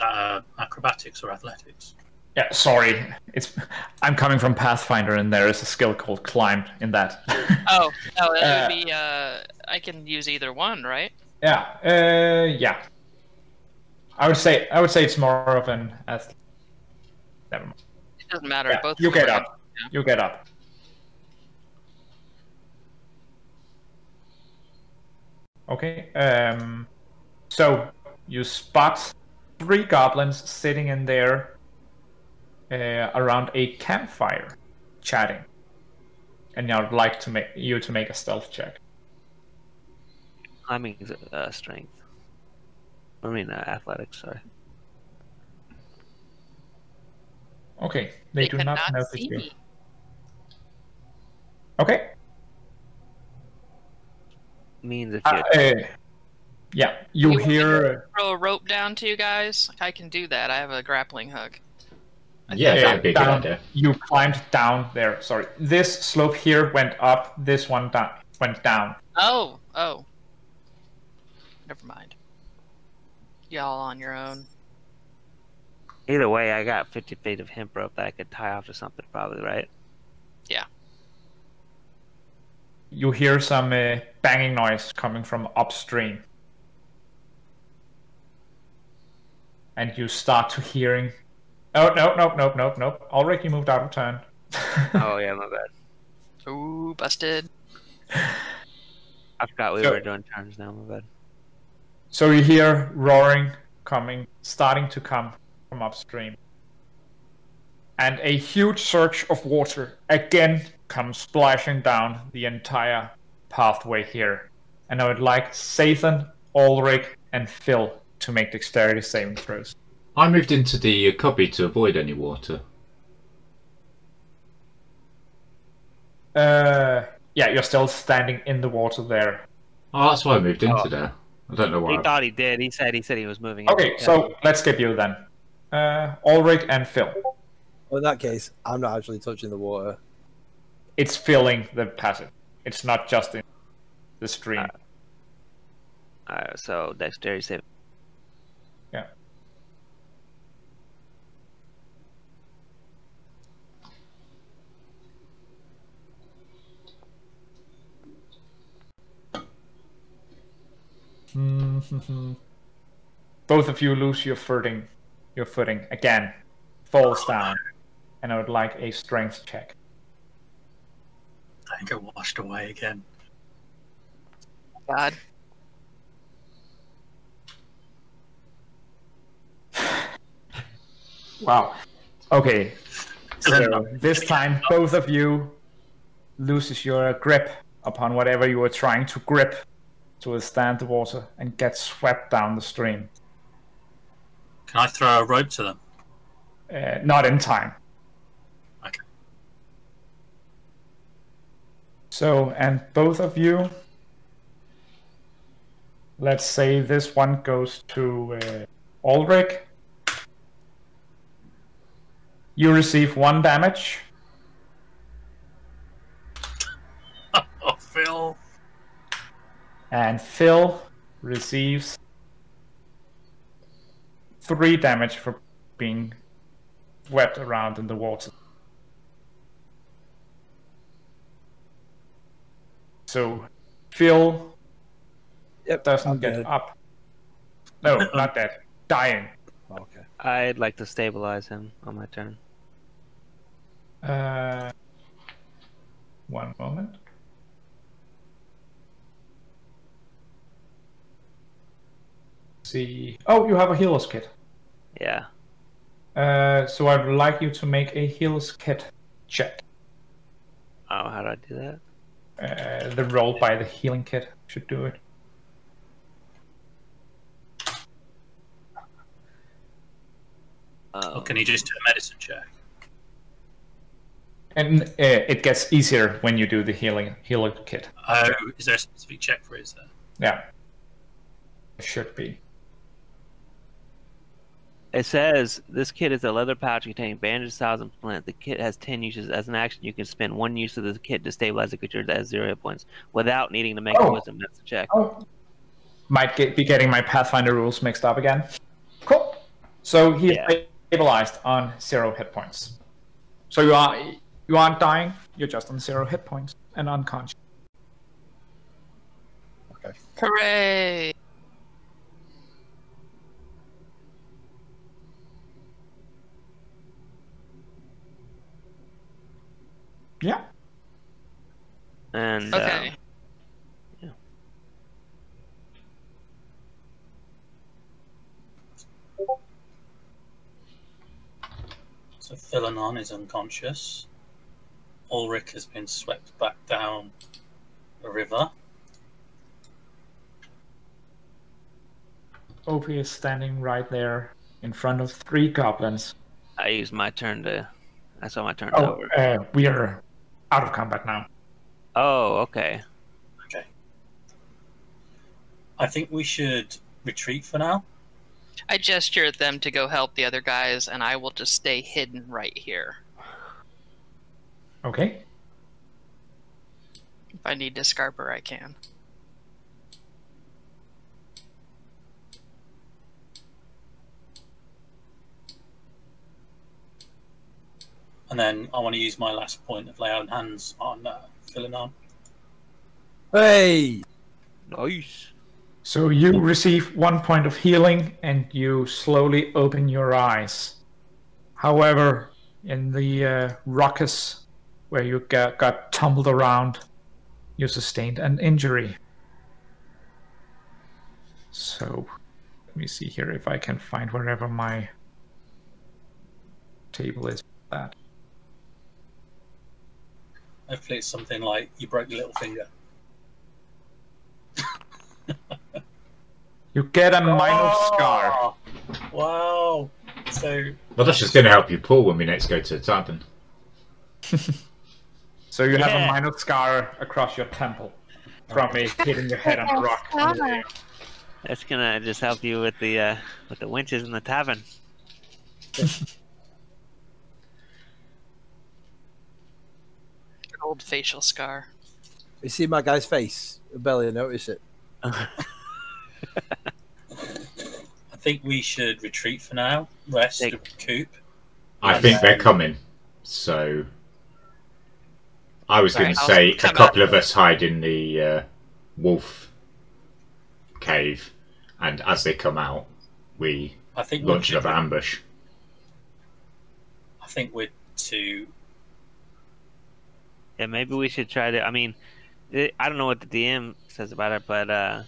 Uh, acrobatics or athletics? Yeah, sorry. It's I'm coming from Pathfinder, and there is a skill called climb in that. [laughs] Oh, no, that Uh, would be. Uh, I can use either one, right? yeah, uh, yeah. I would say I would say it's more of an. Ath- Never mind. It doesn't matter. Yeah, Both. you get are- up. You get up. Okay. Um. So you spot three goblins sitting in there uh, around a campfire, chatting, and I'd like to make you to make a stealth check. I mean, uh, strength. I mean, uh, athletics, sorry. Okay. They, do not cannot notice see you. me. Okay. Means if Uh, you. uh, yeah. You You want me hear. Throw a rope down to you guys. I can do that. I have a grappling hook. yeah, uh, that'd be a good down- You climbed down there. Sorry. This slope here went up. This one down went down. Oh, oh. Never mind. Y'all on your own. Either way, I got 50 feet of hemp rope that I could tie off to something, probably, right? You hear some uh, banging noise coming from upstream. And you start to hearing. Oh, no, no, no, no, no. Ulrich, you moved out of turn. [laughs] Oh, yeah, my bad. Ooh, busted. I forgot we So- were doing turns now, my bad. So you hear roaring coming, starting to come from upstream. And a huge surge of water again comes splashing down the entire pathway here. And I would like Sathan, Ulrich, and Phil to make dexterity saving throws. I moved into the uh, cubby to avoid any water. Uh, yeah, you're still standing in the water there. Oh, that's why I moved into Oh. there. I don't know why. He thought he did. He said he said he was moving. Okay, Yeah. so let's skip you then. Uh, Ulrich and Phil. Well, in that case, I'm not actually touching the water. It's filling the passage. It's not just in the stream. Alright, so dexterity save. Yeah. [laughs] Both of you lose your footing. Your footing again falls down, and I would like a strength check. Don't get washed away again. God. Wow. Okay. So this time, both of you loses your grip upon whatever you were trying to grip to withstand the water and get swept down the stream. Can I throw a rope to them? Uh, not in time. So, and both of you, let's say this one goes to uh, Ulrich. You receive one damage. Oh, Phil. And Phil receives three damage for being swept around in the water. So Phil Yep, doesn't I'm get dead. up. No, [clears throat] not dead. Dying. Okay. I'd like to stabilize him on my turn. Uh, One moment. See. Oh, you have a healer's kit. Yeah. Uh, so I'd like you to make a healer's kit check. Oh, how do I do that? Uh, the roll by the healing kit should do it. Oh, Or can he just do a medicine check? And uh, it gets easier when you do the healing healer kit. Oh, is there a specific check for it? Is there? Yeah. It should be. It says this kit is a leather pouch containing bandage, styles, and flint. The kit has 10 uses. As an action, you can spend one use of the kit to stabilize a creature that has zero hit points without needing to make Oh. a wisdom medicine check. Oh. Might get, be getting my Pathfinder rules mixed up again. Cool. So he is Yeah. stabilized on zero hit points. So you are you aren't dying. You're just on zero hit points and unconscious. Okay. Hooray! Yeah. And uh, Okay. yeah. So Philanon is unconscious. Ulrich has been swept back down the river. Opie is standing right there in front of three goblins. I used my turn to. I saw my turn Oh, over. uh, we are out of combat now. Oh, okay. Okay. I think we should retreat for now. I gesture at them to go help the other guys, and I will just stay hidden right here. Okay. If I need to scarper, I can. And then I want to use my last point of lay on hands on uh, Philanon. Hey! Nice. So you receive one point of healing and you slowly open your eyes. However, in the uh, ruckus where you got, got tumbled around, you sustained an injury. So, let me see here if I can find wherever my table is. That Hopefully, it's something like you broke your little finger. you get a minor scar. Oh, Wow. So Well, that's just going to help you pull when we next go to the tavern. [laughs] So you have a minor scar across your temple from me hitting your head on a rock. on the way. That's gonna just help you with the uh, with the winches in the tavern. [laughs] old facial scar. You see my guy's face? I barely notice it. [laughs] I think we should retreat for now. Rest, Take- recoup. I And think they're coming. So I was going to Right, I'll say a couple out. of us hide in the uh, wolf cave, and as they come out, we I think we launch should- another ambush. I think we're to. Yeah, maybe we should try to. I mean, it, I don't know what the DM says about it, but uh,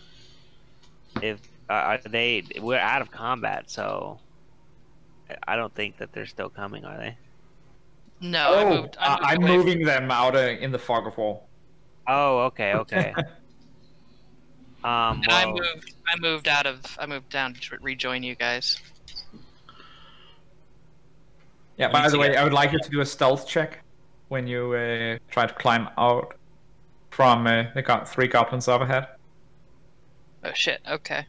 if uh, are they, we're out of combat, so I don't think that they're still coming, are they? No, I Oh, moved. I moved I- I'm moving them out uh, in the fog of war. Oh, okay, okay. [laughs] um, And I moved. I moved out of. I moved down to rejoin you guys. Yeah, by the way, I would like you to do a stealth check when you uh, try to climb out from uh, the go- three goblins overhead. Oh shit. Okay.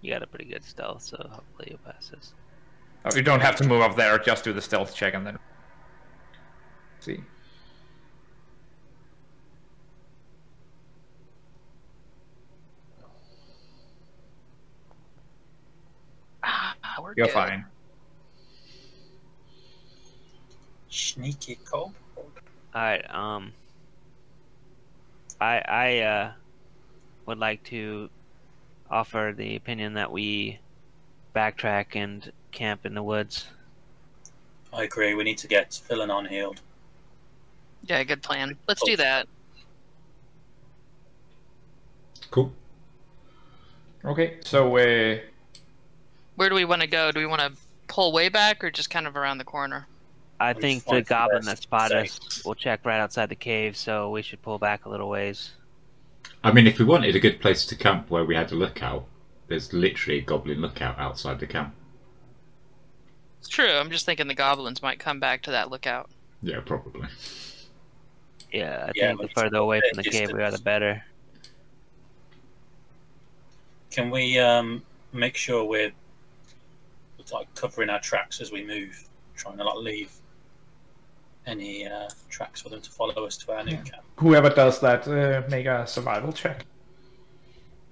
you got a pretty good stealth, so hopefully you'll pass this. Oh, you don't have to move up there, just do the stealth check and then. See. Ah, we're You're good. fine. Sneaky cold. All right. Um, I I uh, would like to offer the opinion that we backtrack and camp in the woods. I agree. We need to get Philanon healed. Yeah, good plan. Let's do that. Cool. Okay, so uh, Where do we want to go? Do we want to pull way back or just kind of around the corner? I Let's think the goblin that spotted us will check right outside the cave, so we should pull back a little ways. I mean, if we wanted a good place to camp where we had a lookout, there's literally a goblin lookout outside the camp. It's true. I'm just thinking the goblins might come back to that lookout. Yeah, probably. Yeah, I Yeah, think the further away from the bit cave we are, the better. Can we um, make sure we're like covering our tracks as we move, trying to like leave any uh, tracks for them to follow us to our new Yeah. camp? whoever does that, uh, make a survival check.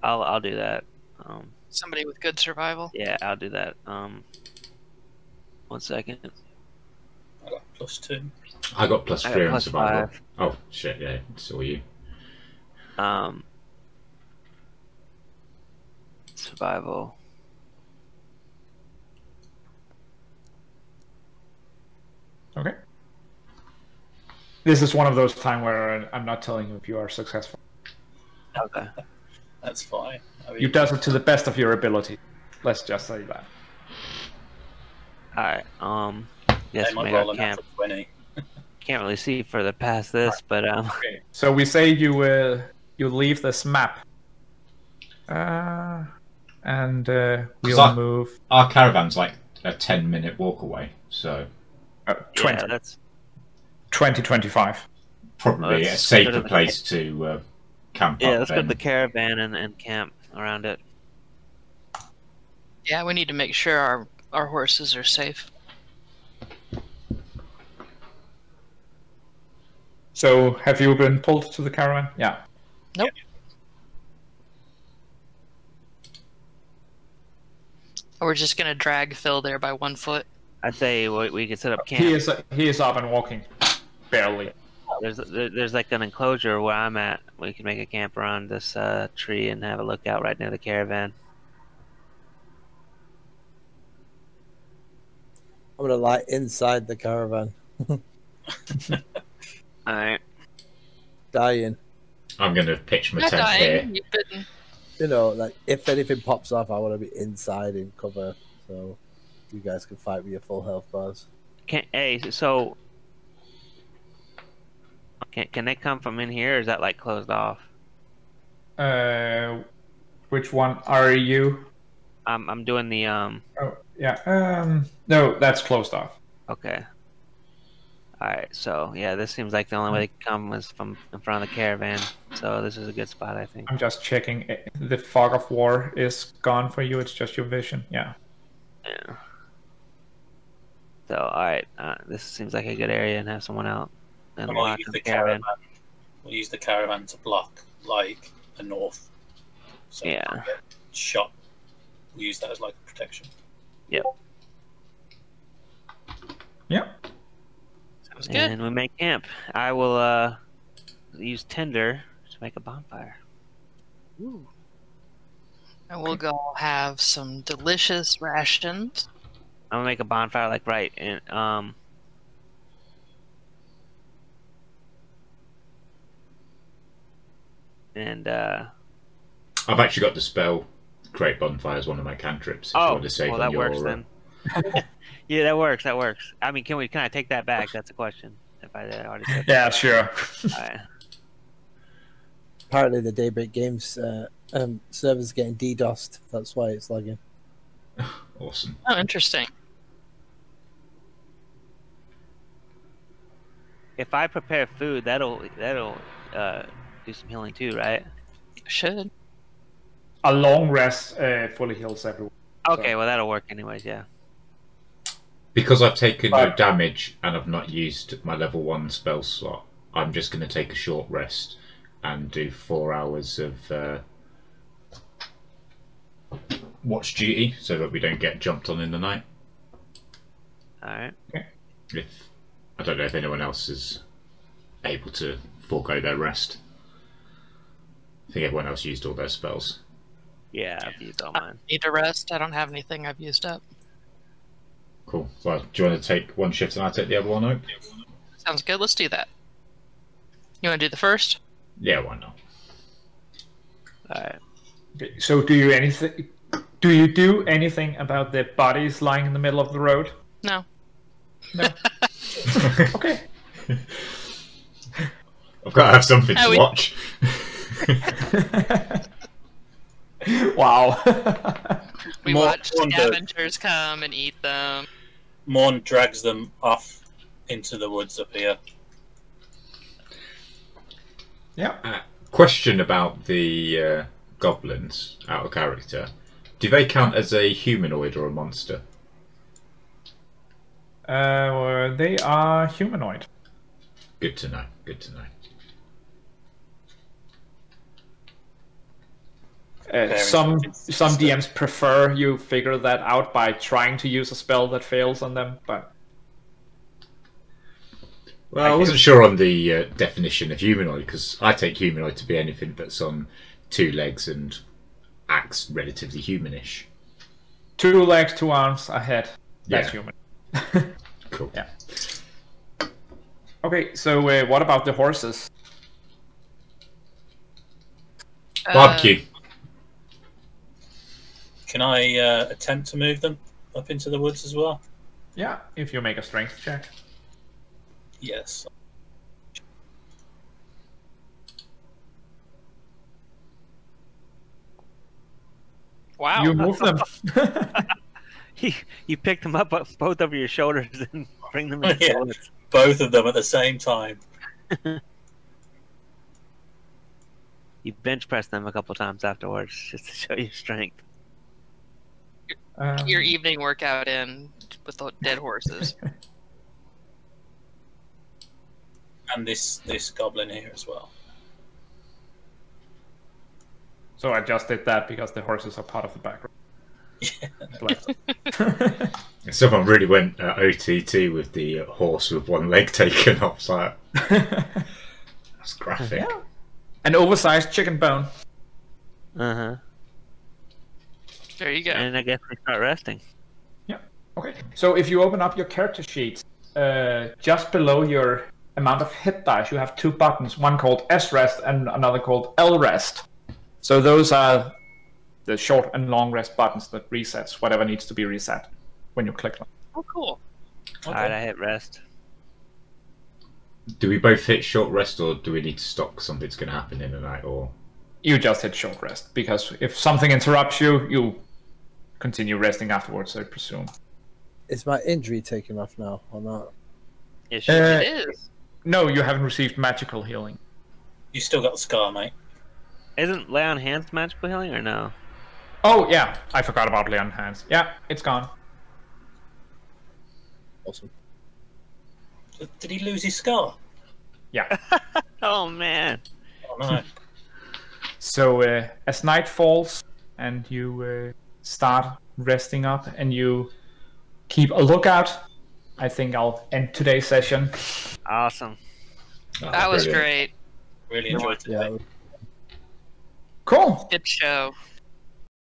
I'll I'll do that. Um, Somebody with good survival. yeah, I'll do that. Um, one second. I got plus two. I got plus I got three on survival. five. Oh shit! Yeah, it's all you. Um, survival. Okay. This is one of those time where I'm not telling you if you are successful. Okay. That's fine. I mean, You does it to the best of your ability. Let's just say that. All right. Um, they yes, might make roll our a camp. natural twenty. [laughs] Can't really see further past this, but um, Okay. So we say you uh, you leave this map. Uh, and uh, we'll that- move Our caravan's like a ten-minute walk away, so uh, 20, yeah, that's 2025. probably a safer go to the- place to uh, camp yeah. up. Let's go to the caravan and, and camp around it. Yeah, we need to make sure our our horses are safe. So have you been pulled to the caravan? Yeah. Nope. We're just gonna drag Phil there by one foot. I'd say we, we could set up camp. He is he is up and walking, barely. There's there's like an enclosure where I'm at. We can make a camp around this uh, tree and have a lookout right near the caravan. I'm gonna lie inside the caravan, [laughs] All right. dying. I'm going to pitch my Not tent here. You've You know, like if anything pops off, I want to be inside in cover, so you guys can fight with your full health bars. Can hey so can can they come from in here? Or is that like closed off? Uh, which one are you? I'm I'm doing the um. Oh, yeah. Um, no, that's closed off. Okay. All right. So yeah, this seems like the only way they can come was from in front of the caravan. So this is a good spot, I think. I'm just checking. eh, The fog of war is gone for you. It's just your vision. Yeah. Yeah. So all right, uh, this seems like a good area and have someone out and And we'll watch use the the caravan. caravan. We'll use the caravan to block like the north. So we Yeah. can't get shot. We'll use that as like protection. Yeah. sounds good. And we make camp. I will uh use tinder to make a bonfire. Ooh. And we'll go have some delicious rations. I'm gonna make a bonfire like right in um and uh I've actually got the spell create bonfire as one of my cantrips. If you oh want to save well that your, works uh, then. [laughs] yeah, that works. That works. I mean, can we can I take that back? That's a question. If I uh, already said Yeah, sure. that. Alright. Apparently, the Daybreak Games uh, um, server's getting DDoSed. That's why it's lagging. [laughs] Awesome. Oh, interesting. If I prepare food, that'll that'll uh do some healing too, right? Should. A long rest uh, fully heals everyone. Okay, well that'll work anyways. Yeah. Because I've taken no damage and I've not used my level one spell slot, I'm just going to take a short rest and do four hours of uh, watch duty so that we don't get jumped on in the night. All right. If I don't know if anyone else is able to forego their rest. I think everyone else used all their spells. Yeah, I've used all mine. Need to rest. I don't have anything I've used up. Cool. Well, do you want to take one shift and I'll take the other one out? Sounds good. Let's do that. You want to do the first? Yeah, why not? Alright. So do you anything? Do you do anything about the bodies lying in the middle of the road? No. No. [laughs] okay. [laughs] I've got to have something to we- watch. [laughs] [laughs] wow. We More watch on the- scavengers come and eat them. Morn drags them off into the woods up here. yeah. Uh, question about the uh, goblins out of character. Do they count as a humanoid or a monster? Uh, they are humanoid. Good to know. Good to know. Uh, some some DMs prefer you figure that out by trying to use a spell that fails on them, but Well, I wasn't sure on the uh, definition of humanoid because I take humanoid to be anything that's on two legs and acts relatively humanish. two legs, two arms, a head. That's Yeah. human. [laughs] [laughs] Cool. Yeah. Okay, so uh, what about the horses? Uh, Barbecue. Can I uh, attempt to move them up into the woods as well? Yeah, if you make a strength check. Yes. wow. You move them. [laughs] [laughs] You, you pick them up uh, both over your shoulders and [laughs] bring them into Yeah. the woods. Both of them at the same time. You bench press them a couple times afterwards just to show your strength. Um, Your evening workout in with the dead horses. [laughs] And this this goblin here as well. so I just did that because the horses are part of the background. Left. [laughs] Someone really went uh, OTT with the uh, horse with one leg [laughs] taken off. It's like, that's graphic. Yeah. An oversized chicken bone. Uh huh. There you go. And I guess we start resting. Yeah. Okay. So if you open up your character sheet, uh, just below your amount of hit dice, you have two buttons, one called S rest and another called L rest. So those are the short and long rest buttons that resets whatever needs to be reset when you click them. Oh, cool. Alright, I hit rest. Do we both hit short rest, or do we need to stop 'cause something's going to happen in the night? Or You just hit short rest because if something interrupts you, you continue resting afterwards, I presume. Is my injury taken off now or not? It Uh, should It is. No, you haven't received magical healing. You still got the scar, mate. Isn't lay on hands magical healing or no? Oh yeah, I forgot about lay on hands. Yeah, it's gone. Awesome. Did he lose his scar? Yeah. [laughs] Oh man. Oh no. [laughs] So uh, as night falls and you uh, start resting up and you keep a lookout, I think I'll end today's session. Awesome. Oh, That was brilliant. great. really enjoyed it. Yeah. Cool. Good show.